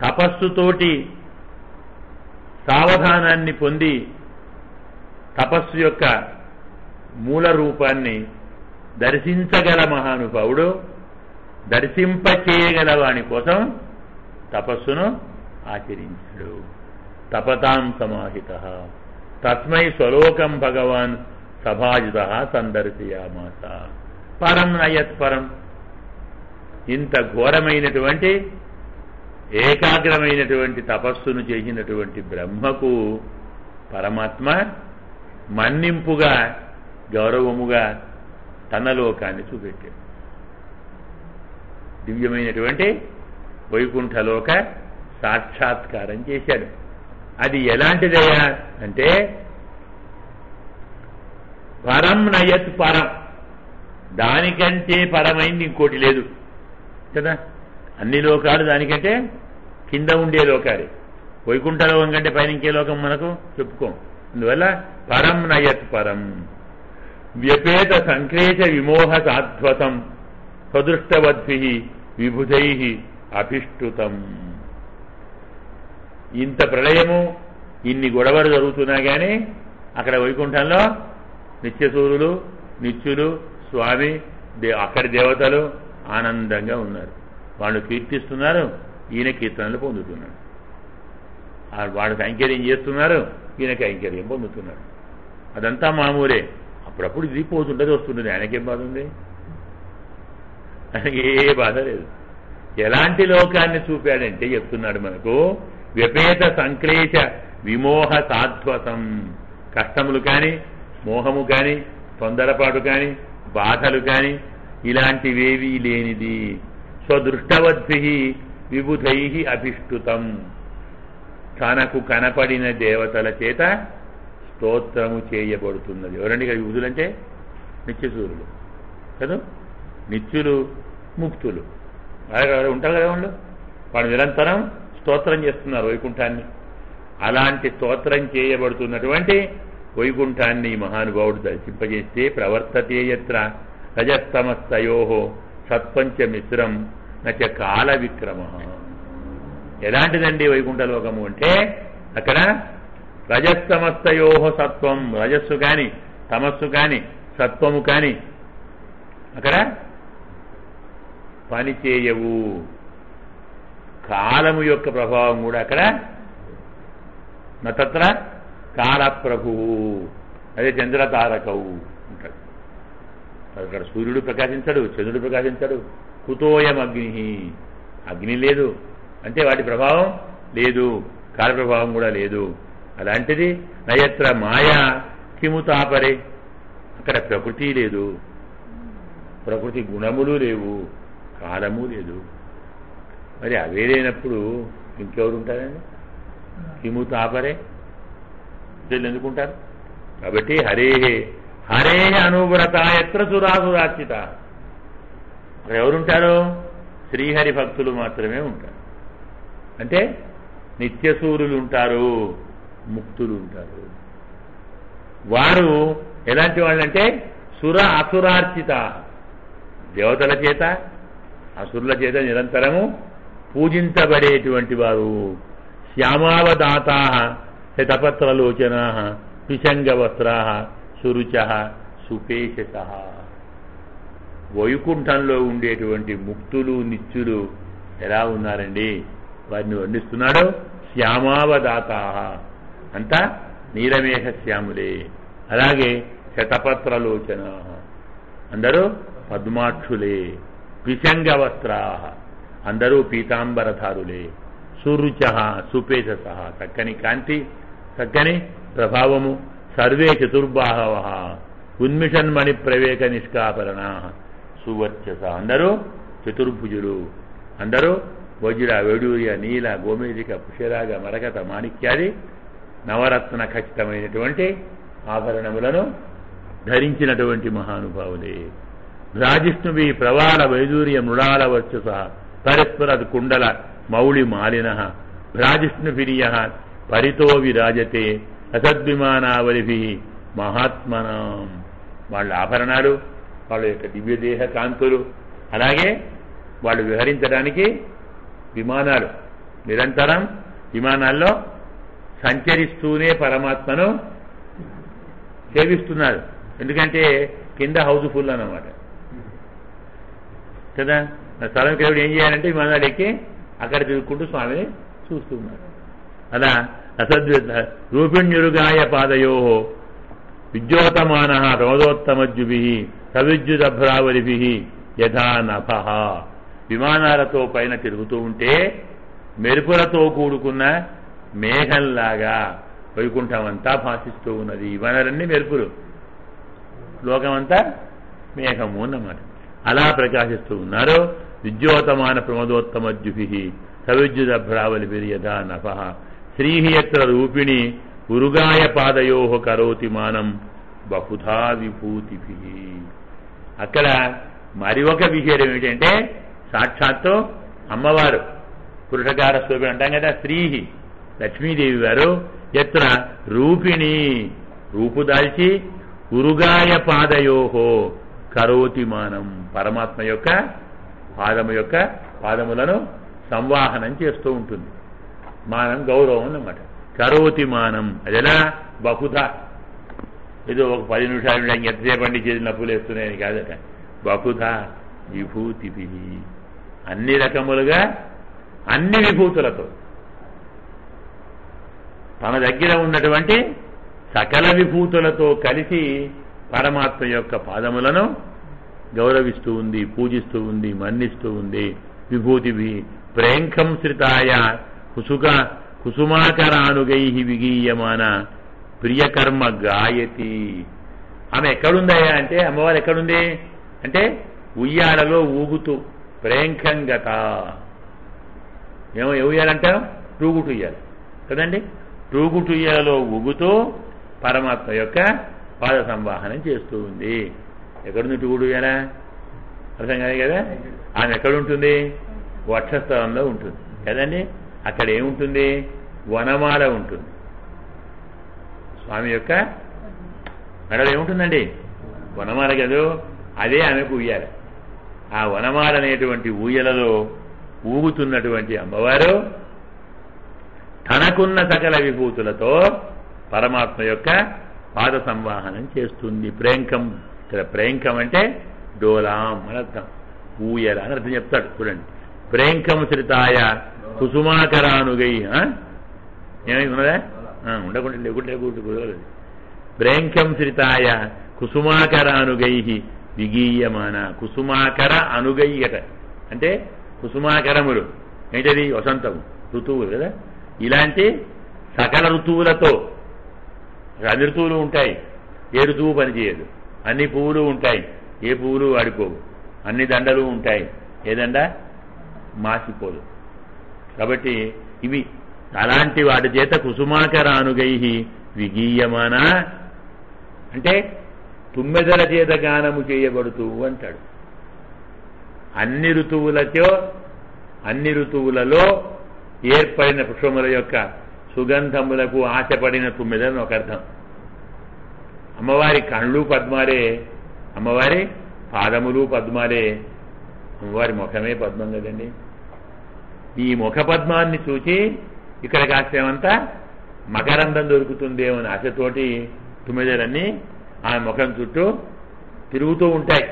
తపస్సుతోటి సావధానాన్ని పొంది తపస్సు యొక్క మూల రూపాన్ని దర్శించగల మహానుభావుడు దర్శింపచేయగల వాని కోసం తపస్సును ఆచరించాడు. తపతాం సమాహిత. తస్మై స్వలోకం భగవాన్ సభాజిత సందర్శయామాస. పరం నయత్ పరం. ఇంత ఘోరమైనటువంటి ఏకాగ్రమైనటువంటి తపస్సును చేసినటువంటి బ్రహ్మకు పరమాత్మ మన్నింపుగా గౌరవముగా తన లోకాన్ని చూపెట్టాడు. దివ్యమైనటువంటి వైకుంఠలోక సాక్షాత్కారం చేశాడు. అది ఎలాంటిదయ్యా అంటే పరం నయత్ పరం. దానికంటే పరమైంది ఇంకోటి లేదు. కదా? అన్ని లోకాలు దానికంటే కింద ఉండే లోకాలే. వైకుంఠలోకం కంటే పైన ఇంకే లోకం మనకు చెప్పుకోం. అందువల్ల పరం నయత్ పరం. వ్యపేత సంక్లేశ విమోహ సాధ్వతం. సదృష్టవద్భి విభుధై అభిష్టుతం. ఇంత ప్రళయము ఇన్ని గొడవలు జరుగుతున్నా కానీ అక్కడ వైకుంఠంలో నిత్యసూరులు నిత్యులు స్వామి అక్కడి దేవతలు ఆనందంగా ఉన్నారు. వాళ్ళు కీర్తిస్తున్నారు ఈయన కీర్తనలు పొందుతున్నాడు వాళ్ళు కైంకర్యం చేస్తున్నారు ఈయన కైంకర్యం పొందుతున్నాడు అదంతా మామూలే. అప్పుడప్పుడు ఇది పోతుంటుంది వస్తుంటుంది. ఆయనకేం బాధ ఉంది? ఏ బాధ లేదు. ఎలాంటి లోకాన్ని చూపాడంటే చెప్తున్నాడు మనకు వ్యపేత సంక్లేశ విమోహ సాధ్వసం. కష్టములు కానీ మోహము కానీ తొందరపాటు కానీ బాధలు కానీ ఇలాంటివేవీ లేనిది. స్వదృష్టవద్భి విబుధై అభిష్టుతం. తనకు కనపడిన దేవతల చేత స్తోత్రము చేయబడుతున్నది. ఎవరండి ఇక్కడ విభుధులంటే నిత్యసూరులు కదా? నిత్యులు ముక్తులు. అలాగే ఉంటారు కదా వాళ్ళు? వాళ్ళు నిరంతరం స్తోత్రం చేస్తున్నారు వైకుంఠాన్ని. అలాంటి స్తోత్రం చేయబడుతున్నటువంటి వైకుంఠాన్ని మహానుభావుడు దర్శింపజేస్తే ప్రవర్తతే యత్ర రజస్తమస్తయో సత్పంచమిశ్రం నచ కాల విక్రమ. ఎలాంటిదండి వైకుంఠ లోకము అంటే? అక్కడ రజస్తమస్తయో సత్వం రజస్సు కాని తమస్సు కాని సత్వము కాని అక్కడ పని చేయవు కాలము యొక్క ప్రభావం కూడా అక్కడ నత్ర కాలప్రభువు. అదే చంద్రతారకవు అంటాడు. అక్కడ సూర్యుడు ప్రకాశించడు చంద్రుడు ప్రకాశించడు. కుతోయం అగ్ని అగ్ని లేదు. అంటే వాటి ప్రభావం లేదు. కాల ప్రభావం కూడా లేదు. అలాంటిది నయత్ర మాయా కిము తాపరే. అక్కడ ప్రకృతి లేదు. ప్రకృతి గుణములు లేవు. కాలము లేదు. మరి అవే లేనప్పుడు ఇంకెవరు ఉంటారండి కిము తాపరే? వీళ్ళు ఎందుకుంటారు? కాబట్టి హరే హరే అనువ్రత ఎత్ర సురాసురార్చిత అక్కడ ఎవరుంటారు? శ్రీహరి భక్తులు మాత్రమే ఉంటారు. అంటే నిత్యసూరులు ఉంటారు ముక్తులు ఉంటారు. వారు ఎలాంటి వాళ్ళంటే సుర అసురార్చిత. దేవతల చేత అసురుల చేత నిరంతరము పూజించబడేటువంటి వారు. శ్యామావదాతా శతపత్రలోచనా పిశంగవస్త్రా సురుచ సుపేషిత వైకుంఠంలో ఉండేటువంటి ముక్తులు నిత్యులు ఎలా ఉన్నారండి? వారిని వర్ణిస్తున్నాడు శ్యామావదాతా అంతా నీలమేఘ శ్యాములే. అలాగే శతపత్రలోచన అందరూ పద్మాక్షులే. పిశంగవస్త్రా అందరూ పీతాంబరధారులే. సురుచ సుపేశస చక్కని కాంతి చక్కని ప్రభావము. సర్వే చతుర్బాహవ ఉన్మిషన్మణి ప్రవేక నిష్కాపరణ సువర్చస. అందరూ చతుర్భుజులు. అందరూ వజ్ర వెడూర్య నీల గోమేదిక పుషరాగ మరకత మాణిక్యాది నవరత్న ఖచ్చితమైనటువంటి ఆభరణములను ధరించినటువంటి మహానుభావులే. భ్రాజిష్ణువి ప్రవాళ వైదూర్య మృడాల వర్చస. పరస్పర కుండల మౌళి మాలిన. భ్రాజిష్ణుభిరియ పరితో విరాజతే. అసద్విమానావలిభి. మహాత్మనం. వాళ్ళ ఆభరణాలు వాళ్ళ యొక్క దివ్యదేహ కాంతులు. అలాగే వాళ్ళు విహరించడానికి విమానాలు. నిరంతరం విమానాల్లో సంచరిస్తూనే పరమాత్మను సేవిస్తున్నారు. ఎందుకంటే కింద హౌస్ఫుల్ అన్నమాట. కదా? స్థలం కేవుడు ఏం చేయాలంటే విమానాలు ఎక్కి అక్కడ తిరుగుకుంటూ స్వామిని చూస్తున్నారు అలా అసద్వి రూపిణ్యురుగాయ పాదయో విద్యోతమాన రోదోత్తమజ్జుభి సవిద్యుదభ్రావలిభి యథా నభ విమానాలతో పైన తిరుగుతూ ఉంటే మెరుపులతో కూడుకున్న మేఘంలాగా వైకుంఠమంతా భాషిస్తూ ఉన్నది. విమానాలన్నీ మెరుపులు. లోకమంతా మేఘము అన్నమాట. అలా ప్రకాశిస్తూ ఉన్నారు. విద్యోతమాన ప్రమదోత్తమద్యుభి సవిద్యుదభ్రావలిభి యథా నభ శ్రీహి ఎత్ర రూపిణి ఉరుగాయ పాదయో కరోతి మానం బహుధా విభూతిభి. అక్కడ మరి ఒక విషయం ఏమిటంటే సాక్షాత్తు అమ్మవారు పురుషకార స్వరూపిణి అంటాం కదా స్త్రీహి లక్ష్మీదేవి వారు ఎత్ర రూపిణి రూపుదాల్చి ఉరుగాయ పాదయోహో కరోతి మానం. పరమాత్మ యొక్క పాదము యొక్క పాదములను సంవాహనం చేస్తూ ఉంటుంది. మానం గౌరవం అన్నమాట. కరోతి మానం. అదెలా బహుధ. ఏదో ఒక పది నిమిషాలు ఉండే ఎంతసేపు అండి చేసి నప్పులు వేస్తున్నాయని కాదట. బహుధ విభూతి అన్ని రకములుగా అన్ని విభూతులతో. తన దగ్గర ఉన్నటువంటి సకల విభూతులతో కలిసి పరమాత్మ యొక్క పాదములను గౌరవిస్తూ ఉంది పూజిస్తూ ఉంది మన్నిస్తూ ఉంది. విభూతి ప్రేంఖం శ్రితాయ కుసుక కుసుమాకరానుగై విగీయమాన ప్రియకర్మ గాయతి. ఆమె ఎక్కడుందయ్యా అంటే అమ్మవారు ఎక్కడుంది? అంటే ఉయ్యాలలో ఊగుతూ ప్రేంఖంగత. ఏమో ఏ ఉయ్యాలంటాం? టూగుటు ఉయ్యాలి కదండి? టూగుటు ఉయ్యాలలో ఊగుతూ పరమాత్మ యొక్క పాద సంవాహనం చేస్తూ ఉంది. ఎక్కడుంది టూగుడు ఉయ్యాలా అర్థం కాదు? కదా ఆమె ఎక్కడుంటుంది? వక్షస్థలంలో ఉంటుంది. కదండి? అక్కడ ఏముంటుంది? వనమాల ఉంటుంది. స్వామి యొక్క మెడలో ఏముంటుందండి? వనమాల కదూ? అదే ఆమెకు ఉయ్యాలి. ఆ వనమాల అనేటువంటి ఊయలలో ఊగుతున్నటువంటి అమ్మవారు తనకున్న సకల విభూతులతో పరమాత్మ యొక్క పాద సంవాహనం చేస్తుంది. ప్రేంకం ఇక్కడ ప్రేంకం అంటే డోలాం అని అర్థం. ఊయల అని అర్థం చెప్తాడు. చూడండి. ప్రేంకం శ్రితాయ కుసుమాకరానుగై ఆ? ఏమై ఉన్నదా? ఉండకుండా లేకుంటే కుదరదు. ప్రేంకం శ్రితాయ కుసుమాకరానుగై విగీయమాన. కుసుమాకర అనుగయ్యట అంటే కుసుమాకరములు. ఏంటది? వసంతము. ఋతువులు కదా? ఇలాంటి సకల ఋతువులతో అన్ని ఋతువులు ఉంటాయి. ఏ ఋతువు పనిచేయదు. అన్ని పువ్వులు ఉంటాయి. ఏ పువ్వులు వాడిపోవు అన్ని దండలు ఉంటాయి. ఏదండ మాసిపోదు. కాబట్టి ఇవి అలాంటి వాటి చేత కుసుమాకరానుగై విగీయమాన. అంటే తుమ్మెదల చేత గానము చేయబడుతూ అంటాడు. అన్ని ఋతువులతో అన్ని ఋతువులలో ఏర్పడిన పుష్పముల యొక్క సుగంధములకు ఆశపడిన తుమ్మెదని ఒక అర్థం. అమ్మవారి కళ్ళు పద్మాలే అమ్మవారి పాదములు పద్మాలే అమ్మవారి ముఖమే పద్మం కదండి. ఈ ముఖ పద్మాన్ని చూచి ఇక్కడ కాసేమంతా మకరందం దొరుకుతుందేమో అని ఆశతోటి తుమ్మెదలన్నీ ఆమె ముఖం చుట్టూ తిరుగుతూ ఉంటాయి.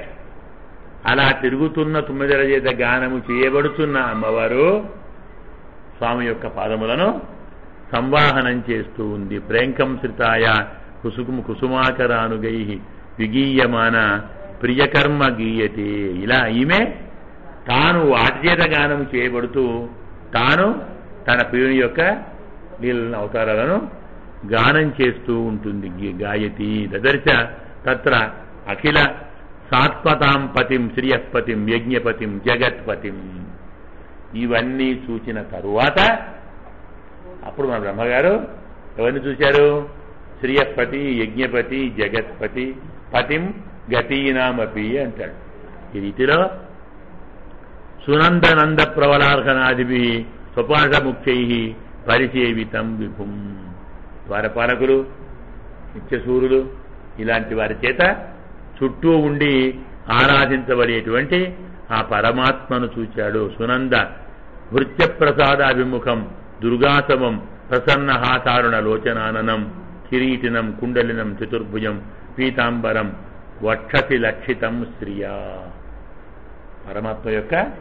అలా తిరుగుతున్న తుమ్మెదల చేత గానము చేయబడుతున్న అమ్మవారు స్వామి యొక్క పాదములను సంవాహనం చేస్తూ ఉంది. ప్రేంకంశ్రితాయ కుసుకుమ కుసుమాకరానుగై విగీయమాన ప్రియకర్మ గీయతే. ఇలా ఈమె తాను వాటి గానం చేయబడుతూ తాను తన ప్రియుని యొక్క లీలను అవతారాలను గానం చేస్తూ ఉంటుంది. గాయతి దదర్శ తత్ర అఖిల సాత్వతాం పతిం శ్రియపతిం యజ్ఞపతిం జగత్పతిం. ఇవన్నీ చూచిన తరువాత అప్పుడు మన బ్రహ్మగారు ఎవరిని చూశారు? శ్రియపతి యజ్ఞపతి జగత్పతి పతిం గతీనామపి అంటాడు. ఈ రీతిలో సునందనంద ప్రవలార్హనాదిభి స్వపాఠముఖ్యై పరిసేవితం విభుం. ద్వారపాలకులు నిత్యసూరులు ఇలాంటి వారి చేత చుట్టూ ఉండి ఆరాధించబడేటువంటి ఆ పరమాత్మను చూచాడు సునంద. భృత్యప్రసాదాభిముఖం అభిముఖం ప్రసన్న ప్రసన్నహాసారుణ లోచనాననం కిరీటినం కుండలినం చతుర్భుజం పీతాంబరం వక్షసి లక్షితం శ్రియా. పరమాత్మ యొక్క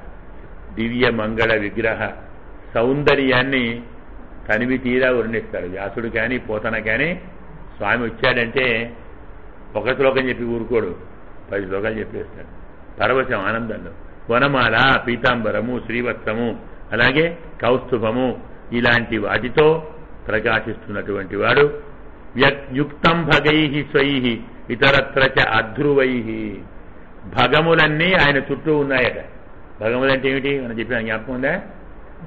దివ్య మంగళ విగ్రహ సౌందర్యాన్ని తనివి తీరా వర్ణిస్తారు వ్యాసుడు కానీ పోతన కానీ స్వామి వచ్చాడంటే ఒక శ్లోకం చెప్పి ఊరుకోడు. పది శ్లోకాలు చెప్పేస్తాడు. పరవశం ఆనందంలో. వనమాల పీతాంబరము శ్రీవత్సము అలాగే కౌస్తుభము ఇలాంటి వాటితో ప్రకాశిస్తున్నటువంటి వాడు. యుక్తం భగై స్వై ఇతరత్ర అధ్రువై భగములన్నీ ఆయన చుట్టూ ఉన్నాయట. భగములంటే ఏమిటి? మనం చెప్పిన జ్ఞాపకం ఉందా?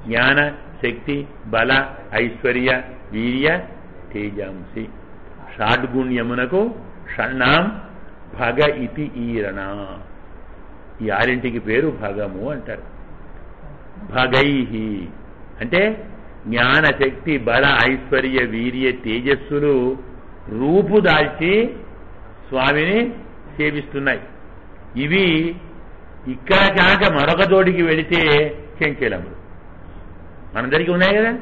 జ్ఞాన శక్తి బల ఐశ్వర్య వీర్య తేజాంసి షాడ్గుణ్యమునకు షణ్ణాం భగ ఇతి ఈరణ. ఈ ఆరింటికి పేరు భగము అంటారు. భగైహి. అంటే జ్ఞాన శక్తి బల ఐశ్వర్య వీర్య తేజస్సులు రూపు దాల్చి స్వామిని సేవిస్తున్నాయి. ఇవి ఇక్కడ కాక మరొక తోటికి వెళితే చెంచలములు మనందరికీ ఉన్నాయి కదా?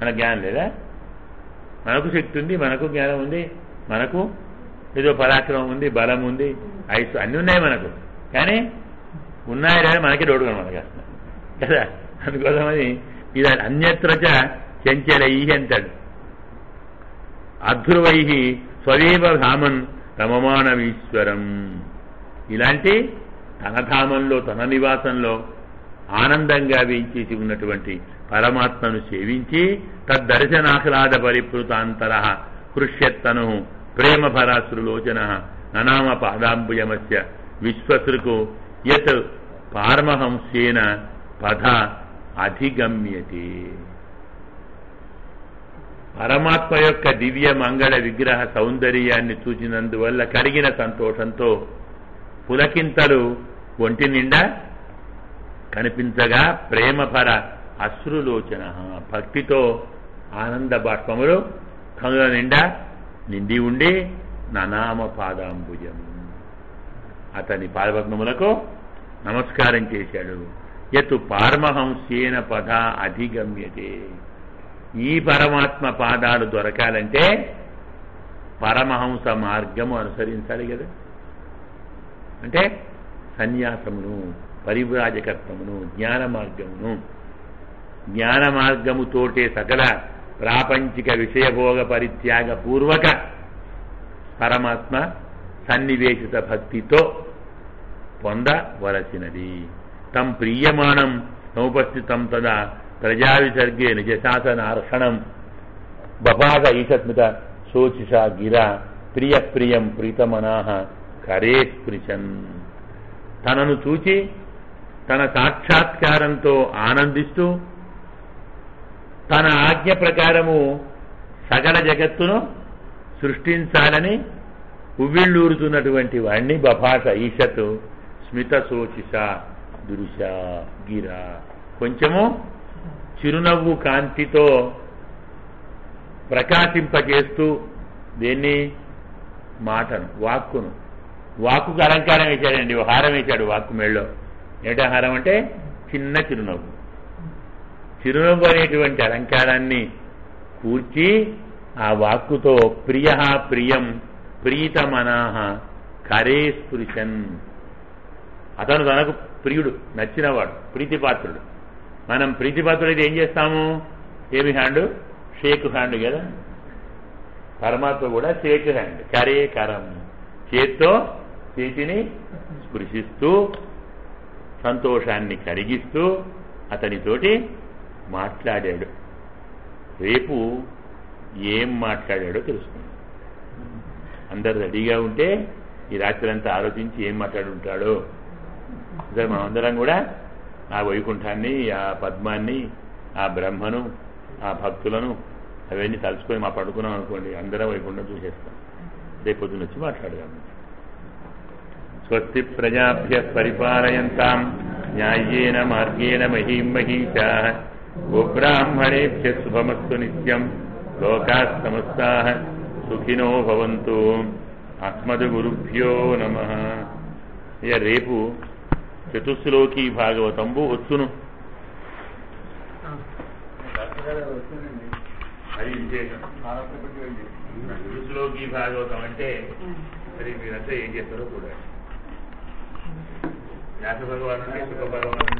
మన జ్ఞానం లేదా? మనకు శక్తి ఉంది మనకు జ్ఞానం ఉంది మనకు ఏదో పరాక్రమం ఉంది బలం ఉంది ఐసు అన్నీ ఉన్నాయి మనకు. కానీ ఉన్నాయి కానీ మనకి డోడు కనబడగా కదా? అందుకోసమని ఇది అన్యత్రచ చెంచలై అంటాడు అధ్రువై స్వదేవ ధామన్ రమమానవీశ్వరం. ఇలాంటి తన ధామంలో తన నివాసంలో ఆనందంగా వేయించేసి ఉన్నటువంటి పరమాత్మను సేవించి తద్దర్శనాహ్లాద పరిపృతాంతర కృష్యత్తను ప్రేమ పరాశ్రులోచన ననామ పాదాంబుజమస్య విశ్వసృకు యత్ పార్మహంస్యేన పథ అధిగమ్యతే. పరమాత్మ యొక్క దివ్య మంగళ విగ్రహ సౌందర్యాన్ని చూచినందువల్ల కరిగిన సంతోషంతో పులకింతలు ఒంటి నిండా కనిపించగా ప్రేమపర అశ్రులోచన భక్తితో ఆనంద బాష్పములు కనుల నిండా నిండి ఉండి ననామ పాదాంబుజం అతని పాదపద్మములకు నమస్కారం చేశాడు. ఎత్తు పారమహంసేన పద అధిగమ్యతే. ఈ పరమాత్మ పాదాలు దొరకాలంటే పరమహంస మార్గము అనుసరించాలి కదా. అంటే సన్యాసమును పరివ్రాజకత్వమును జ్ఞాన మార్గమును. జ్ఞాన మార్గముతోటే సకల ప్రాపంచిక విషయభోగ పరిత్యాగ పూర్వక పరమాత్మ సన్నివేశిత భక్తితో పొందవలసినది. తం ప్రీయమాణం సముపస్థితం తదా ప్రజావిసర్గే నిజశాసనార్హణం. బపాద ఈషత్మిత శోచిష గిరా ప్రియ ప్రియం ప్రీతమనాహ కరే స్పృశన్ తనను చూచి తన సాక్షాత్కారంతో ఆనందిస్తూ తన ఆజ్ఞ ప్రకారము సకల జగత్తును సృష్టించాలని ఉవ్విళ్ళూరుతున్నటువంటి వాణ్ణి బభాష ఈషత్ స్మిత శోచిష. దురుష గిర కొంచెము చిరునవ్వు కాంతితో ప్రకాశింపజేస్తూ దేన్ని? మాటను వాక్కును. వాక్కుకు అలంకారం వేశాడండి హారం వేశాడు వాక్కు మెళ్ళో. ఏమిటి హారం అంటే? చిన్న చిరునవ్వు. చిరునవ్వు అనేటువంటి అలంకారాన్ని కూర్చి ఆ వాక్కుతో ప్రియ ప్రియం ప్రీతమనాహ కరే స్పృశన్. అతను తనకు ప్రియుడు నచ్చినవాడు ప్రీతిపాత్రుడు. మనం ప్రీతిపాత్రుడైతే ఏం చేస్తాము? ఏమి హ్యాండ్? షేక్ హ్యాండ్ కదా. పరమాత్మ కూడా షేక్ హ్యాండ్. కరే కరం. చేత్తో చేతిని స్పృశిస్తూ సంతోషాన్ని కలిగిస్తూ అతనితోటి మాట్లాడాడు. రేపు ఏం మాట్లాడాడో తెలుసుకుందాం. అందరు రెడీగా ఉంటే ఈ రాత్రి అంతా ఆలోచించి ఏం మాట్లాడుంటాడో మనమందరం కూడా ఆ వైకుంఠాన్ని ఆ పద్మాన్ని ఆ బ్రహ్మను ఆ భక్తులను అవన్నీ తలుచుకొని మా పడుకున్నాం అనుకోండి అందరం వైకుంఠం చూసేస్తాం. రేపు పొద్దున్న వచ్చి మాట్లాడదాం. స్వస్తి ప్రజాభ్య పరిపాలయంతాం. న్యాయేన మార్గేణ మహీం మహీష గోబ్రాహ్మణేభ్య శుభమస్తు నిత్యం. లోకా సమస్తా సుఖినో భవంతు. అస్మద్ గురుభ్యో నమ. ఇక రేపు చతుశ్లోకి భాగవతంబు వచ్చును. అది చతుశ్లోకి భాగవతం అంటే మరి మీరంతా ఏం చేస్తారో చూడండి వ్యాస భగవాను సుఖ భగవాను